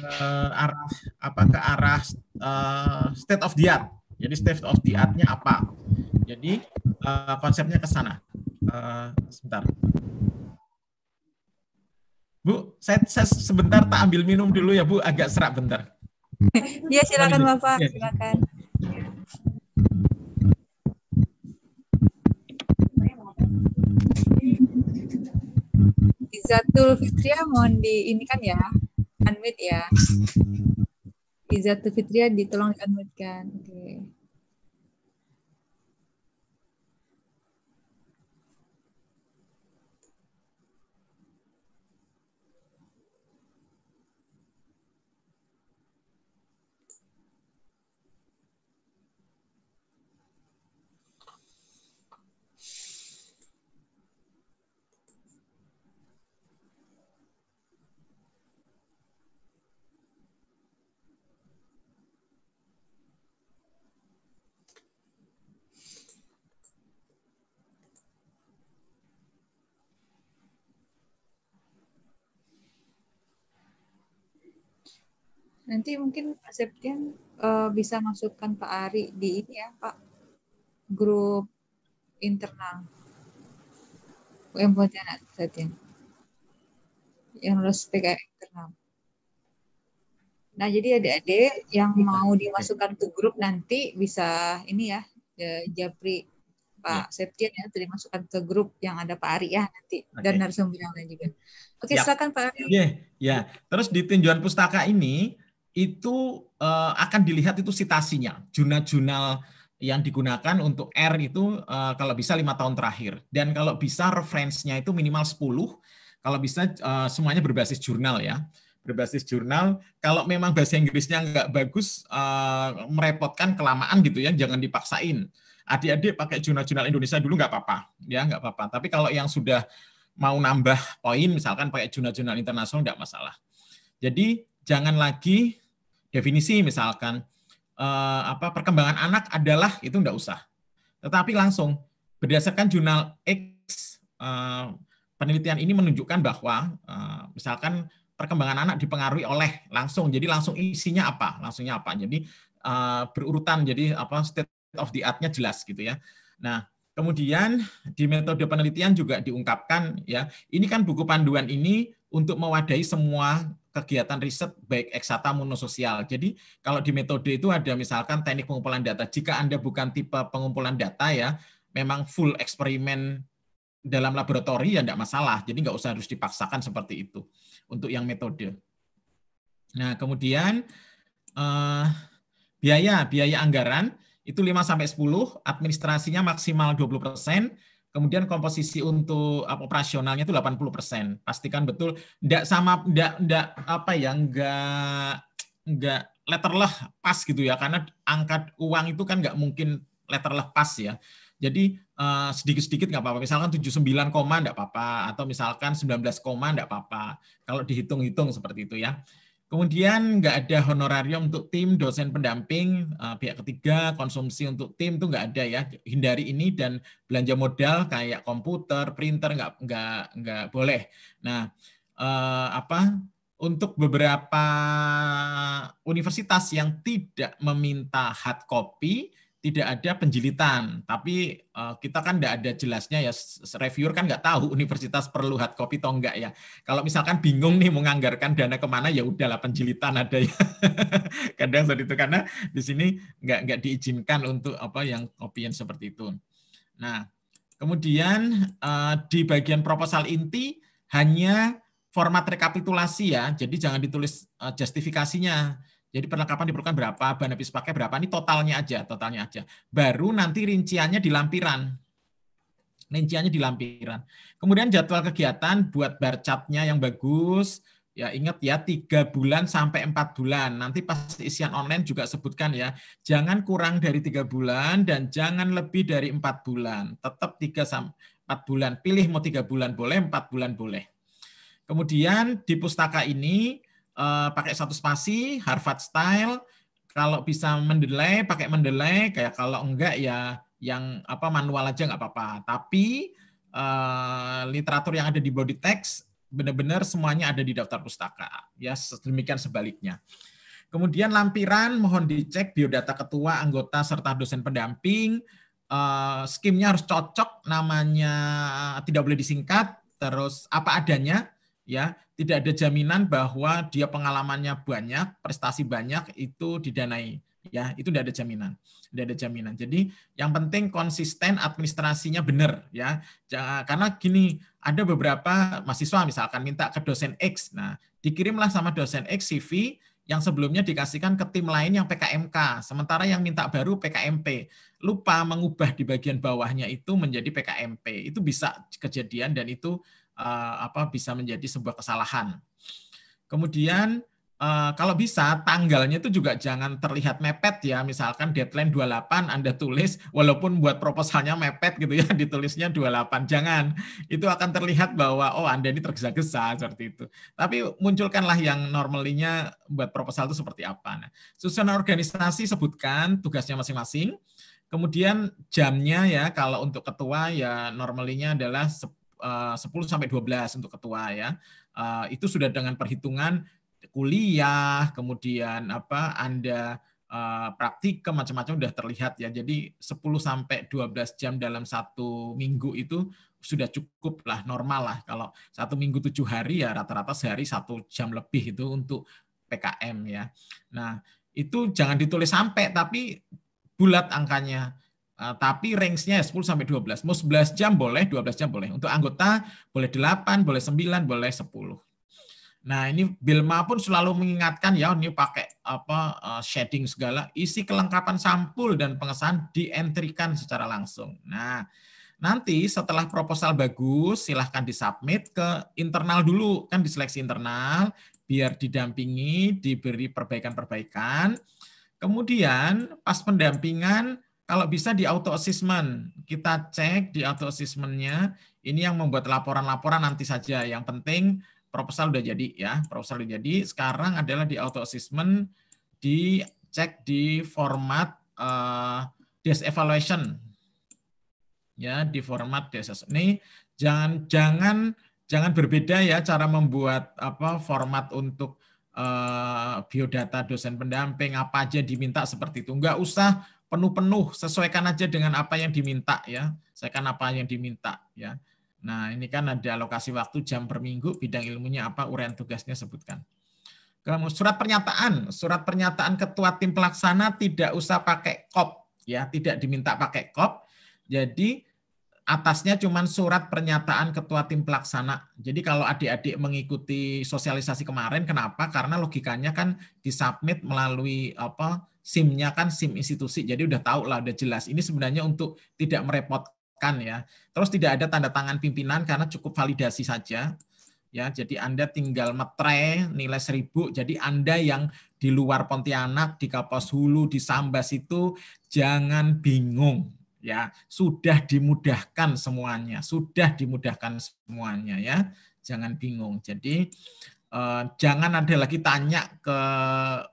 Speaker 10: arah apa ke arah uh, state of the art. Jadi state of the art-nya apa? Jadi uh, konsepnya ke sana. Uh, sebentar. Bu, saya, saya sebentar tak ambil minum dulu ya Bu, agak serak bentar.
Speaker 1: Iya silakan Bapak, ya. silakan. Izatul Fitria mohon di ini kan ya, unmute ya. Izatul Fitria ditolong di unmute kan. Oke. Okay. Nanti mungkin Pak Septian uh, bisa masukkan Pak Ari di ini ya Pak grup internal UM Pontianak Septian yang lulus PKM internal. Nah jadi adik-adik yang mau dimasukkan ke grup nanti bisa ini ya Japri Pak ya. Septian ya tadi masukkan ke grup yang ada Pak Ari ya nanti okay. dan narasumber yang lain juga. Oke ya. silakan Pak Ari.
Speaker 10: Iya, ya. Terus di tinjauan pustaka ini itu uh, akan dilihat itu sitasinya, jurnal-jurnal yang digunakan untuk R itu uh, kalau bisa lima tahun terakhir. Dan kalau bisa referensinya itu minimal 10 kalau bisa uh, semuanya berbasis jurnal ya. Berbasis jurnal. Kalau memang bahasa Inggrisnya nggak bagus uh, merepotkan kelamaan gitu ya jangan dipaksain. Adik-adik pakai jurnal-jurnal Indonesia dulu nggak apa-apa. Ya nggak apa-apa. Tapi kalau yang sudah mau nambah poin misalkan pakai jurnal-jurnal internasional nggak masalah. Jadi jangan lagi definisi misalkan eh, apa perkembangan anak adalah itu enggak usah. Tetapi langsung berdasarkan jurnal X eh, penelitian ini menunjukkan bahwa eh, misalkan perkembangan anak dipengaruhi oleh langsung. Jadi langsung isinya apa? Langsungnya apa? Jadi eh, berurutan jadi apa state of the art-nya jelas gitu ya. Nah, kemudian di metode penelitian juga diungkapkan ya, ini kan buku panduan ini untuk mewadahi semua kegiatan riset baik eksata monososial. Jadi kalau di metode itu ada misalkan teknik pengumpulan data. Jika Anda bukan tipe pengumpulan data ya, memang full eksperimen dalam laboratori ya tidak masalah. Jadi nggak usah harus dipaksakan seperti itu untuk yang metode. Nah kemudian eh, biaya biaya anggaran itu 5 sampai 10, administrasinya maksimal 20 persen, Kemudian komposisi untuk operasionalnya itu 80%. Pastikan betul enggak sama enggak enggak apa ya enggak enggak letterleh pas gitu ya karena angkat uang itu kan enggak mungkin letterleh pas ya. Jadi eh, sedikit-sedikit nggak apa-apa. Misalkan 79 koma enggak apa-apa atau misalkan 19 koma enggak apa-apa. Kalau dihitung-hitung seperti itu ya. Kemudian nggak ada honorarium untuk tim, dosen pendamping, uh, pihak ketiga, konsumsi untuk tim itu nggak ada ya. Hindari ini dan belanja modal kayak komputer, printer nggak nggak nggak boleh. Nah, uh, apa untuk beberapa universitas yang tidak meminta hard copy tidak ada penjilitan, tapi uh, kita kan tidak ada jelasnya ya, reviewer kan nggak tahu universitas perlu hard copy atau enggak ya. Kalau misalkan bingung nih menganggarkan dana ke mana ya udahlah penjilitan ada ya. Kadang seperti itu karena di sini nggak nggak diizinkan untuk apa yang kopian seperti itu. Nah, kemudian uh, di bagian proposal inti hanya format rekapitulasi ya, jadi jangan ditulis uh, justifikasinya jadi perlengkapan diperlukan berapa, bahan habis pakai berapa, ini totalnya aja, totalnya aja. Baru nanti rinciannya di lampiran. Rinciannya di lampiran. Kemudian jadwal kegiatan buat bar chartnya yang bagus, Ya, ingat ya, tiga bulan sampai empat bulan. Nanti pas isian online juga sebutkan ya, jangan kurang dari tiga bulan dan jangan lebih dari empat bulan. Tetap tiga sampai empat bulan. Pilih mau tiga bulan boleh, empat bulan boleh. Kemudian di pustaka ini eh, pakai satu spasi, Harvard style. Kalau bisa mendelay, pakai mendelay. Kayak kalau enggak ya yang apa manual aja nggak apa-apa. Tapi eh, literatur yang ada di body text benar-benar semuanya ada di daftar pustaka. Ya, demikian sebaliknya. Kemudian lampiran mohon dicek biodata ketua, anggota serta dosen pendamping. Uh, skimnya harus cocok, namanya tidak boleh disingkat, terus apa adanya, ya tidak ada jaminan bahwa dia pengalamannya banyak, prestasi banyak itu didanai, ya itu tidak ada jaminan, tidak ada jaminan. Jadi yang penting konsisten administrasinya benar, ya karena gini ada beberapa mahasiswa misalkan minta ke dosen X. Nah, dikirimlah sama dosen X CV yang sebelumnya dikasihkan ke tim lain yang PKMK, sementara yang minta baru PKMP. Lupa mengubah di bagian bawahnya itu menjadi PKMP. Itu bisa kejadian dan itu apa bisa menjadi sebuah kesalahan. Kemudian Uh, kalau bisa tanggalnya itu juga jangan terlihat mepet ya. Misalkan deadline 28 Anda tulis walaupun buat proposalnya mepet gitu ya ditulisnya 28. Jangan. Itu akan terlihat bahwa oh Anda ini tergesa-gesa seperti itu. Tapi munculkanlah yang normalinya buat proposal itu seperti apa. Nah, susunan organisasi sebutkan tugasnya masing-masing. Kemudian jamnya ya kalau untuk ketua ya normalinya adalah 10 eh, sampai 12 untuk ketua ya. Eh, itu sudah dengan perhitungan kuliah, kemudian apa Anda uh, praktikum macam-macam sudah terlihat ya. Jadi 10 sampai 12 jam dalam satu minggu itu sudah cukup lah normal lah. Kalau satu minggu tujuh hari ya rata-rata sehari satu jam lebih itu untuk PKM ya. Nah itu jangan ditulis sampai tapi bulat angkanya. Uh, tapi range-nya 10 sampai 12. Mau 11 jam boleh, 12 jam boleh. Untuk anggota boleh 8, boleh 9, boleh 10. Nah, ini Bilma pun selalu mengingatkan ya ini pakai apa uh, shading segala, isi kelengkapan sampul dan pengesahan dientrikan secara langsung. Nah, nanti setelah proposal bagus silahkan disubmit ke internal dulu, kan diseleksi internal biar didampingi, diberi perbaikan-perbaikan. Kemudian pas pendampingan kalau bisa di auto assessment, kita cek di auto assessment-nya, ini yang membuat laporan-laporan nanti saja. Yang penting proposal udah jadi ya, proposal udah jadi. Sekarang adalah di auto assessment, dicek di format uh, desk evaluation. Ya, di format desk ini jangan jangan jangan berbeda ya cara membuat apa format untuk uh, biodata dosen pendamping apa aja diminta seperti itu. Enggak usah penuh-penuh, sesuaikan aja dengan apa yang diminta ya. Sesuaikan apa yang diminta ya. Nah, ini kan ada alokasi waktu jam per minggu, bidang ilmunya apa, uraian tugasnya sebutkan. Kemudian surat pernyataan, surat pernyataan ketua tim pelaksana tidak usah pakai kop, ya, tidak diminta pakai kop. Jadi atasnya cuma surat pernyataan ketua tim pelaksana. Jadi kalau adik-adik mengikuti sosialisasi kemarin, kenapa? Karena logikanya kan disubmit melalui apa SIM-nya kan SIM institusi. Jadi udah tahu lah, udah jelas. Ini sebenarnya untuk tidak merepotkan kan ya. Terus tidak ada tanda tangan pimpinan karena cukup validasi saja. Ya, jadi Anda tinggal metre nilai 1000. Jadi Anda yang di luar Pontianak, di Kapas Hulu, di Sambas itu jangan bingung ya. Sudah dimudahkan semuanya, sudah dimudahkan semuanya ya. Jangan bingung. Jadi eh, jangan ada lagi tanya ke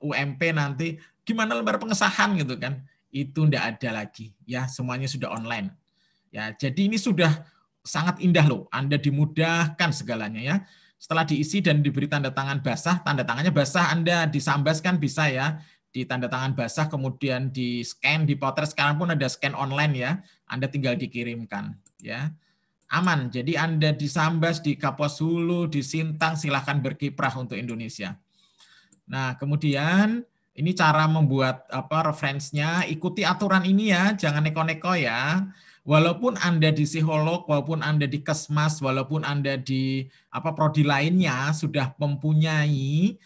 Speaker 10: UMP nanti gimana lembar pengesahan gitu kan. Itu tidak ada lagi ya, semuanya sudah online. Ya, jadi ini sudah sangat indah loh. Anda dimudahkan segalanya ya. Setelah diisi dan diberi tanda tangan basah, tanda tangannya basah Anda disambaskan bisa ya. Di tanda tangan basah kemudian di scan, dipotret sekarang pun ada scan online ya. Anda tinggal dikirimkan ya. Aman. Jadi Anda disambas di Kapos Hulu, di Sintang silahkan berkiprah untuk Indonesia. Nah, kemudian ini cara membuat apa referensinya, ikuti aturan ini ya, jangan neko-neko ya walaupun Anda di psikolog, walaupun Anda di kesmas, walaupun Anda di apa prodi lainnya sudah mempunyai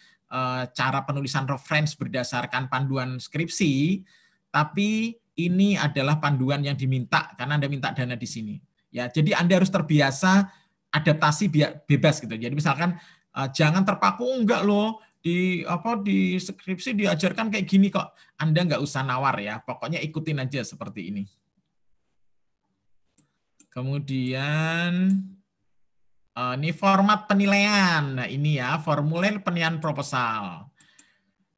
Speaker 10: cara penulisan reference berdasarkan panduan skripsi, tapi ini adalah panduan yang diminta karena Anda minta dana di sini. Ya, jadi Anda harus terbiasa adaptasi bebas gitu. Jadi misalkan Uh, jangan terpaku enggak loh di apa di skripsi diajarkan kayak gini kok. Anda nggak usah nawar ya. Pokoknya ikutin aja seperti ini. Kemudian uh, ini format penilaian. Nah, ini ya formulir penilaian proposal.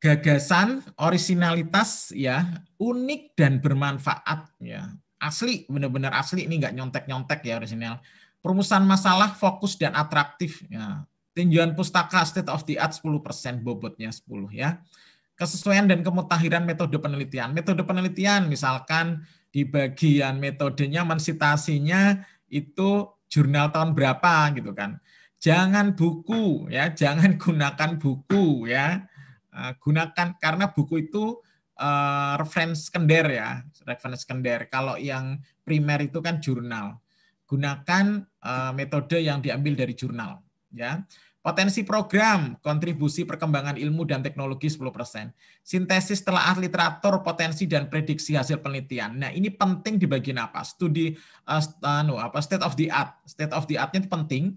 Speaker 10: Gagasan, originalitas ya, unik dan bermanfaat ya. Asli, benar-benar asli ini nggak nyontek-nyontek ya original. Perumusan masalah fokus dan atraktif ya. Tinjauan pustaka state of the art 10%, bobotnya 10 ya. Kesesuaian dan kemutahiran metode penelitian. Metode penelitian misalkan di bagian metodenya mensitasinya itu jurnal tahun berapa gitu kan. Jangan buku ya, jangan gunakan buku ya. Eh, gunakan karena buku itu uh, reference kender ya, reference kender. Kalau yang primer itu kan jurnal. Gunakan uh, metode yang diambil dari jurnal ya. Potensi program, kontribusi perkembangan ilmu dan teknologi 10%. Sintesis telah literatur, potensi dan prediksi hasil penelitian. Nah, ini penting di bagian apa? Studi uh, uh, apa state of the art. State of the art-nya penting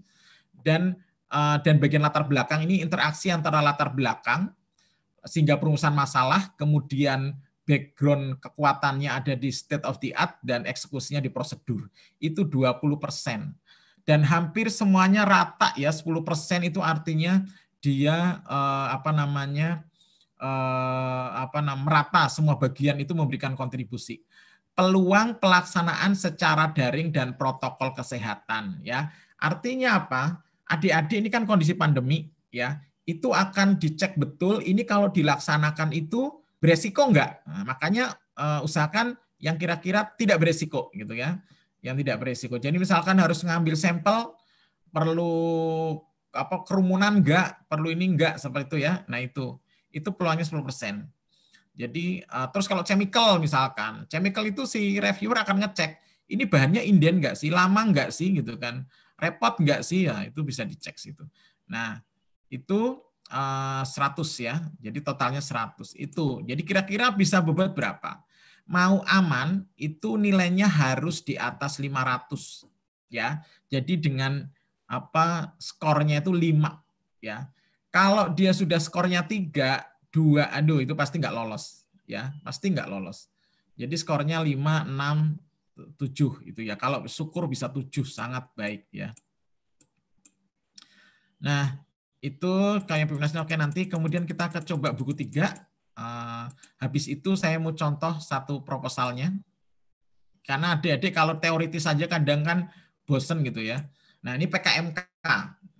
Speaker 10: dan uh, dan bagian latar belakang ini interaksi antara latar belakang sehingga perumusan masalah, kemudian background kekuatannya ada di state of the art dan eksekusinya di prosedur. Itu 20% dan hampir semuanya rata ya 10% itu artinya dia eh, apa namanya eh, apa namanya merata. Semua bagian itu memberikan kontribusi. Peluang pelaksanaan secara daring dan protokol kesehatan ya. Artinya apa? Adik-adik ini kan kondisi pandemi ya. Itu akan dicek betul ini kalau dilaksanakan itu beresiko enggak nah, makanya eh, usahakan yang kira-kira tidak beresiko gitu ya yang tidak beresiko. Jadi misalkan harus ngambil sampel perlu apa kerumunan enggak, perlu ini enggak seperti itu ya. Nah, itu itu peluangnya 10%. Jadi uh, terus kalau chemical misalkan, chemical itu si reviewer akan ngecek ini bahannya inden enggak sih, lama enggak sih gitu kan. Repot enggak sih ya, itu bisa dicek situ. Nah, itu uh, 100 ya. Jadi totalnya 100 itu. Jadi kira-kira bisa bobot berapa? Mau aman itu nilainya harus di atas 500 ya. Jadi dengan apa skornya itu 5 ya. Kalau dia sudah skornya 3, 2, aduh itu pasti nggak lolos ya, pasti nggak lolos. Jadi skornya 5, 6, 7 itu ya. Kalau syukur bisa 7 sangat baik ya. Nah, itu kayak pimpinan oke nanti kemudian kita akan coba buku 3 Uh, habis itu saya mau contoh satu proposalnya. Karena adik-adik kalau teoritis saja kadang kan bosen gitu ya. Nah ini PKMK.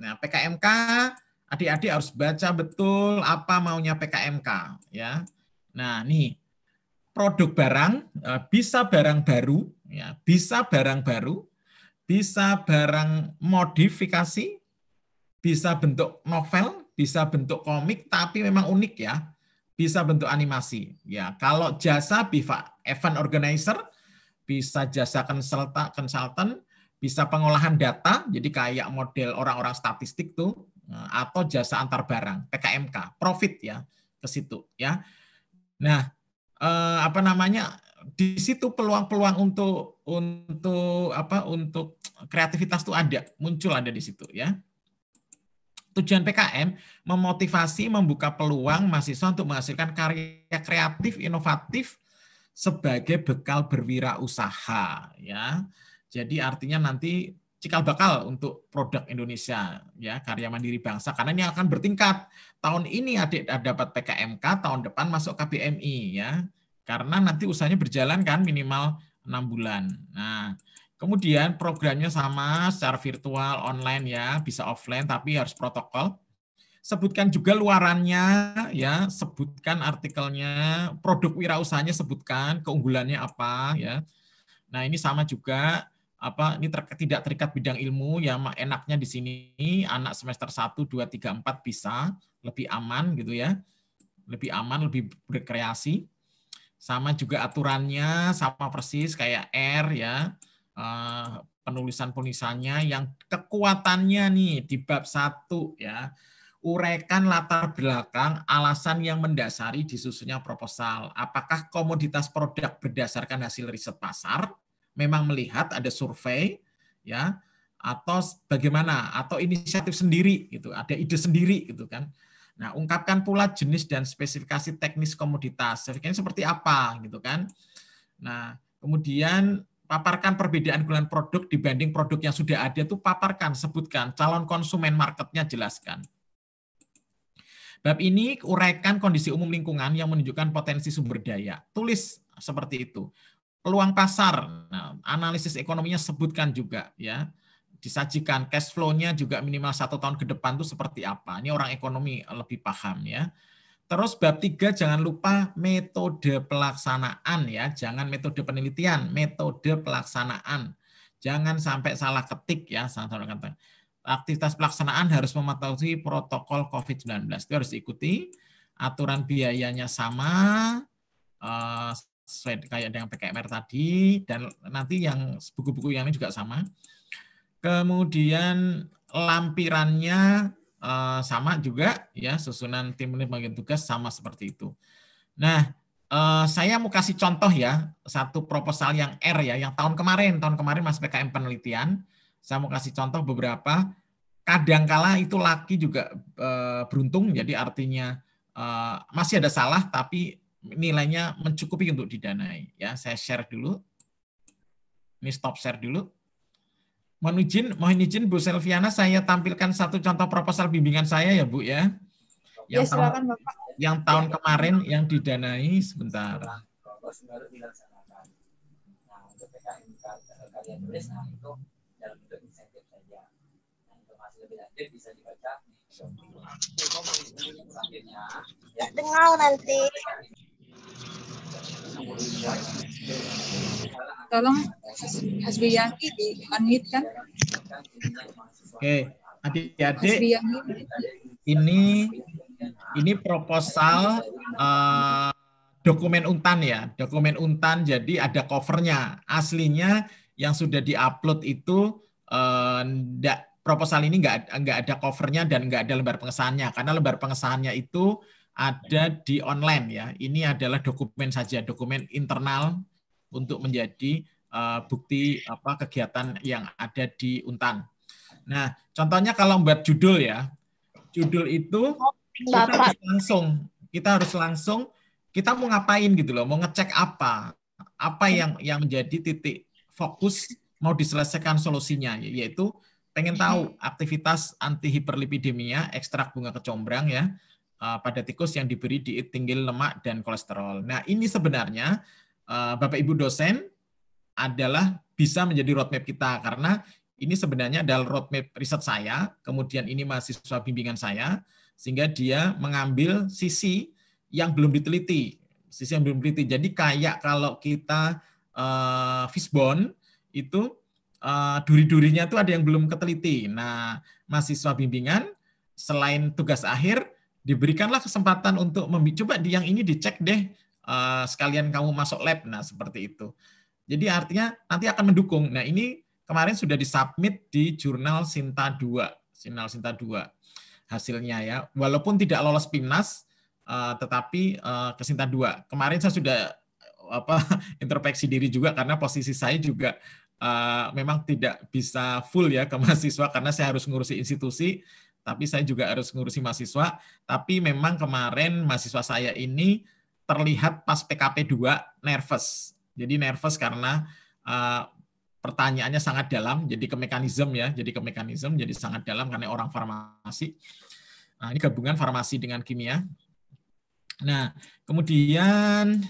Speaker 10: Nah PKMK adik-adik harus baca betul apa maunya PKMK ya. Nah nih produk barang eh, bisa barang baru ya bisa barang baru bisa barang modifikasi bisa bentuk novel bisa bentuk komik tapi memang unik ya bisa bentuk animasi. Ya, kalau jasa bisa event organizer, bisa jasa konsultan, konsultan, bisa pengolahan data, jadi kayak model orang-orang statistik tuh, eh, atau jasa antar barang, PKMK, profit ya ke situ ya. Nah, eh, apa namanya? Di situ peluang-peluang untuk untuk apa? Untuk kreativitas tuh ada, muncul ada di situ ya. Tujuan PKM memotivasi membuka peluang mahasiswa untuk menghasilkan karya kreatif inovatif sebagai bekal berwirausaha ya. Jadi artinya nanti cikal bakal untuk produk Indonesia ya karya mandiri bangsa karena ini akan bertingkat. Tahun ini adik dapat PKMK, tahun depan masuk KBMI ya. Karena nanti usahanya berjalan kan minimal enam bulan. Nah, Kemudian programnya sama secara virtual, online ya, bisa offline tapi harus protokol. Sebutkan juga luarannya ya, sebutkan artikelnya, produk wirausahanya sebutkan, keunggulannya apa ya. Nah, ini sama juga apa ini ter, tidak terikat bidang ilmu ya enaknya di sini anak semester 1 2 3 4 bisa lebih aman gitu ya. Lebih aman, lebih berkreasi. Sama juga aturannya sama persis kayak R ya Eh, penulisan-penulisannya yang kekuatannya nih di bab satu ya uraikan latar belakang alasan yang mendasari disusunnya proposal. Apakah komoditas produk berdasarkan hasil riset pasar? Memang melihat ada survei ya atau bagaimana atau inisiatif sendiri gitu ada ide sendiri gitu kan nah ungkapkan pula jenis dan spesifikasi teknis komoditas seperti apa gitu kan nah kemudian paparkan perbedaan keunggulan produk dibanding produk yang sudah ada itu paparkan sebutkan calon konsumen marketnya jelaskan Bab ini uraikan kondisi umum lingkungan yang menunjukkan potensi sumber daya. Tulis seperti itu. Peluang pasar, nah, analisis ekonominya sebutkan juga ya disajikan cash flow-nya juga minimal satu tahun ke depan itu seperti apa. Ini orang ekonomi lebih paham ya. Terus bab tiga jangan lupa metode pelaksanaan ya, jangan metode penelitian, metode pelaksanaan. Jangan sampai salah ketik ya, salah kata. Aktivitas pelaksanaan harus mematuhi protokol COVID-19. Itu harus diikuti. Aturan biayanya sama, eh, sesuai kayak dengan PKMR tadi, dan nanti yang buku-buku yang ini juga sama Kemudian lampirannya eh, sama juga ya susunan tim ini bagian tugas sama seperti itu. Nah, eh, saya mau kasih contoh ya satu proposal yang R ya yang tahun kemarin tahun kemarin Mas PKM penelitian. Saya mau kasih contoh beberapa. Kadangkala itu laki juga eh, beruntung jadi artinya masih ada salah tapi nilainya mencukupi untuk didanai ya. Saya share dulu. Ini stop share dulu. Mohon izin, mohon izin Bu Selviana, saya tampilkan satu contoh proposal bimbingan saya ya Bu ya.
Speaker 1: ya yang ya silakan tahun, Bapak.
Speaker 10: Yang tahun kemarin yang didanai sebentar.
Speaker 6: Dengar nanti.
Speaker 1: Tolong Hasbiyanti di unmute kan?
Speaker 10: Oke, adik-adik ini ini proposal uh, dokumen untan ya, dokumen untan jadi ada covernya. Aslinya yang sudah diupload itu uh, proposal ini nggak nggak ada covernya dan nggak ada lembar pengesahannya karena lembar pengesahannya itu ada di online ya. Ini adalah dokumen saja, dokumen internal untuk menjadi uh, bukti apa kegiatan yang ada di Untan. Nah, contohnya kalau membuat judul ya, judul itu kita harus langsung, kita harus langsung kita mau ngapain gitu loh, mau ngecek apa, apa yang yang menjadi titik fokus mau diselesaikan solusinya, yaitu pengen tahu aktivitas anti hiperlipidemia ekstrak bunga kecombrang ya uh, pada tikus yang diberi diet tinggi lemak dan kolesterol. Nah, ini sebenarnya uh, Bapak Ibu dosen adalah bisa menjadi roadmap kita karena ini sebenarnya adalah roadmap riset saya, kemudian ini mahasiswa bimbingan saya, sehingga dia mengambil sisi yang belum diteliti, sisi yang belum diteliti. Jadi kayak kalau kita uh, fishbone itu uh, duri-durinya itu ada yang belum keteliti. Nah, mahasiswa bimbingan selain tugas akhir diberikanlah kesempatan untuk coba di yang ini dicek deh uh, sekalian kamu masuk lab. Nah seperti itu. Jadi artinya nanti akan mendukung. Nah ini kemarin sudah disubmit di jurnal Sinta 2 jurnal Sinta 2 hasilnya ya. Walaupun tidak lolos PIMNAS uh, tetapi uh, ke Sinta 2 kemarin saya sudah apa introspeksi diri juga karena posisi saya juga uh, memang tidak bisa full ya ke mahasiswa karena saya harus ngurusi institusi tapi saya juga harus ngurusi mahasiswa. Tapi memang kemarin mahasiswa saya ini terlihat pas PKP 2 nervous. Jadi nervous karena uh, pertanyaannya sangat dalam, jadi ke mekanisme ya, jadi ke mekanisme, jadi sangat dalam karena orang farmasi. Nah, ini gabungan farmasi dengan kimia. Nah, kemudian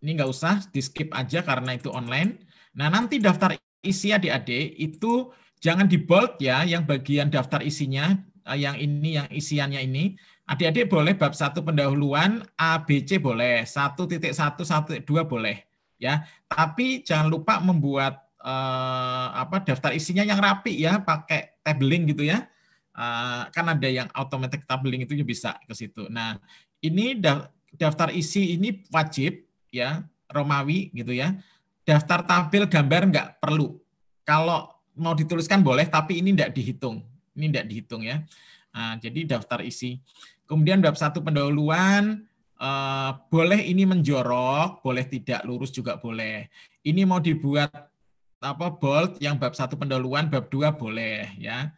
Speaker 10: ini nggak usah di skip aja karena itu online. Nah, nanti daftar isi adik-adik itu Jangan di bold ya, yang bagian daftar isinya, eh, yang ini, yang isiannya ini. Adik-adik boleh bab satu pendahuluan, A, B, C boleh, 1.1, 1.2 boleh. ya. Tapi jangan lupa membuat eh, apa daftar isinya yang rapi ya, pakai tabling gitu ya. Eh, kan ada yang automatic tabling itu bisa ke situ. Nah, ini daftar isi ini wajib ya, Romawi gitu ya. Daftar tabel gambar nggak perlu. Kalau mau dituliskan boleh, tapi ini tidak dihitung. Ini tidak dihitung ya. Nah, jadi daftar isi. Kemudian bab satu pendahuluan, eh, boleh ini menjorok, boleh tidak lurus juga boleh. Ini mau dibuat apa bold yang bab satu pendahuluan, bab dua boleh ya.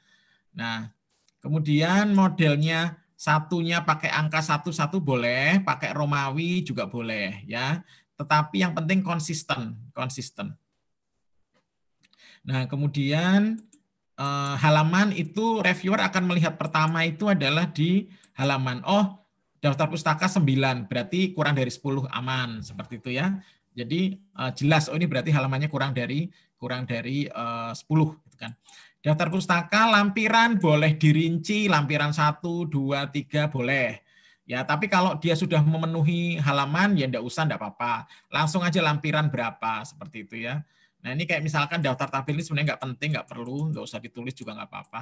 Speaker 10: Nah, kemudian modelnya satunya pakai angka satu satu boleh, pakai Romawi juga boleh ya. Tetapi yang penting konsisten, konsisten. Nah, kemudian eh, halaman itu reviewer akan melihat pertama itu adalah di halaman oh daftar pustaka 9, berarti kurang dari 10 aman seperti itu ya. Jadi uh, jelas oh ini berarti halamannya kurang dari kurang dari uh, 10 gitu kan. Daftar pustaka lampiran boleh dirinci, lampiran 1, 2, 3 boleh. Ya, tapi kalau dia sudah memenuhi halaman ya enggak usah enggak apa-apa. Langsung aja lampiran berapa seperti itu ya. Nah, ini kayak misalkan daftar tabel ini sebenarnya enggak penting, enggak perlu, enggak usah ditulis juga enggak apa-apa.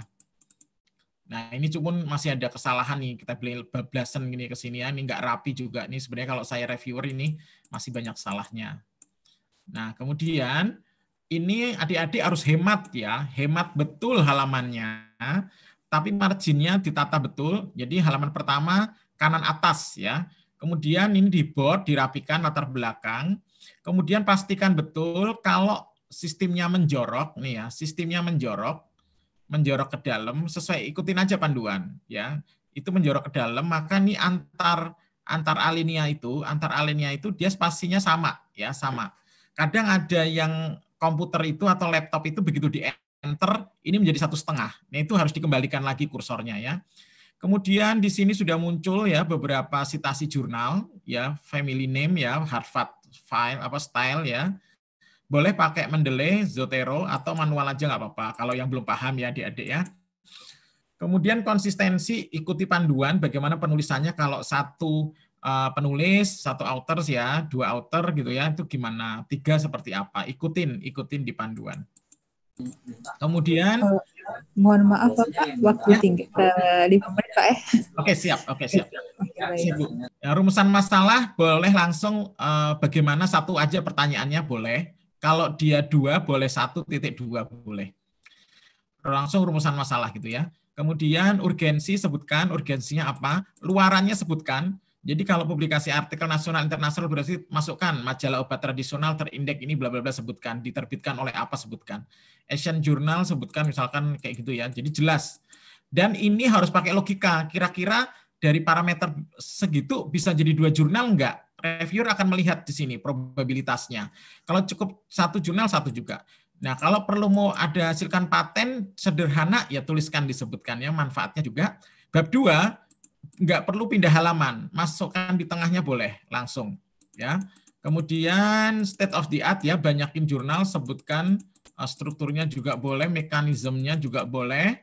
Speaker 10: Nah, ini cuma masih ada kesalahan nih. Kita beli bablasan gini ke sini ya. Ini enggak rapi juga. Ini sebenarnya kalau saya reviewer ini masih banyak salahnya. Nah, kemudian ini adik-adik harus hemat ya, hemat betul halamannya, tapi marginnya ditata betul. Jadi halaman pertama kanan atas ya. Kemudian ini di board dirapikan latar belakang. Kemudian pastikan betul kalau sistemnya menjorok nih ya, sistemnya menjorok, menjorok ke dalam sesuai ikutin aja panduan ya. Itu menjorok ke dalam maka ini antar antar alinea itu, antar alinea itu dia spasinya sama ya, sama. Kadang ada yang komputer itu atau laptop itu begitu di enter ini menjadi satu setengah. Nah itu harus dikembalikan lagi kursornya ya. Kemudian di sini sudah muncul ya beberapa citasi jurnal ya family name ya Harvard file apa style ya. Boleh pakai Mendeley, Zotero atau manual aja nggak apa-apa. Kalau yang belum paham ya adik-adik ya. Kemudian konsistensi ikuti panduan bagaimana penulisannya kalau satu uh, penulis, satu author ya, dua author gitu ya, itu gimana? Tiga seperti apa? Ikutin, ikutin di panduan. Kemudian uh,
Speaker 1: mohon maaf Pak, waktu ya. tinggi uh, lima menit Pak eh.
Speaker 10: Oke, siap. Oke, siap. Oke, Ya, rumusan masalah boleh langsung uh, bagaimana satu aja pertanyaannya boleh. Kalau dia dua boleh satu titik dua boleh. Langsung rumusan masalah gitu ya. Kemudian urgensi sebutkan urgensinya apa, luarannya sebutkan. Jadi kalau publikasi artikel nasional internasional berarti masukkan majalah obat tradisional terindeks ini bla bla bla sebutkan, diterbitkan oleh apa sebutkan. Asian Journal sebutkan misalkan kayak gitu ya. Jadi jelas. Dan ini harus pakai logika. Kira-kira dari parameter segitu bisa jadi dua jurnal enggak? Reviewer akan melihat di sini probabilitasnya. Kalau cukup satu jurnal satu juga. Nah, kalau perlu mau ada hasilkan paten sederhana ya tuliskan disebutkan ya manfaatnya juga. Bab dua nggak perlu pindah halaman, masukkan di tengahnya boleh langsung ya. Kemudian state of the art ya, banyakin jurnal sebutkan uh, strukturnya juga boleh, mekanismenya juga boleh,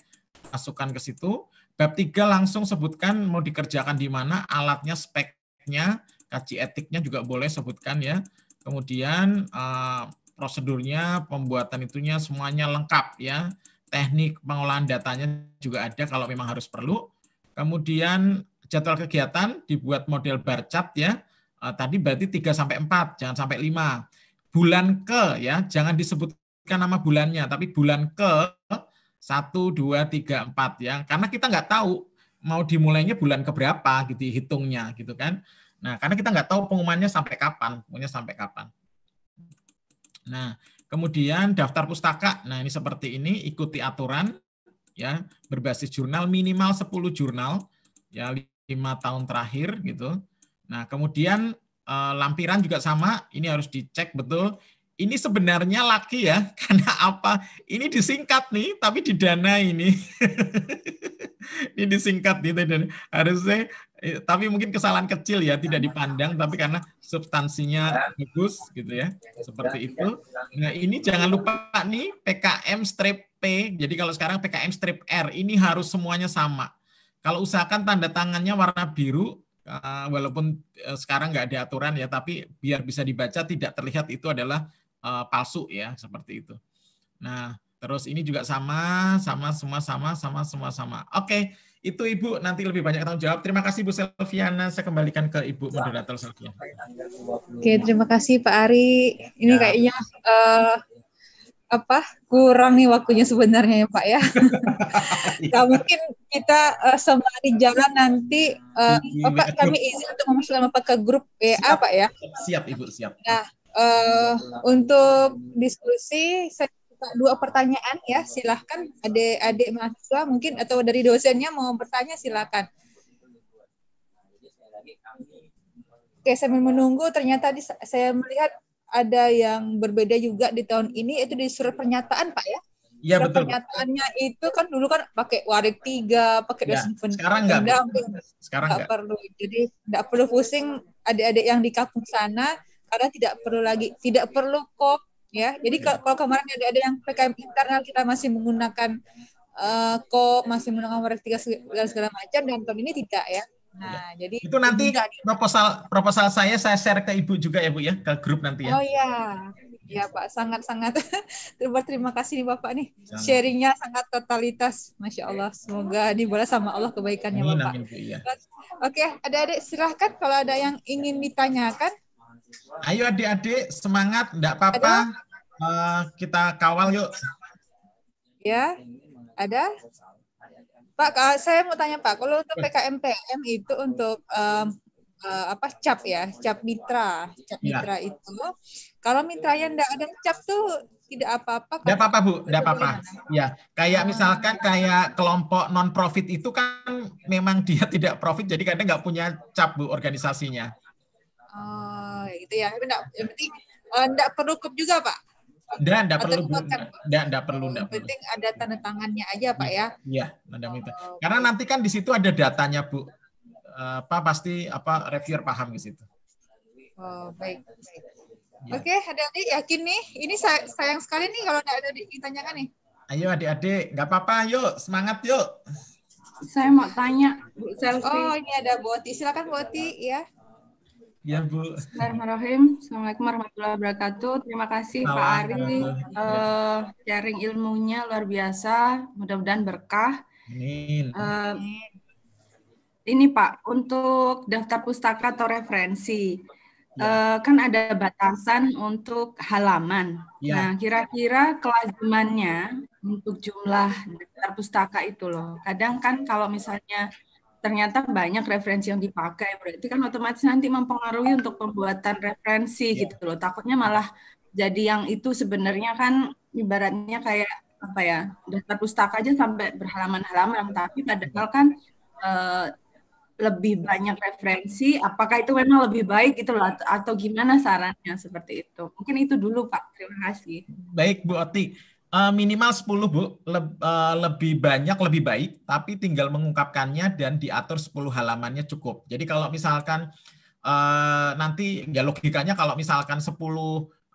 Speaker 10: masukkan ke situ. Bab tiga langsung sebutkan mau dikerjakan di mana, alatnya, speknya, kaji etiknya juga boleh sebutkan ya. Kemudian uh, prosedurnya, pembuatan itunya semuanya lengkap ya. Teknik pengolahan datanya juga ada kalau memang harus perlu. Kemudian jadwal kegiatan dibuat model bar chart ya. Uh, tadi berarti 3 sampai 4, jangan sampai 5. Bulan ke ya, jangan disebutkan nama bulannya, tapi bulan ke 1 2 3 4 ya. Karena kita nggak tahu mau dimulainya bulan ke berapa gitu hitungnya gitu kan. Nah, karena kita nggak tahu pengumumannya sampai kapan, pokoknya sampai kapan. Nah, kemudian daftar pustaka. Nah, ini seperti ini, ikuti aturan ya berbasis jurnal minimal 10 jurnal ya lima tahun terakhir gitu. Nah kemudian eh, lampiran juga sama, ini harus dicek betul. Ini sebenarnya laki ya, karena apa? Ini disingkat nih, tapi di dana ini. ini disingkat nih, dan harusnya, eh, tapi mungkin kesalahan kecil ya, tidak dipandang, tapi karena substansinya bagus gitu ya, seperti itu. Nah ini jangan lupa nih PKM strip jadi kalau sekarang PKM strip R ini harus semuanya sama. Kalau usahakan tanda tangannya warna biru, eh, walaupun eh, sekarang nggak ada aturan ya, tapi biar bisa dibaca tidak terlihat itu adalah eh, palsu ya, seperti itu. Nah, terus ini juga sama, sama, semua sama, sama, semua sama. Oke, itu Ibu nanti lebih banyak tanggung jawab. Terima kasih Bu Selviana. Saya kembalikan ke Ibu moderator Selviana.
Speaker 1: Oke, terima kasih Pak Ari. Ini ya. kayaknya uh, apa kurang nih waktunya sebenarnya ya Pak ya. Gak mungkin kita uh, sembari jalan nanti uh, Bapak kami izin untuk memasukkan Bapak ke grup WA siap, Pak ya.
Speaker 10: Siap Ibu, siap.
Speaker 1: Nah, uh, untuk diskusi saya buka dua pertanyaan ya silahkan adik-adik mahasiswa mungkin atau dari dosennya mau bertanya silahkan Oke, sambil menunggu ternyata di, saya melihat ada yang berbeda juga di tahun ini itu di surat pernyataan Pak ya.
Speaker 10: Iya betul.
Speaker 1: Pernyataannya itu kan dulu kan pakai warik tiga, pakai
Speaker 10: ya, dosen Sekarang enggak.
Speaker 1: Sekarang enggak perlu. Jadi enggak perlu pusing adik-adik yang di kampung sana karena tidak perlu lagi tidak perlu kok ya. Jadi ya. kalau kemarin ada ada yang PKM internal kita masih menggunakan uh, kok masih menggunakan warik tiga segala, segala macam dan tahun ini tidak ya.
Speaker 10: Nah, ya. jadi itu nanti proposal proposal saya saya share ke Ibu juga ya Bu ya, ke grup nanti ya.
Speaker 1: Oh iya. Ya Pak, sangat-sangat terima terima kasih nih Bapak nih. Sangat. Sharingnya sangat totalitas, masya Allah. Semoga dibalas sama Allah kebaikannya amin, Bapak. Amin, Bu, ya. Oke, adik-adik silahkan kalau ada yang ingin ditanyakan.
Speaker 10: Ayo adik-adik semangat, enggak apa-apa. Uh, kita kawal yuk.
Speaker 1: Ya, ada? Pak, saya mau tanya Pak, kalau untuk PKMPM itu untuk um, uh, apa cap ya, cap mitra, cap ya. mitra itu, kalau mitra yang tidak ada cap tuh tidak apa-apa.
Speaker 10: Tidak apa-apa Bu, tidak apa-apa. Ya, kayak misalkan kayak kelompok non profit itu kan memang dia tidak profit, jadi kadang nggak punya cap Bu organisasinya.
Speaker 1: Oh, itu ya. Tapi yang penting uh, perlu cup juga Pak.
Speaker 10: Enggak, enggak perlu. Enggak, enggak perlu, enggak
Speaker 1: perlu. penting ada tanda tangannya aja, Pak ya.
Speaker 10: Iya, ada minta. Oh. Karena nanti kan di situ ada datanya, Bu. Apa pasti apa reviewer paham di situ.
Speaker 1: Oh, baik. baik. Ya. Oke, adik-adik yakin nih. Ini sayang sekali nih kalau enggak ada ditanyakan nih.
Speaker 10: Ayo adik-adik, nggak apa-apa, yuk semangat yuk.
Speaker 11: Saya mau tanya, Bu
Speaker 1: Selfie. Oh, ini ada Boti. Silakan Boti, ya.
Speaker 10: Ya Bu.
Speaker 11: Bismillahirrahmanirrahim. Assalamualaikum warahmatullahi wabarakatuh. Terima kasih Pak Ari. Uh, sharing ilmunya luar biasa. Mudah-mudahan berkah. Amin. Uh, ini Pak, untuk daftar pustaka atau referensi, ya. uh, kan ada batasan untuk halaman. Ya. Nah, kira-kira kelazimannya untuk jumlah daftar pustaka itu loh. Kadang kan kalau misalnya ternyata banyak referensi yang dipakai. Berarti kan otomatis nanti mempengaruhi untuk pembuatan referensi yeah. gitu loh. Takutnya malah jadi yang itu sebenarnya kan ibaratnya kayak apa ya daftar pustaka aja sampai berhalaman-halaman. Tapi padahal kan uh, lebih banyak referensi apakah itu memang lebih baik gitu loh atau gimana sarannya seperti itu. Mungkin itu dulu Pak. Terima kasih.
Speaker 10: Baik Bu Oti Uh, minimal 10 Bu, Le, uh, lebih banyak lebih baik, tapi tinggal mengungkapkannya dan diatur 10 halamannya cukup. Jadi kalau misalkan uh, nanti ya logikanya kalau misalkan 10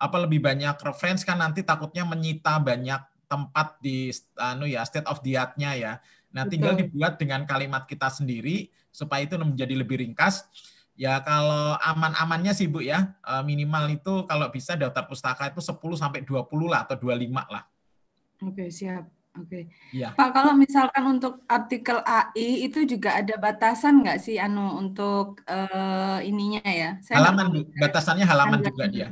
Speaker 10: apa lebih banyak reference kan nanti takutnya menyita banyak tempat di anu ya state of the art-nya ya. Nah, tinggal Betul. dibuat dengan kalimat kita sendiri supaya itu menjadi lebih ringkas. Ya kalau aman-amannya sih Bu ya, minimal itu kalau bisa daftar pustaka itu 10 sampai 20 lah atau 25 lah.
Speaker 11: Oke, siap. Oke. Ya. Pak, kalau misalkan untuk artikel AI itu juga ada batasan nggak sih anu untuk uh, ininya ya?
Speaker 10: Saya halaman, Bu. Batasannya halaman juga dia.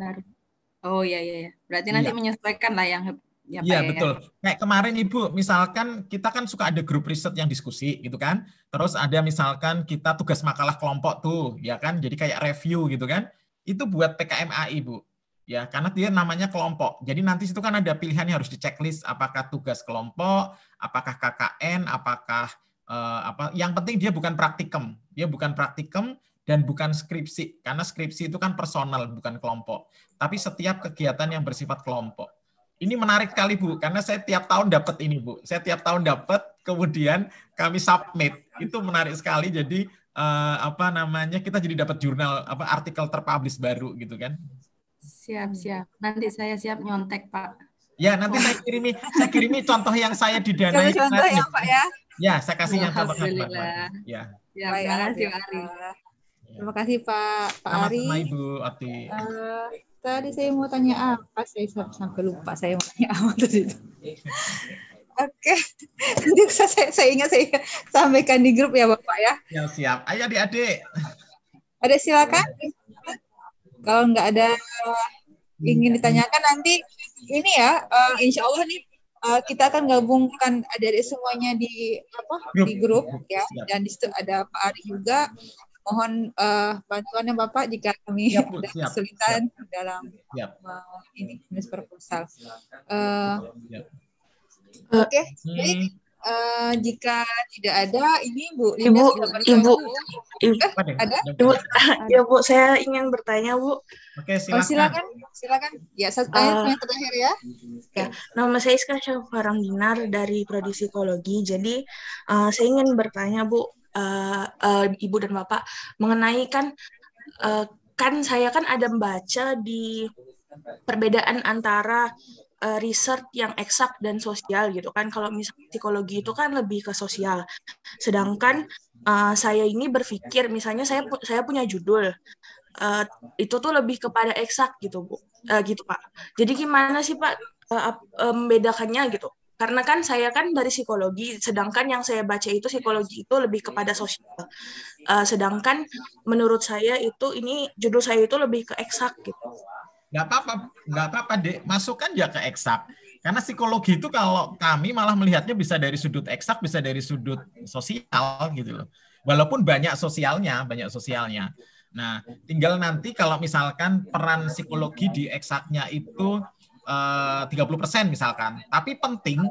Speaker 11: Oh iya iya iya. Berarti nanti ya. menyesuaikan lah yang
Speaker 10: ya, Iya, ya, betul. Ya. Kayak kemarin Ibu, misalkan kita kan suka ada grup riset yang diskusi gitu kan. Terus ada misalkan kita tugas makalah kelompok tuh, ya kan. Jadi kayak review gitu kan. Itu buat PKMAI, Bu ya karena dia namanya kelompok. Jadi nanti situ kan ada pilihan yang harus di checklist apakah tugas kelompok, apakah KKN, apakah eh, apa. Yang penting dia bukan praktikum, dia bukan praktikum dan bukan skripsi karena skripsi itu kan personal bukan kelompok. Tapi setiap kegiatan yang bersifat kelompok. Ini menarik sekali Bu, karena saya tiap tahun dapat ini Bu. Saya tiap tahun dapat, kemudian kami submit. Itu menarik sekali. Jadi uh, apa namanya kita jadi dapat jurnal apa artikel terpublish baru gitu kan.
Speaker 11: Siap, siap. Nanti saya siap nyontek, Pak.
Speaker 10: Ya, nanti saya kirimi saya kirimi contoh yang saya didanai.
Speaker 1: Contoh ya, Pak ya.
Speaker 10: Ya, saya kasih yang
Speaker 11: contoh Alhamdulillah. Ya. Ya, terima kasih, Pak Ari.
Speaker 1: Terima kasih, Pak Pak Ari.
Speaker 10: Sama Ibu Ati.
Speaker 1: Uh, tadi saya mau tanya apa? Saya sampai lupa saya mau tanya apa tadi. Oke, nanti saya, saya ingat saya sampaikan di grup ya Bapak ya.
Speaker 10: Ya siap. Ayo adik-adik.
Speaker 1: Ada silakan. Kalau nggak ada ingin ditanyakan nanti ini ya uh, insya Allah nih uh, kita akan gabungkan ada semuanya di apa grup. di grup ya dan di situ ada Pak Ari juga mohon uh, bantuannya Bapak jika kami siap, ada kesulitan siap. dalam siap. Uh, ini menulis proposal. Uh, Oke, okay. hmm. Uh, jika tidak ada, ini Bu
Speaker 12: Ibu, Ibu, Ibu, eh, ada? Ibu, ya Bu, saya ingin bertanya Bu.
Speaker 1: Oke, silakan. Oh, silakan, silakan. Ya, saya uh, yang terakhir ya.
Speaker 12: Ya, nama saya Iska Syafarang Dinar dari Prodi Psikologi. Jadi, uh, saya ingin bertanya Bu, uh, uh, Ibu dan Bapak mengenai kan, uh, kan saya kan ada membaca di perbedaan antara uh, research yang eksak dan sosial gitu kan. Kalau misalnya psikologi itu kan lebih ke sosial. Sedangkan uh, saya ini berpikir misalnya saya saya punya judul uh, itu tuh lebih kepada eksak gitu Bu. Uh, gitu Pak. Jadi gimana sih Pak uh, uh, membedakannya gitu? Karena kan saya kan dari psikologi, sedangkan yang saya baca itu psikologi itu lebih kepada sosial. Uh, sedangkan menurut saya itu ini judul saya itu lebih ke eksak gitu
Speaker 10: nggak apa-apa, nggak apa-apa dek, masukkan ya ke eksak. Karena psikologi itu kalau kami malah melihatnya bisa dari sudut eksak, bisa dari sudut sosial gitu loh. Walaupun banyak sosialnya, banyak sosialnya. Nah, tinggal nanti kalau misalkan peran psikologi di eksaknya itu eh, 30% misalkan, tapi penting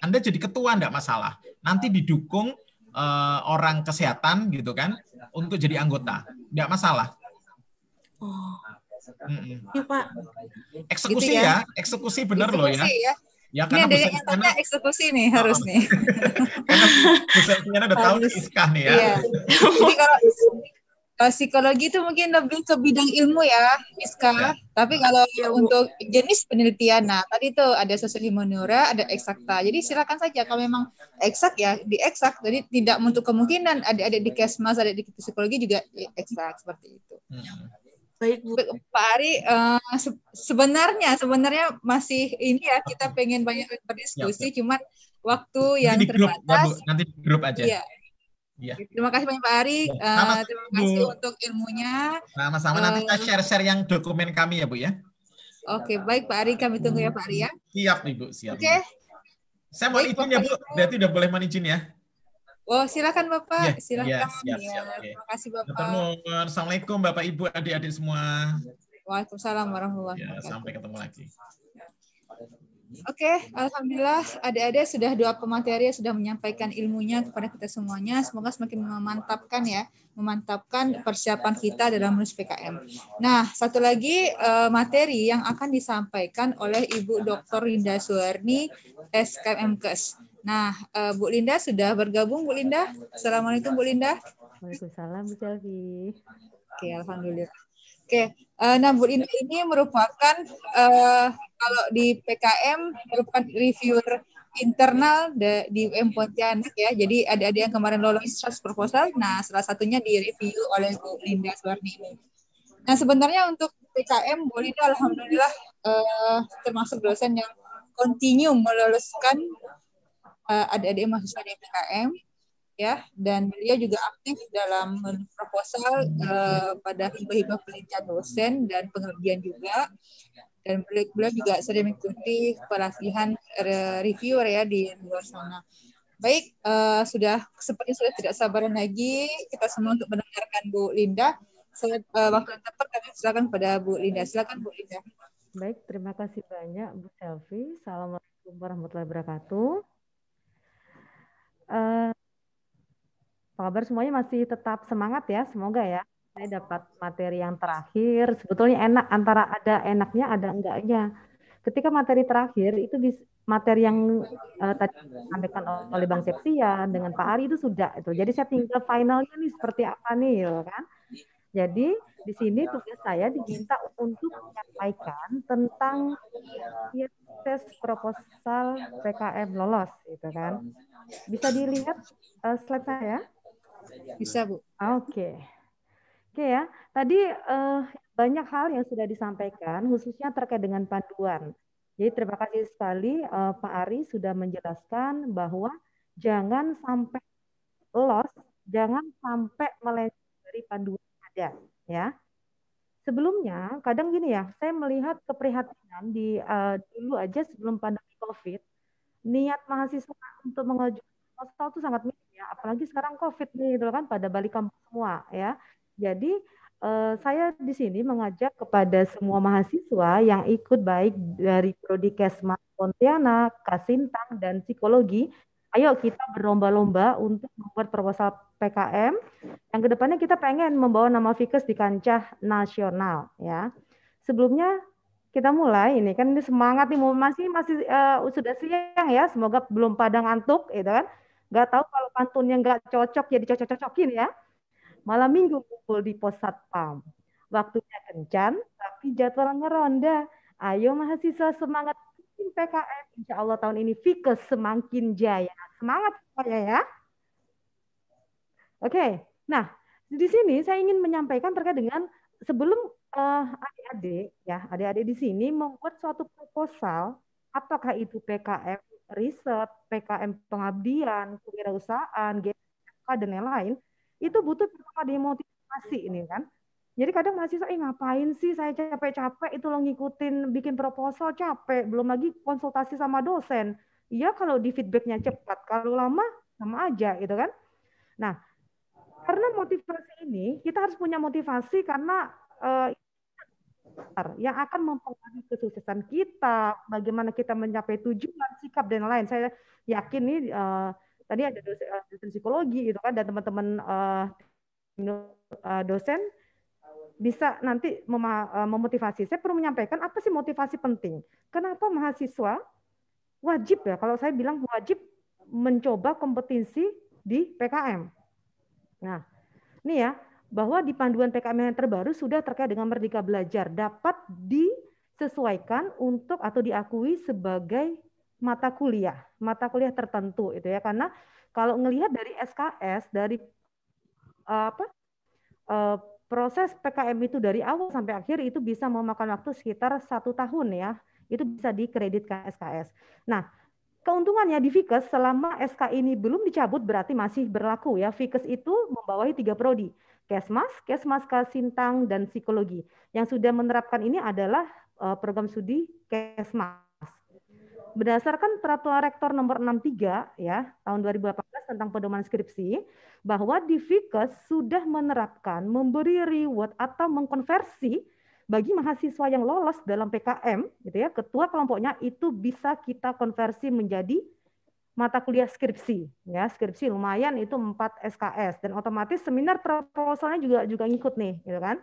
Speaker 10: Anda jadi ketua enggak masalah. Nanti didukung eh, orang kesehatan gitu kan untuk jadi anggota, enggak masalah.
Speaker 12: Oh. Iya Pak.
Speaker 10: Eksekusi gitu ya. ya, eksekusi benar loh ya. ya.
Speaker 1: Ya karena ini ada yang eksekusi nih oh. harus nih.
Speaker 10: karena Bu udah tahu iskah nih ya. Iya. Jadi
Speaker 1: kalau uh, psikologi itu mungkin lebih ke bidang ilmu ya, Iska. Ya. Tapi kalau ya, untuk jenis penelitian, nah tadi itu ada sosial humaniora, ada eksakta. Jadi silakan saja kalau memang eksak ya di eksak. Jadi tidak untuk kemungkinan ada ada di kesmas, ada di psikologi juga eksak seperti itu. Hmm. Baik Bu. Pak Ari, uh, se sebenarnya sebenarnya masih ini ya kita pengen banyak berdiskusi, ya, cuman waktu yang
Speaker 10: nanti terbatas. Grup, ya, Bu. Nanti grup aja.
Speaker 1: Iya. Ya. Terima kasih banyak Pak Ari. Ya. Uh, terima kasih Bu. untuk ilmunya.
Speaker 10: Sama-sama uh, nanti kita share-share yang dokumen kami ya Bu ya.
Speaker 1: Oke, baik Pak Ari, kami tunggu ya Pak Ari ya.
Speaker 10: Siap Ibu, siap. Oke. Saya mau izin ya Bu, berarti udah boleh izin ya.
Speaker 1: Oh, silakan Bapak. Ya, silakan. Ya, siap, siap, ya.
Speaker 10: Terima kasih Bapak. Assalamualaikum Bapak Ibu, adik-adik semua.
Speaker 1: Waalaikumsalam warahmatullahi
Speaker 10: ya, wabarakatuh. Sampai ketemu lagi.
Speaker 1: Oke, Alhamdulillah adik-adik sudah dua pemateri sudah menyampaikan ilmunya kepada kita semuanya. Semoga semakin memantapkan ya, memantapkan persiapan kita dalam menulis PKM. Nah, satu lagi uh, materi yang akan disampaikan oleh Ibu Dr. Linda Suwarni, SKMKes. Nah, uh, Bu Linda sudah bergabung, Bu Linda. Assalamualaikum, Bu Linda.
Speaker 13: Waalaikumsalam, Bu Selvi.
Speaker 1: Oke, Alhamdulillah. Oke, uh, nah Bu Linda ini merupakan uh, kalau di PKM merupakan reviewer internal de, di UM Pontianak ya. Jadi ada ada yang kemarin lolos proposal. Nah, salah satunya direview oleh Bu Linda Suwarni ini. Nah, sebenarnya untuk PKM Bu Linda alhamdulillah uh, termasuk dosen yang continue meloloskan uh, adik-adik mahasiswa di PKM ya dan beliau juga aktif dalam proposal uh, pada hibah-hibah penelitian dosen dan pengerjaan juga dan beliau, juga sering mengikuti pelatihan uh, reviewer ya di luar sana. Baik, uh, sudah seperti sudah tidak sabaran lagi kita semua untuk mendengarkan Bu Linda. Saya, uh, waktu yang tepat kami silakan pada Bu Linda. Silakan Bu Linda.
Speaker 13: Baik, terima kasih banyak Bu Selvi. Assalamualaikum warahmatullahi wabarakatuh. Apa kabar semuanya masih tetap semangat ya, semoga ya. Saya dapat materi yang terakhir, sebetulnya enak antara ada enaknya ada enggaknya. Ketika materi terakhir itu bisa materi yang uh, tadi disampaikan oleh Bang Septian dengan Pak Ari itu sudah itu. Jadi saya tinggal finalnya nih seperti apa nih, gitu kan? Jadi di sini tugas saya diminta untuk menyampaikan tentang tes proposal PKM lolos, gitu kan? Bisa dilihat uh, slide saya?
Speaker 1: Bisa, Bu.
Speaker 13: Oke. Okay. Oke okay, ya. Tadi uh, banyak hal yang sudah disampaikan, khususnya terkait dengan panduan. Jadi terima kasih sekali uh, Pak Ari sudah menjelaskan bahwa jangan sampai loss, jangan sampai melenceng dari panduan ada, ya. Sebelumnya, kadang gini ya, saya melihat keprihatinan di uh, dulu aja sebelum pandemi COVID, niat mahasiswa untuk mengajukan proposal itu sangat minim ya apalagi sekarang covid nih gitu kan pada balik kampung semua ya Jadi eh, saya di sini mengajak kepada semua mahasiswa yang ikut baik dari prodi Kesma Pontianak, Kasintang dan Psikologi, ayo kita berlomba-lomba untuk membuat proposal PKM yang ke depannya kita pengen membawa nama Fikes di kancah nasional ya. Sebelumnya kita mulai ini kan ini semangat nih masih masih uh, sudah siang ya semoga belum pada ngantuk gitu kan. Nggak tahu kalau pantunnya nggak cocok ya dicocok-cocokin ya. Malam minggu kumpul di pos satpam. Waktunya kencan tapi jadwal ngeronda. Ayo mahasiswa semangat PKM insya Allah tahun ini Fikes semakin jaya semangat saya ya oke nah di sini saya ingin menyampaikan terkait dengan sebelum uh, adik-adik ya adik-adik di sini membuat suatu proposal apakah itu PKM riset, PKM pengabdian, kewirausahaan, GSK dan lain-lain itu butuh pertama demotivasi ini kan. Jadi kadang mahasiswa, eh ngapain sih saya capek-capek itu lo ngikutin bikin proposal capek, belum lagi konsultasi sama dosen. Iya kalau di feedbacknya cepat, kalau lama sama aja gitu kan. Nah, karena motivasi ini kita harus punya motivasi karena uh, yang akan mempengaruhi kesuksesan kita, bagaimana kita mencapai tujuan, sikap dan lain. Saya yakin nih uh, tadi ada dosen, uh, dosen psikologi gitu kan dan teman-teman uh, dosen bisa nanti mem memotivasi. Saya perlu menyampaikan apa sih motivasi penting. Kenapa mahasiswa wajib ya kalau saya bilang wajib mencoba kompetisi di PKM. Nah, ini ya, bahwa di panduan PKM yang terbaru sudah terkait dengan Merdeka Belajar dapat disesuaikan untuk atau diakui sebagai mata kuliah, mata kuliah tertentu itu ya karena kalau ngelihat dari SKS dari uh, apa uh, proses PKM itu dari awal sampai akhir itu bisa memakan waktu sekitar satu tahun ya itu bisa dikreditkan SKS. Nah keuntungannya di Fikes selama SK ini belum dicabut berarti masih berlaku ya. Fikes itu membawahi tiga prodi Kesmas, Kesmas Kasintang, dan Psikologi. Yang sudah menerapkan ini adalah uh, program studi Kesmas. Berdasarkan Peraturan Rektor nomor 63 ya tahun 2018 tentang pedoman skripsi, bahwa di Fikes sudah menerapkan memberi reward atau mengkonversi bagi mahasiswa yang lolos dalam PKM, gitu ya, ketua kelompoknya itu bisa kita konversi menjadi mata kuliah skripsi ya skripsi lumayan itu 4 SKS dan otomatis seminar proposalnya juga juga ngikut nih gitu kan.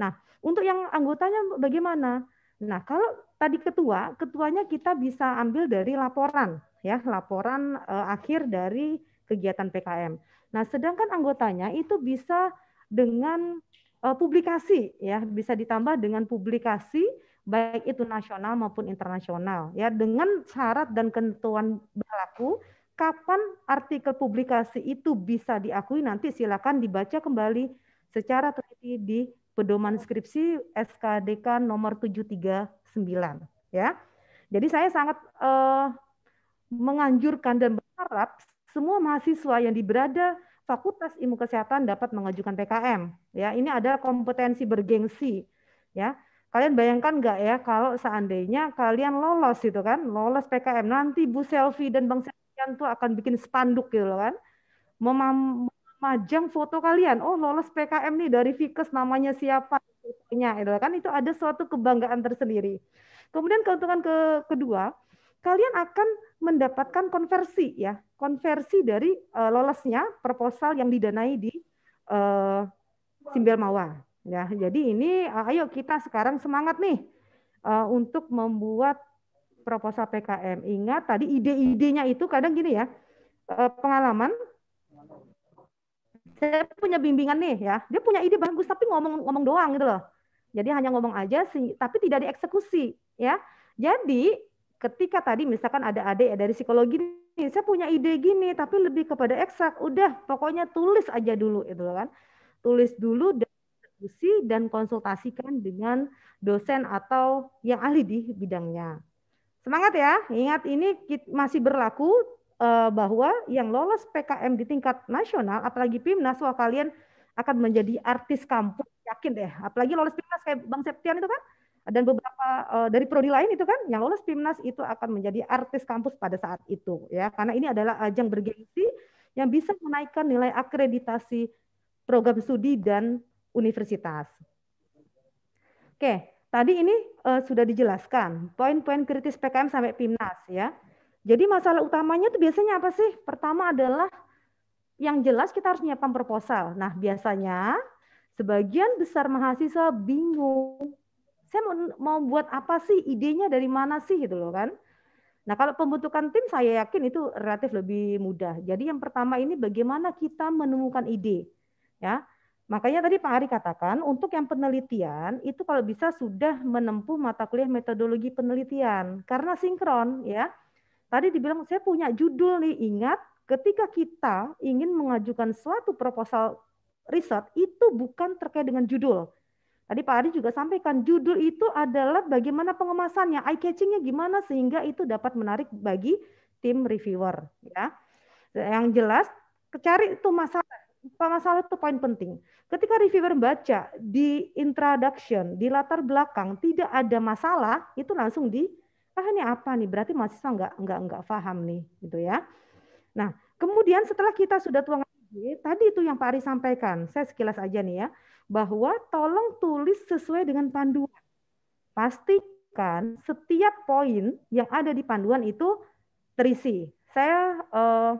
Speaker 13: Nah untuk yang anggotanya bagaimana? Nah kalau tadi ketua ketuanya kita bisa ambil dari laporan ya laporan uh, akhir dari kegiatan PKM nah sedangkan anggotanya itu bisa dengan uh, publikasi ya bisa ditambah dengan publikasi baik itu nasional maupun internasional ya dengan syarat dan ketentuan berlaku kapan artikel publikasi itu bisa diakui nanti silakan dibaca kembali secara teliti di pedoman skripsi SKDK nomor 739 ya. Jadi saya sangat uh, menganjurkan dan berharap semua mahasiswa yang berada Fakultas Ilmu Kesehatan dapat mengajukan PKM ya. Ini adalah kompetensi bergengsi ya Kalian bayangkan nggak ya kalau seandainya kalian lolos itu kan, lolos PKM, nanti Bu Selfie dan Bang Sekian tuh akan bikin spanduk gitu kan, memajang foto kalian, oh lolos PKM nih dari Fikes namanya siapa, fotonya itu kan itu ada suatu kebanggaan tersendiri. Kemudian keuntungan ke kedua, kalian akan mendapatkan konversi ya, konversi dari uh, lolosnya proposal yang didanai di uh, Simbel Mawar. Ya, jadi ini uh, ayo kita sekarang semangat nih uh, untuk membuat proposal PKM. Ingat tadi ide-idenya itu kadang gini ya, uh, pengalaman. Saya punya bimbingan nih ya, dia punya ide bagus tapi ngomong-ngomong doang gitu loh. Jadi hanya ngomong aja sih, tapi tidak dieksekusi ya. Jadi ketika tadi misalkan ada adik dari psikologi nih, saya punya ide gini tapi lebih kepada eksak, udah pokoknya tulis aja dulu itu kan. Tulis dulu diskusi dan konsultasikan dengan dosen atau yang ahli di bidangnya. Semangat ya, ingat ini masih berlaku bahwa yang lolos PKM di tingkat nasional, apalagi PIMNAS, wah kalian akan menjadi artis kampus, yakin deh. Apalagi lolos PIMNAS kayak Bang Septian itu kan, dan beberapa uh, dari prodi lain itu kan yang lolos PIMNAS itu akan menjadi artis kampus pada saat itu ya karena ini adalah ajang bergengsi yang bisa menaikkan nilai akreditasi program studi dan universitas. Oke, tadi ini uh, sudah dijelaskan poin-poin kritis PKM sampai PIMNAS ya. Jadi masalah utamanya itu biasanya apa sih? Pertama adalah yang jelas kita harus menyiapkan proposal. Nah, biasanya sebagian besar mahasiswa bingung. Saya mau, mau buat apa sih? Idenya dari mana sih gitu loh kan? Nah, kalau pembentukan tim saya yakin itu relatif lebih mudah. Jadi yang pertama ini bagaimana kita menemukan ide. Ya. Makanya tadi Pak Ari katakan untuk yang penelitian itu kalau bisa sudah menempuh mata kuliah metodologi penelitian karena sinkron ya. Tadi dibilang saya punya judul nih, ingat ketika kita ingin mengajukan suatu proposal riset itu bukan terkait dengan judul. Tadi Pak Ari juga sampaikan judul itu adalah bagaimana pengemasannya, eye catchingnya gimana sehingga itu dapat menarik bagi tim reviewer ya. Yang jelas cari itu masalah masalah itu poin penting. Ketika reviewer baca di introduction, di latar belakang tidak ada masalah, itu langsung di ah ini apa nih? Berarti mahasiswa nggak nggak nggak paham nih, gitu ya. Nah, kemudian setelah kita sudah tuang tadi itu yang Pak Ari sampaikan, saya sekilas aja nih ya, bahwa tolong tulis sesuai dengan panduan. Pastikan setiap poin yang ada di panduan itu terisi. Saya uh,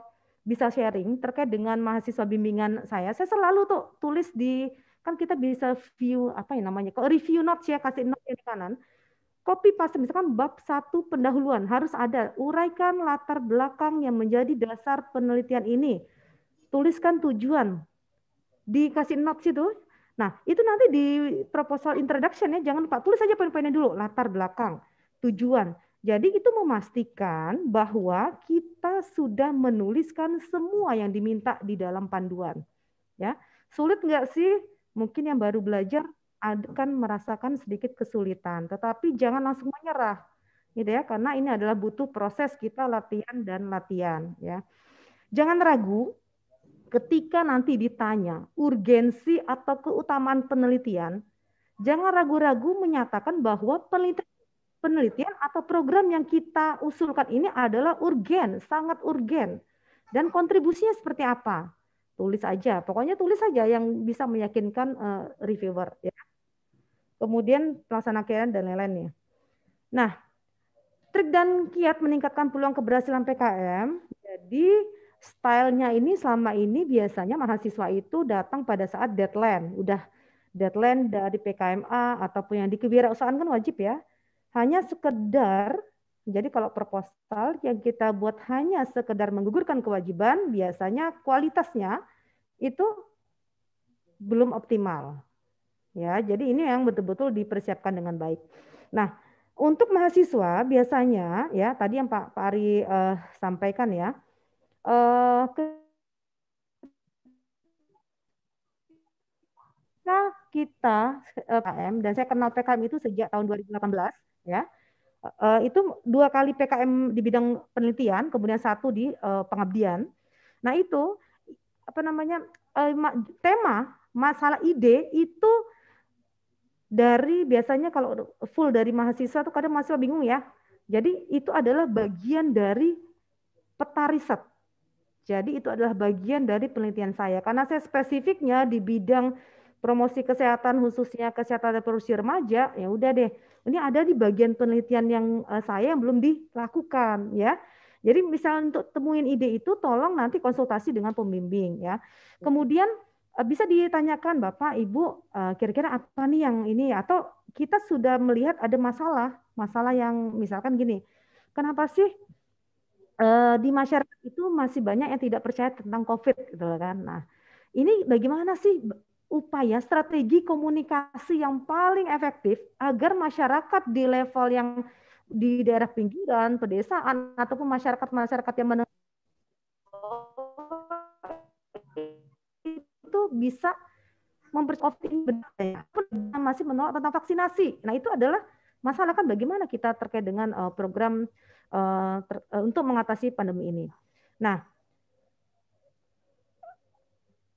Speaker 13: bisa sharing terkait dengan mahasiswa bimbingan saya. Saya selalu tuh tulis di kan kita bisa view apa ya namanya kalau review notes ya kasih note di kanan copy paste misalkan bab satu pendahuluan harus ada. Uraikan latar belakang yang menjadi dasar penelitian ini. Tuliskan tujuan. Dikasih notes itu. Nah itu nanti di proposal introduction ya. Jangan lupa tulis saja poin-poinnya dulu. Latar belakang. Tujuan. Jadi itu memastikan bahwa kita sudah menuliskan semua yang diminta di dalam panduan. Ya, sulit nggak sih? Mungkin yang baru belajar akan merasakan sedikit kesulitan, tetapi jangan langsung menyerah, gitu ya, karena ini adalah butuh proses kita latihan dan latihan, ya. Jangan ragu ketika nanti ditanya urgensi atau keutamaan penelitian, jangan ragu-ragu menyatakan bahwa penelitian penelitian atau program yang kita usulkan ini adalah urgen, sangat urgen. Dan kontribusinya seperti apa? Tulis aja, pokoknya tulis saja yang bisa meyakinkan uh, reviewer ya. Kemudian pelaksana kegiatan dan lain-lainnya. Nah, trik dan kiat meningkatkan peluang keberhasilan PKM. Jadi stylenya ini selama ini biasanya mahasiswa itu datang pada saat deadline, udah deadline dari PKMA ataupun yang di kewirausahaan kan wajib ya hanya sekedar jadi kalau proposal yang kita buat hanya sekedar menggugurkan kewajiban, biasanya kualitasnya itu belum optimal. Ya, jadi ini yang betul-betul dipersiapkan dengan baik. Nah, untuk mahasiswa biasanya ya tadi yang Pak, Pak Ari uh, sampaikan ya, uh, kita uh, PKM dan saya kenal PKM itu sejak tahun 2018 ya uh, itu dua kali PKM di bidang penelitian, kemudian satu di uh, pengabdian. Nah itu apa namanya uh, tema masalah ide itu dari biasanya kalau full dari mahasiswa tuh kadang mahasiswa bingung ya. Jadi itu adalah bagian dari peta riset. Jadi itu adalah bagian dari penelitian saya karena saya spesifiknya di bidang promosi kesehatan khususnya kesehatan reproduksi remaja ya udah deh ini ada di bagian penelitian yang uh, saya yang belum dilakukan ya. Jadi misalnya untuk temuin ide itu tolong nanti konsultasi dengan pembimbing ya. Kemudian bisa ditanyakan Bapak, Ibu kira kira-kira apa nih yang ini atau kita sudah melihat ada masalah, masalah yang misalkan gini. Kenapa sih uh, di masyarakat itu masih banyak yang tidak percaya tentang COVID gitu kan. Nah, ini bagaimana sih upaya strategi komunikasi yang paling efektif agar masyarakat di level yang di daerah pinggiran, pedesaan ataupun masyarakat-masyarakat yang menengah itu bisa mempersofting masih menolak tentang vaksinasi. Nah itu adalah masalah kan bagaimana kita terkait dengan uh, program uh, ter, uh, untuk mengatasi pandemi ini. Nah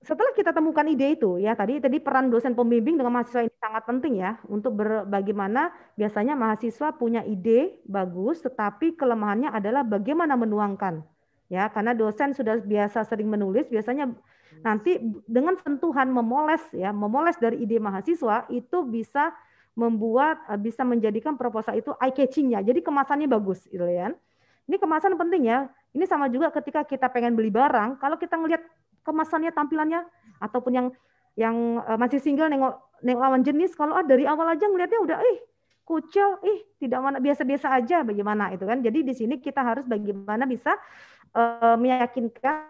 Speaker 13: setelah kita temukan ide itu ya tadi tadi peran dosen pembimbing dengan mahasiswa ini sangat penting ya untuk bagaimana biasanya mahasiswa punya ide bagus tetapi kelemahannya adalah bagaimana menuangkan ya karena dosen sudah biasa sering menulis biasanya Nanti dengan sentuhan memoles ya, memoles dari ide mahasiswa itu bisa membuat eh, bisa menjadikan proposal itu eye catching-nya. Jadi kemasannya bagus gitu ya. Ini kemasan penting ya. Ini sama juga ketika kita pengen beli barang, kalau kita ngelihat kemasannya, tampilannya ataupun yang yang eh, masih single nengok nengok lawan jenis kalau ah, dari awal aja ngelihatnya udah ih kucel, ih tidak mana biasa-biasa aja bagaimana itu kan. Jadi di sini kita harus bagaimana bisa uh, meyakinkan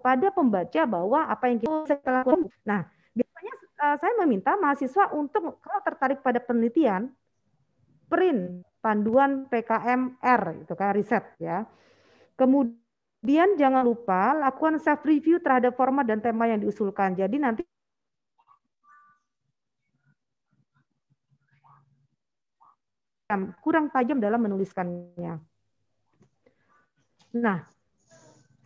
Speaker 13: pada pembaca bahwa apa yang kita lakukan. Nah, biasanya uh, saya meminta mahasiswa untuk kalau tertarik pada penelitian, print panduan PKMR itu kan riset ya. Kemudian jangan lupa lakukan self review terhadap format dan tema yang diusulkan. Jadi nanti kurang tajam dalam menuliskannya. Nah,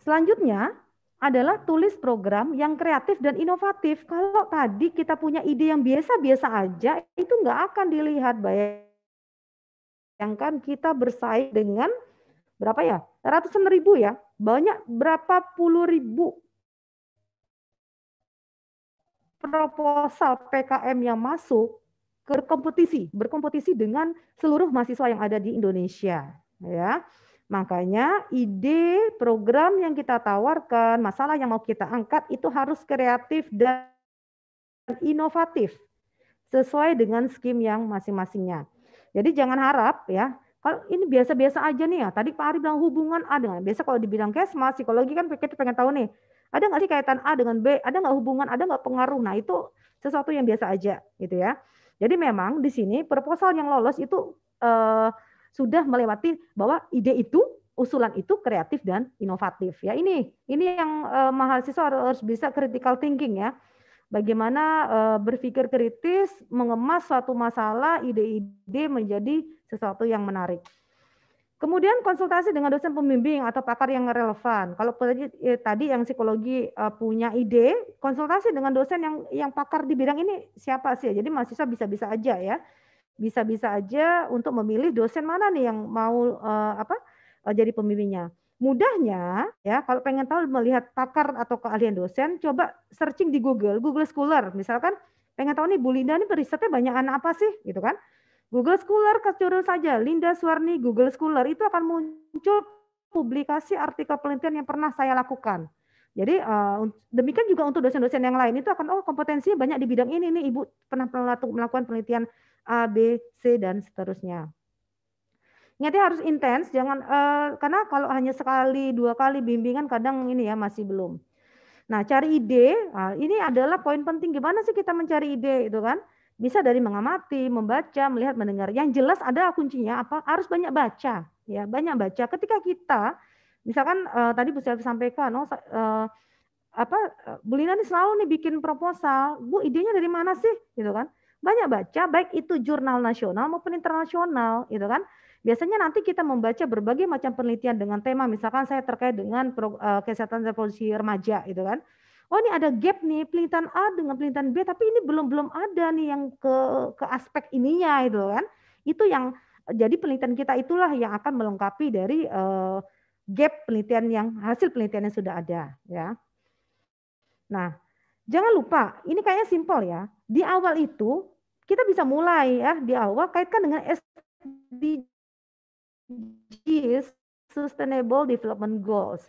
Speaker 13: selanjutnya adalah tulis program yang kreatif dan inovatif. Kalau tadi kita punya ide yang biasa-biasa aja, itu nggak akan dilihat. Bayangkan kita bersaing dengan berapa ya? Ratusan ribu ya. Banyak berapa puluh ribu proposal PKM yang masuk ke kompetisi, berkompetisi dengan seluruh mahasiswa yang ada di Indonesia, ya. Makanya ide program yang kita tawarkan, masalah yang mau kita angkat itu harus kreatif dan inovatif sesuai dengan skim yang masing-masingnya. Jadi jangan harap ya, kalau ini biasa-biasa aja nih ya. Tadi Pak Ari bilang hubungan A dengan biasa kalau dibilang kesmas, psikologi kan kita pengen tahu nih, ada nggak sih kaitan A dengan B, ada nggak hubungan, ada nggak pengaruh. Nah itu sesuatu yang biasa aja gitu ya. Jadi memang di sini proposal yang lolos itu eh, sudah melewati bahwa ide itu usulan itu kreatif dan inovatif. Ya ini ini yang uh, mahasiswa harus bisa critical thinking ya. Bagaimana uh, berpikir kritis mengemas suatu masalah ide-ide menjadi sesuatu yang menarik. Kemudian konsultasi dengan dosen pembimbing atau pakar yang relevan. Kalau tadi, eh, tadi yang psikologi uh, punya ide konsultasi dengan dosen yang yang pakar di bidang ini siapa sih? Jadi mahasiswa bisa-bisa aja ya bisa-bisa aja untuk memilih dosen mana nih yang mau uh, apa uh, jadi pembimbingnya. Mudahnya ya kalau pengen tahu melihat pakar atau keahlian dosen, coba searching di Google, Google Scholar. Misalkan pengen tahu nih Bu Linda ini risetnya banyak anak apa sih gitu kan. Google Scholar kecurul saja Linda Suwarni Google Scholar itu akan muncul publikasi artikel penelitian yang pernah saya lakukan. Jadi uh, demikian juga untuk dosen-dosen yang lain itu akan oh kompetensinya banyak di bidang ini nih Ibu pernah melakukan penelitian A, B, C dan seterusnya. Ingatnya harus intens, jangan uh, karena kalau hanya sekali dua kali bimbingan kadang ini ya masih belum. Nah cari ide, nah, ini adalah poin penting gimana sih kita mencari ide itu kan? Bisa dari mengamati, membaca, melihat, mendengar. Yang jelas ada kuncinya apa? Harus banyak baca, ya banyak baca. Ketika kita, misalkan uh, tadi Bu Selvi sampaikan, oh uh, apa Bu Lina ini selalu nih bikin proposal, Bu idenya dari mana sih, gitu kan? Banyak baca baik itu jurnal nasional maupun internasional gitu kan. Biasanya nanti kita membaca berbagai macam penelitian dengan tema misalkan saya terkait dengan pro, uh, kesehatan reproduksi remaja gitu kan. Oh ini ada gap nih penelitian A dengan penelitian B tapi ini belum belum ada nih yang ke ke aspek ininya itu kan. Itu yang jadi penelitian kita itulah yang akan melengkapi dari uh, gap penelitian yang hasil penelitian yang sudah ada ya. Nah jangan lupa ini kayaknya simpel ya. Di awal itu kita bisa mulai ya di awal kaitkan dengan SDGs, Sustainable Development Goals.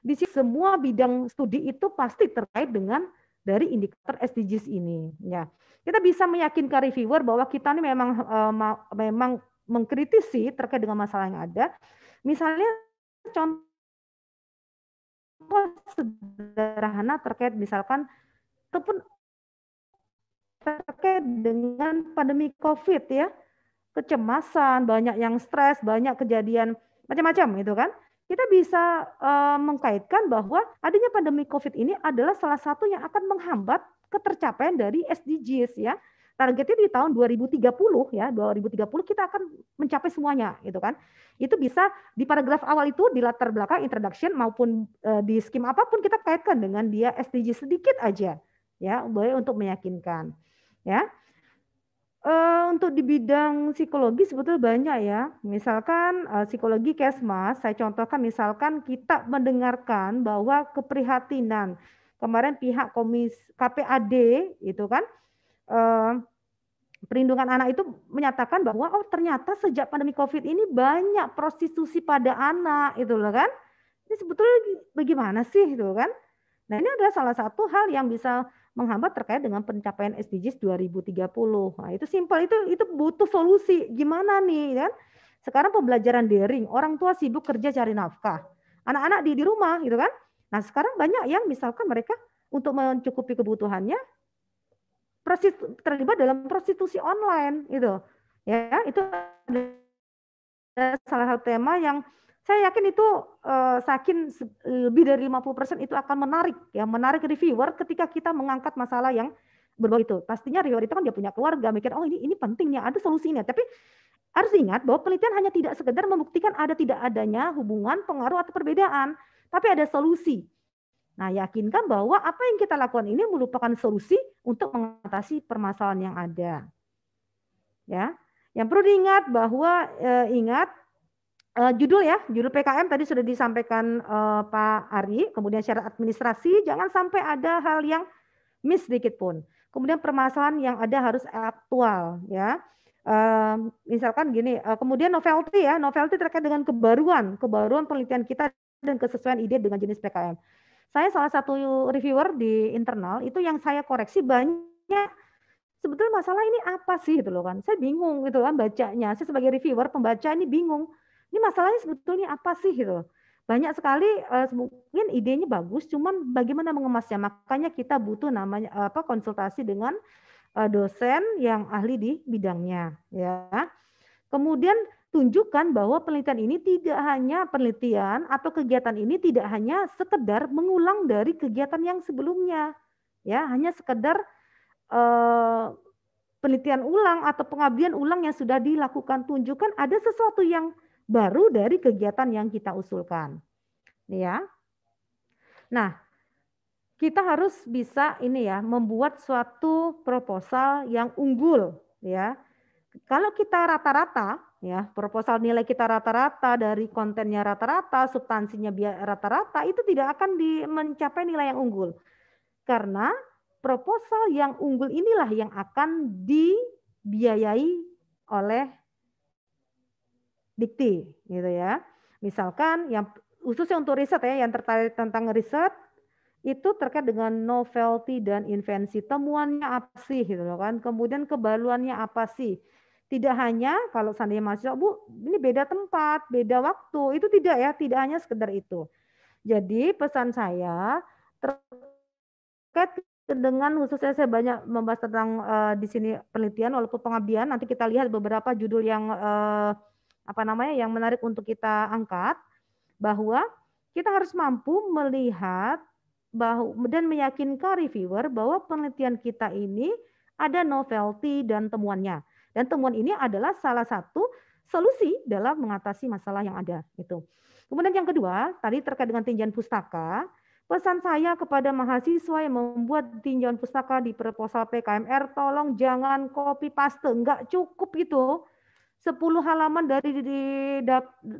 Speaker 13: Di sini semua bidang studi itu pasti terkait dengan dari indikator SDGs ini. Ya, kita bisa meyakinkan reviewer bahwa kita ini memang uh, memang mengkritisi terkait dengan masalah yang ada. Misalnya contoh sederhana terkait misalkan ataupun terkait dengan pandemi COVID ya. Kecemasan, banyak yang stres, banyak kejadian macam-macam itu kan. Kita bisa uh, mengkaitkan bahwa adanya pandemi COVID ini adalah salah satu yang akan menghambat ketercapaian dari SDGs ya. targetnya di tahun 2030 ya 2030 kita akan mencapai semuanya gitu kan itu bisa di paragraf awal itu di latar belakang introduction maupun uh, di skim apa pun kita kaitkan dengan dia SDG sedikit aja ya boleh untuk meyakinkan ya uh, untuk di bidang psikologi sebetulnya banyak ya misalkan uh, psikologi kesmas saya contohkan misalkan kita mendengarkan bahwa keprihatinan kemarin pihak komis KPAD itu kan uh, perlindungan anak itu menyatakan bahwa oh ternyata sejak pandemi Covid ini banyak prostitusi pada anak itu loh kan. Ini sebetulnya bagaimana sih itu kan? Nah, ini adalah salah satu hal yang bisa menghambat terkait dengan pencapaian SDGs 2030. Nah, itu simpel itu itu butuh solusi. Gimana nih kan? Sekarang pembelajaran daring, orang tua sibuk kerja cari nafkah. Anak-anak di di rumah gitu kan. Nah, sekarang banyak yang misalkan mereka untuk mencukupi kebutuhannya terlibat dalam prostitusi online gitu ya itu salah satu tema yang saya yakin itu uh, sakin lebih dari 50% itu akan menarik ya menarik reviewer ketika kita mengangkat masalah yang berbau itu pastinya reviewer itu kan dia punya keluarga mikir oh ini ini pentingnya ada solusinya tapi harus ingat bahwa penelitian hanya tidak sekedar membuktikan ada tidak adanya hubungan pengaruh atau perbedaan tapi ada solusi Nah, yakinkan bahwa apa yang kita lakukan ini merupakan solusi untuk mengatasi permasalahan yang ada. Ya. Yang perlu diingat bahwa eh, ingat eh, judul ya, judul PKM tadi sudah disampaikan eh, Pak Ari, kemudian syarat administrasi jangan sampai ada hal yang miss sedikit pun. Kemudian permasalahan yang ada harus aktual ya. Uh, misalkan gini, uh, kemudian novelty ya, novelty terkait dengan kebaruan, kebaruan penelitian kita dan kesesuaian ide dengan jenis PKM saya salah satu reviewer di internal itu yang saya koreksi banyak sebetulnya masalah ini apa sih gitu loh kan. Saya bingung gitu kan bacanya. Saya sebagai reviewer pembaca ini bingung. Ini masalahnya sebetulnya apa sih gitu. Banyak sekali uh, mungkin idenya bagus cuman bagaimana mengemasnya. Makanya kita butuh namanya apa konsultasi dengan uh, dosen yang ahli di bidangnya ya. Kemudian tunjukkan bahwa penelitian ini tidak hanya penelitian atau kegiatan ini tidak hanya sekedar mengulang dari kegiatan yang sebelumnya ya hanya sekedar eh, penelitian ulang atau pengabdian ulang yang sudah dilakukan tunjukkan ada sesuatu yang baru dari kegiatan yang kita usulkan. Ya. Nah kita harus bisa ini ya membuat suatu proposal yang unggul ya. Kalau kita rata-rata ya proposal nilai kita rata-rata dari kontennya rata-rata substansinya rata-rata itu tidak akan di, mencapai nilai yang unggul. Karena proposal yang unggul inilah yang akan dibiayai oleh dikti gitu ya misalkan yang khususnya untuk riset ya yang terkait tentang riset itu terkait dengan novelty dan invensi temuannya apa sih gitu kan kemudian kebaruannya apa sih tidak hanya kalau seandainya mahasiswa, Bu, ini beda tempat, beda waktu. Itu tidak ya, tidak hanya sekedar itu. Jadi pesan saya terkait dengan khususnya saya banyak membahas tentang uh, di sini penelitian walaupun pengabdian nanti kita lihat beberapa judul yang uh, apa namanya yang menarik untuk kita angkat bahwa kita harus mampu melihat bahwa dan meyakinkan reviewer bahwa penelitian kita ini ada novelty dan temuannya. Dan temuan ini adalah salah satu solusi dalam mengatasi masalah yang ada. Itu. Kemudian yang kedua, tadi terkait dengan tinjauan pustaka, pesan saya kepada mahasiswa yang membuat tinjauan pustaka di proposal PKMR, tolong jangan copy paste, enggak cukup itu. 10 halaman dari di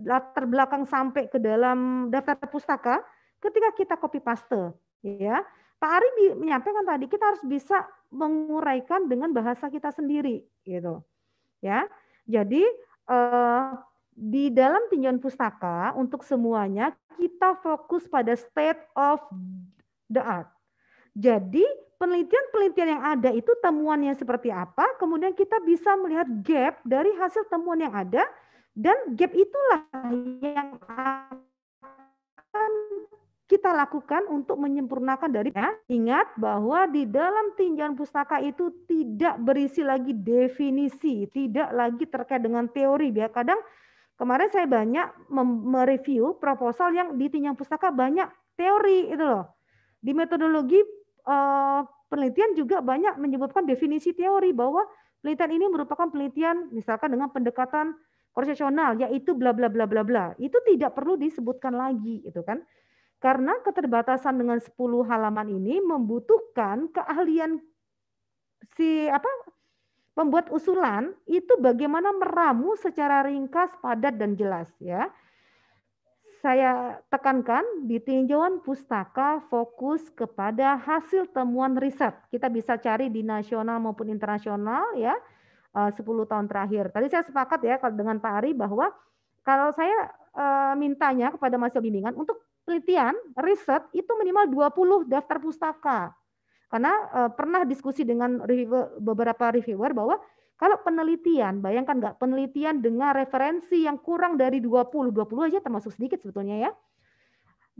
Speaker 13: latar belakang sampai ke dalam daftar pustaka, ketika kita copy paste, ya Pak Ari menyampaikan tadi kita harus bisa menguraikan dengan bahasa kita sendiri gitu. Ya. Jadi eh, di dalam tinjauan pustaka untuk semuanya kita fokus pada state of the art. Jadi penelitian-penelitian yang ada itu temuannya seperti apa, kemudian kita bisa melihat gap dari hasil temuan yang ada dan gap itulah yang akan kita lakukan untuk menyempurnakan dari ya, ingat bahwa di dalam tinjauan pustaka itu tidak berisi lagi definisi, tidak lagi terkait dengan teori. Biar kadang kemarin saya banyak mereview proposal yang di tinjauan pustaka banyak teori itu loh. Di metodologi eh, penelitian juga banyak menyebutkan definisi teori bahwa penelitian ini merupakan penelitian misalkan dengan pendekatan konsesional yaitu bla bla bla bla bla. Itu tidak perlu disebutkan lagi itu kan. Karena keterbatasan dengan 10 halaman ini membutuhkan keahlian si apa pembuat usulan itu bagaimana meramu secara ringkas, padat dan jelas ya saya tekankan di tinjauan pustaka fokus kepada hasil temuan riset. Kita bisa cari di nasional maupun internasional ya 10 eh, tahun terakhir. Tadi saya sepakat ya dengan Pak Ari bahwa kalau saya eh, mintanya kepada mahasiswa bimbingan untuk penelitian riset itu minimal 20 daftar pustaka. Karena eh, pernah diskusi dengan beberapa reviewer bahwa kalau penelitian, bayangkan nggak penelitian dengan referensi yang kurang dari 20, 20 aja termasuk sedikit sebetulnya ya.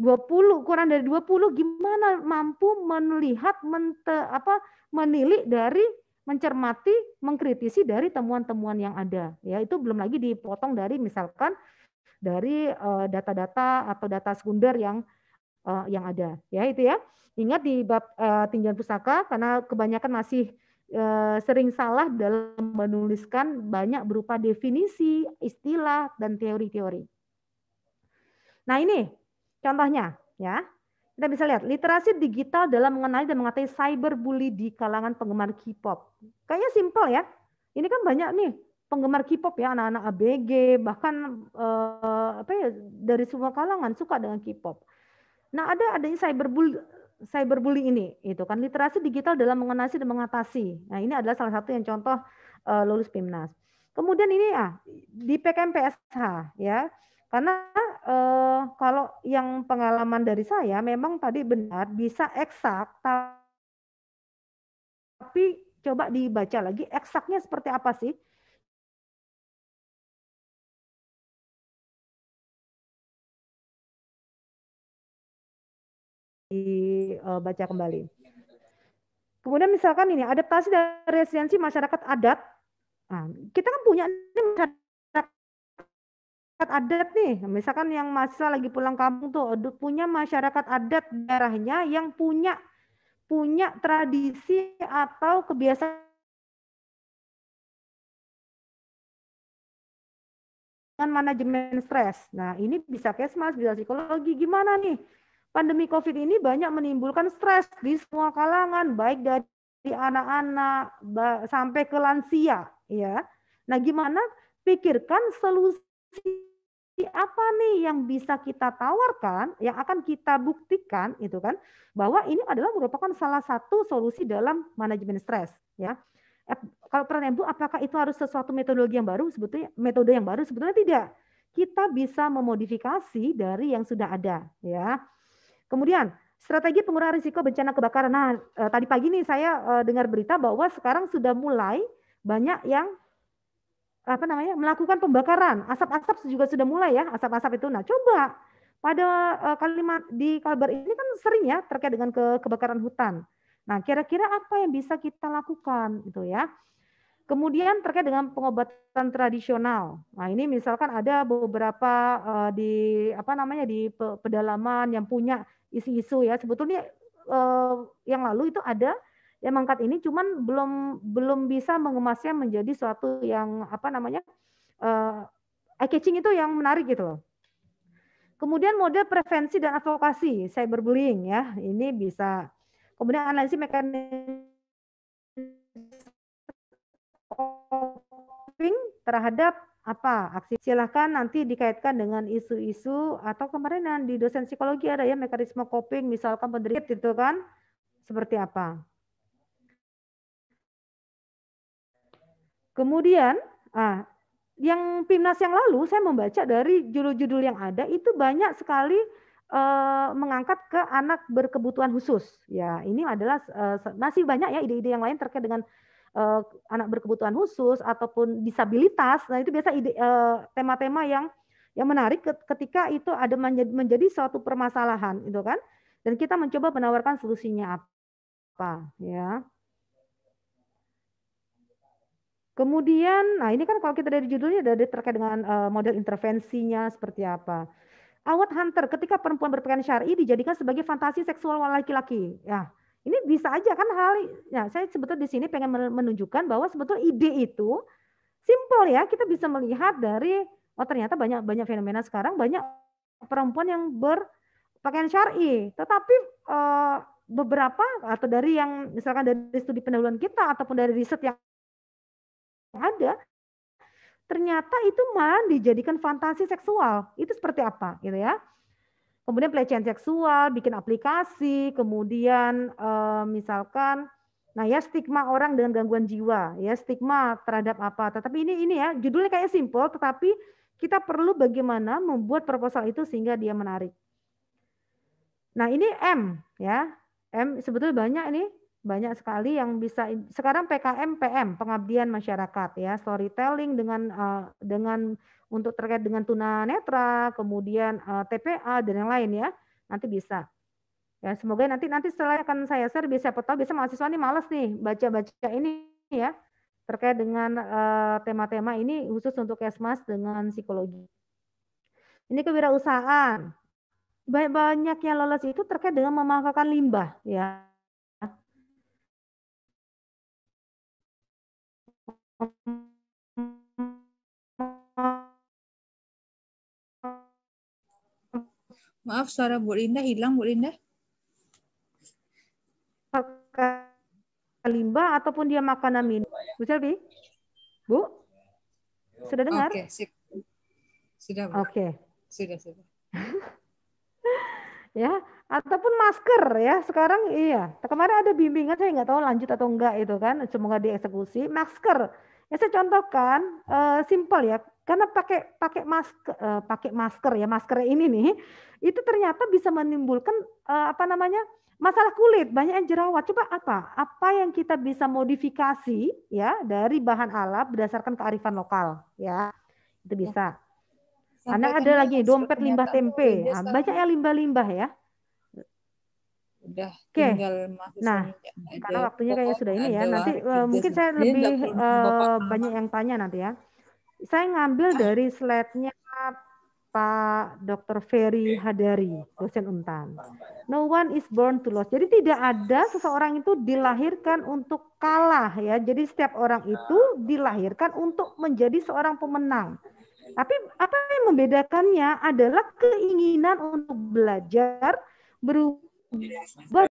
Speaker 13: 20 kurang dari 20 gimana mampu melihat mente, apa menilik dari mencermati, mengkritisi dari temuan-temuan yang ada. Ya, itu belum lagi dipotong dari misalkan dari eh, data-data uh, atau data sekunder yang uh, yang ada. Ya, itu ya. Ingat di bab uh, tinjauan pustaka karena kebanyakan masih sering salah dalam menuliskan banyak berupa definisi, istilah, dan teori-teori. Nah ini contohnya ya. Kita bisa lihat literasi digital dalam mengenali dan mengatai cyberbully di kalangan penggemar K-pop. Kayaknya simpel ya. Ini kan banyak nih penggemar K-pop ya, anak-anak ABG, bahkan eh, apa ya dari semua kalangan suka dengan K-pop. Nah, ada adanya cyberbully cyberbullying ini itu kan literasi digital dalam mengenasi dan mengatasi. Nah, ini adalah salah satu yang contoh uh, lulus PIMNAS. Kemudian ini ah di PKM PSH ya. Karena uh, kalau yang pengalaman dari saya memang tadi benar bisa eksak tapi coba dibaca lagi eksaknya seperti apa sih? Dibaca eh, kembali. Kemudian misalkan ini adaptasi dari residensi masyarakat adat. Nah, kita kan punya masyarakat adat nih. Misalkan yang masa lagi pulang kampung tuh punya masyarakat adat daerahnya yang punya punya tradisi atau kebiasaan manajemen stres. Nah, ini bisa kesmas, bisa psikologi. Gimana nih? Pandemi COVID ini banyak menimbulkan stres di semua kalangan, baik dari anak-anak sampai ke lansia, ya. Nah, gimana? Pikirkan solusi apa nih yang bisa kita tawarkan, yang akan kita buktikan, itu kan, bahwa ini adalah merupakan salah satu solusi dalam manajemen stres, ya. Kalau pertanyaan Bu, apakah itu harus sesuatu metodologi yang baru? Sebetulnya metode yang baru sebetulnya tidak. Kita bisa memodifikasi dari yang sudah ada, ya. Kemudian strategi pengurangan risiko bencana kebakaran. Nah, eh, tadi pagi nih saya eh, dengar berita bahwa sekarang sudah mulai banyak yang apa namanya melakukan pembakaran. Asap-asap juga sudah mulai ya, asap-asap itu. Nah, coba pada eh, kalimat di Kalbar ini kan sering ya terkait dengan ke, kebakaran hutan. Nah, kira-kira apa yang bisa kita lakukan itu ya? Kemudian terkait dengan pengobatan tradisional. Nah, ini misalkan ada beberapa uh, di apa namanya di pedalaman yang punya isu-isu ya. Sebetulnya eh, yang lalu itu ada yang mengangkat ini cuman belum belum bisa mengemasnya menjadi suatu yang apa namanya eh, eye catching itu yang menarik gitu loh. Kemudian model prevensi dan advokasi cyberbullying ya, ini bisa. Kemudian analisis mekanisme terhadap apa? Aksi. Silahkan nanti dikaitkan dengan isu-isu atau kemarin yang di dosen psikologi ada ya mekanisme coping misalkan penderita itu kan. Seperti apa? Kemudian ah yang PIMNAS yang lalu saya membaca dari judul-judul yang ada itu banyak sekali eh, mengangkat ke anak berkebutuhan khusus. Ya ini adalah eh, masih banyak ya ide-ide yang lain terkait dengan uh, anak berkebutuhan khusus ataupun disabilitas. Nah, itu biasa ide uh, tema-tema yang yang menarik ketika itu ada menjadi, menjadi suatu permasalahan, itu kan? Dan kita mencoba menawarkan solusinya apa, ya. Kemudian, nah ini kan kalau kita dari judulnya ada terkait dengan uh, model intervensinya seperti apa. Awat hunter ketika perempuan berpakaian syar'i dijadikan sebagai fantasi seksual laki-laki. Ya, Ini bisa aja kan hal ya saya sebetulnya di sini pengen menunjukkan bahwa sebetulnya ide itu simpel ya. Kita bisa melihat dari oh ternyata banyak banyak fenomena sekarang banyak perempuan yang berpakaian syar'i, tetapi eh, beberapa atau dari yang misalkan dari studi pendahuluan kita ataupun dari riset yang ada ternyata itu malah dijadikan fantasi seksual. Itu seperti apa gitu ya? Kemudian pelecehan seksual, bikin aplikasi, kemudian eh, misalkan nah ya stigma orang dengan gangguan jiwa, ya stigma terhadap apa. Tetapi ini ini ya judulnya kayak simple tetapi kita perlu bagaimana membuat proposal itu sehingga dia menarik. Nah, ini M ya. M sebetulnya banyak ini banyak sekali yang bisa sekarang PKM PM pengabdian masyarakat ya storytelling dengan uh, dengan untuk terkait dengan tunanetra, kemudian uh, eh, TPA dan yang lain ya. Nanti bisa. Ya, semoga nanti nanti setelah akan saya share bisa siapa tahu bisa mahasiswa ini males nih baca-baca ini ya terkait dengan eh, tema-tema uh, ini khusus untuk Kesmas dengan psikologi. Ini kewirausahaan. Banyak yang lolos itu terkait dengan memanfaatkan limbah ya.
Speaker 1: Maaf, suara Bu Linda hilang, Bu Linda.
Speaker 13: Limbah ataupun dia makanan minum. Bu Selvi? Bu? Sudah dengar?
Speaker 1: Oke, sip. Sudah, Bu.
Speaker 13: Oke.
Speaker 1: Sudah, sudah.
Speaker 13: ya, ataupun masker ya. Sekarang iya. Kemarin ada bimbingan saya nggak tahu lanjut atau enggak itu kan. Semoga dieksekusi. Masker. Ya saya contohkan uh, simple ya karena pakai pakai masker uh, pakai masker ya masker ini nih itu ternyata bisa menimbulkan uh, apa namanya masalah kulit. Banyak yang jerawat. Coba apa? Apa yang kita bisa modifikasi ya dari bahan alam berdasarkan kearifan lokal ya? Itu bisa. Karena ada lagi dompet limbah tempe. nah, banyak yang limbah-limbah ya.
Speaker 1: Udah okay. tinggal
Speaker 13: nah karena waktunya kayak sudah ini ya. nanti uh, mungkin saya lebih uh, banyak yang tanya nanti ya saya ngambil dari slide-nya Pak Dr. Ferry Hadari, dosen Untan. No one is born to lose. Jadi tidak ada seseorang itu dilahirkan untuk kalah ya. Jadi setiap orang itu dilahirkan untuk menjadi seorang pemenang. Tapi apa yang membedakannya adalah keinginan untuk belajar berubah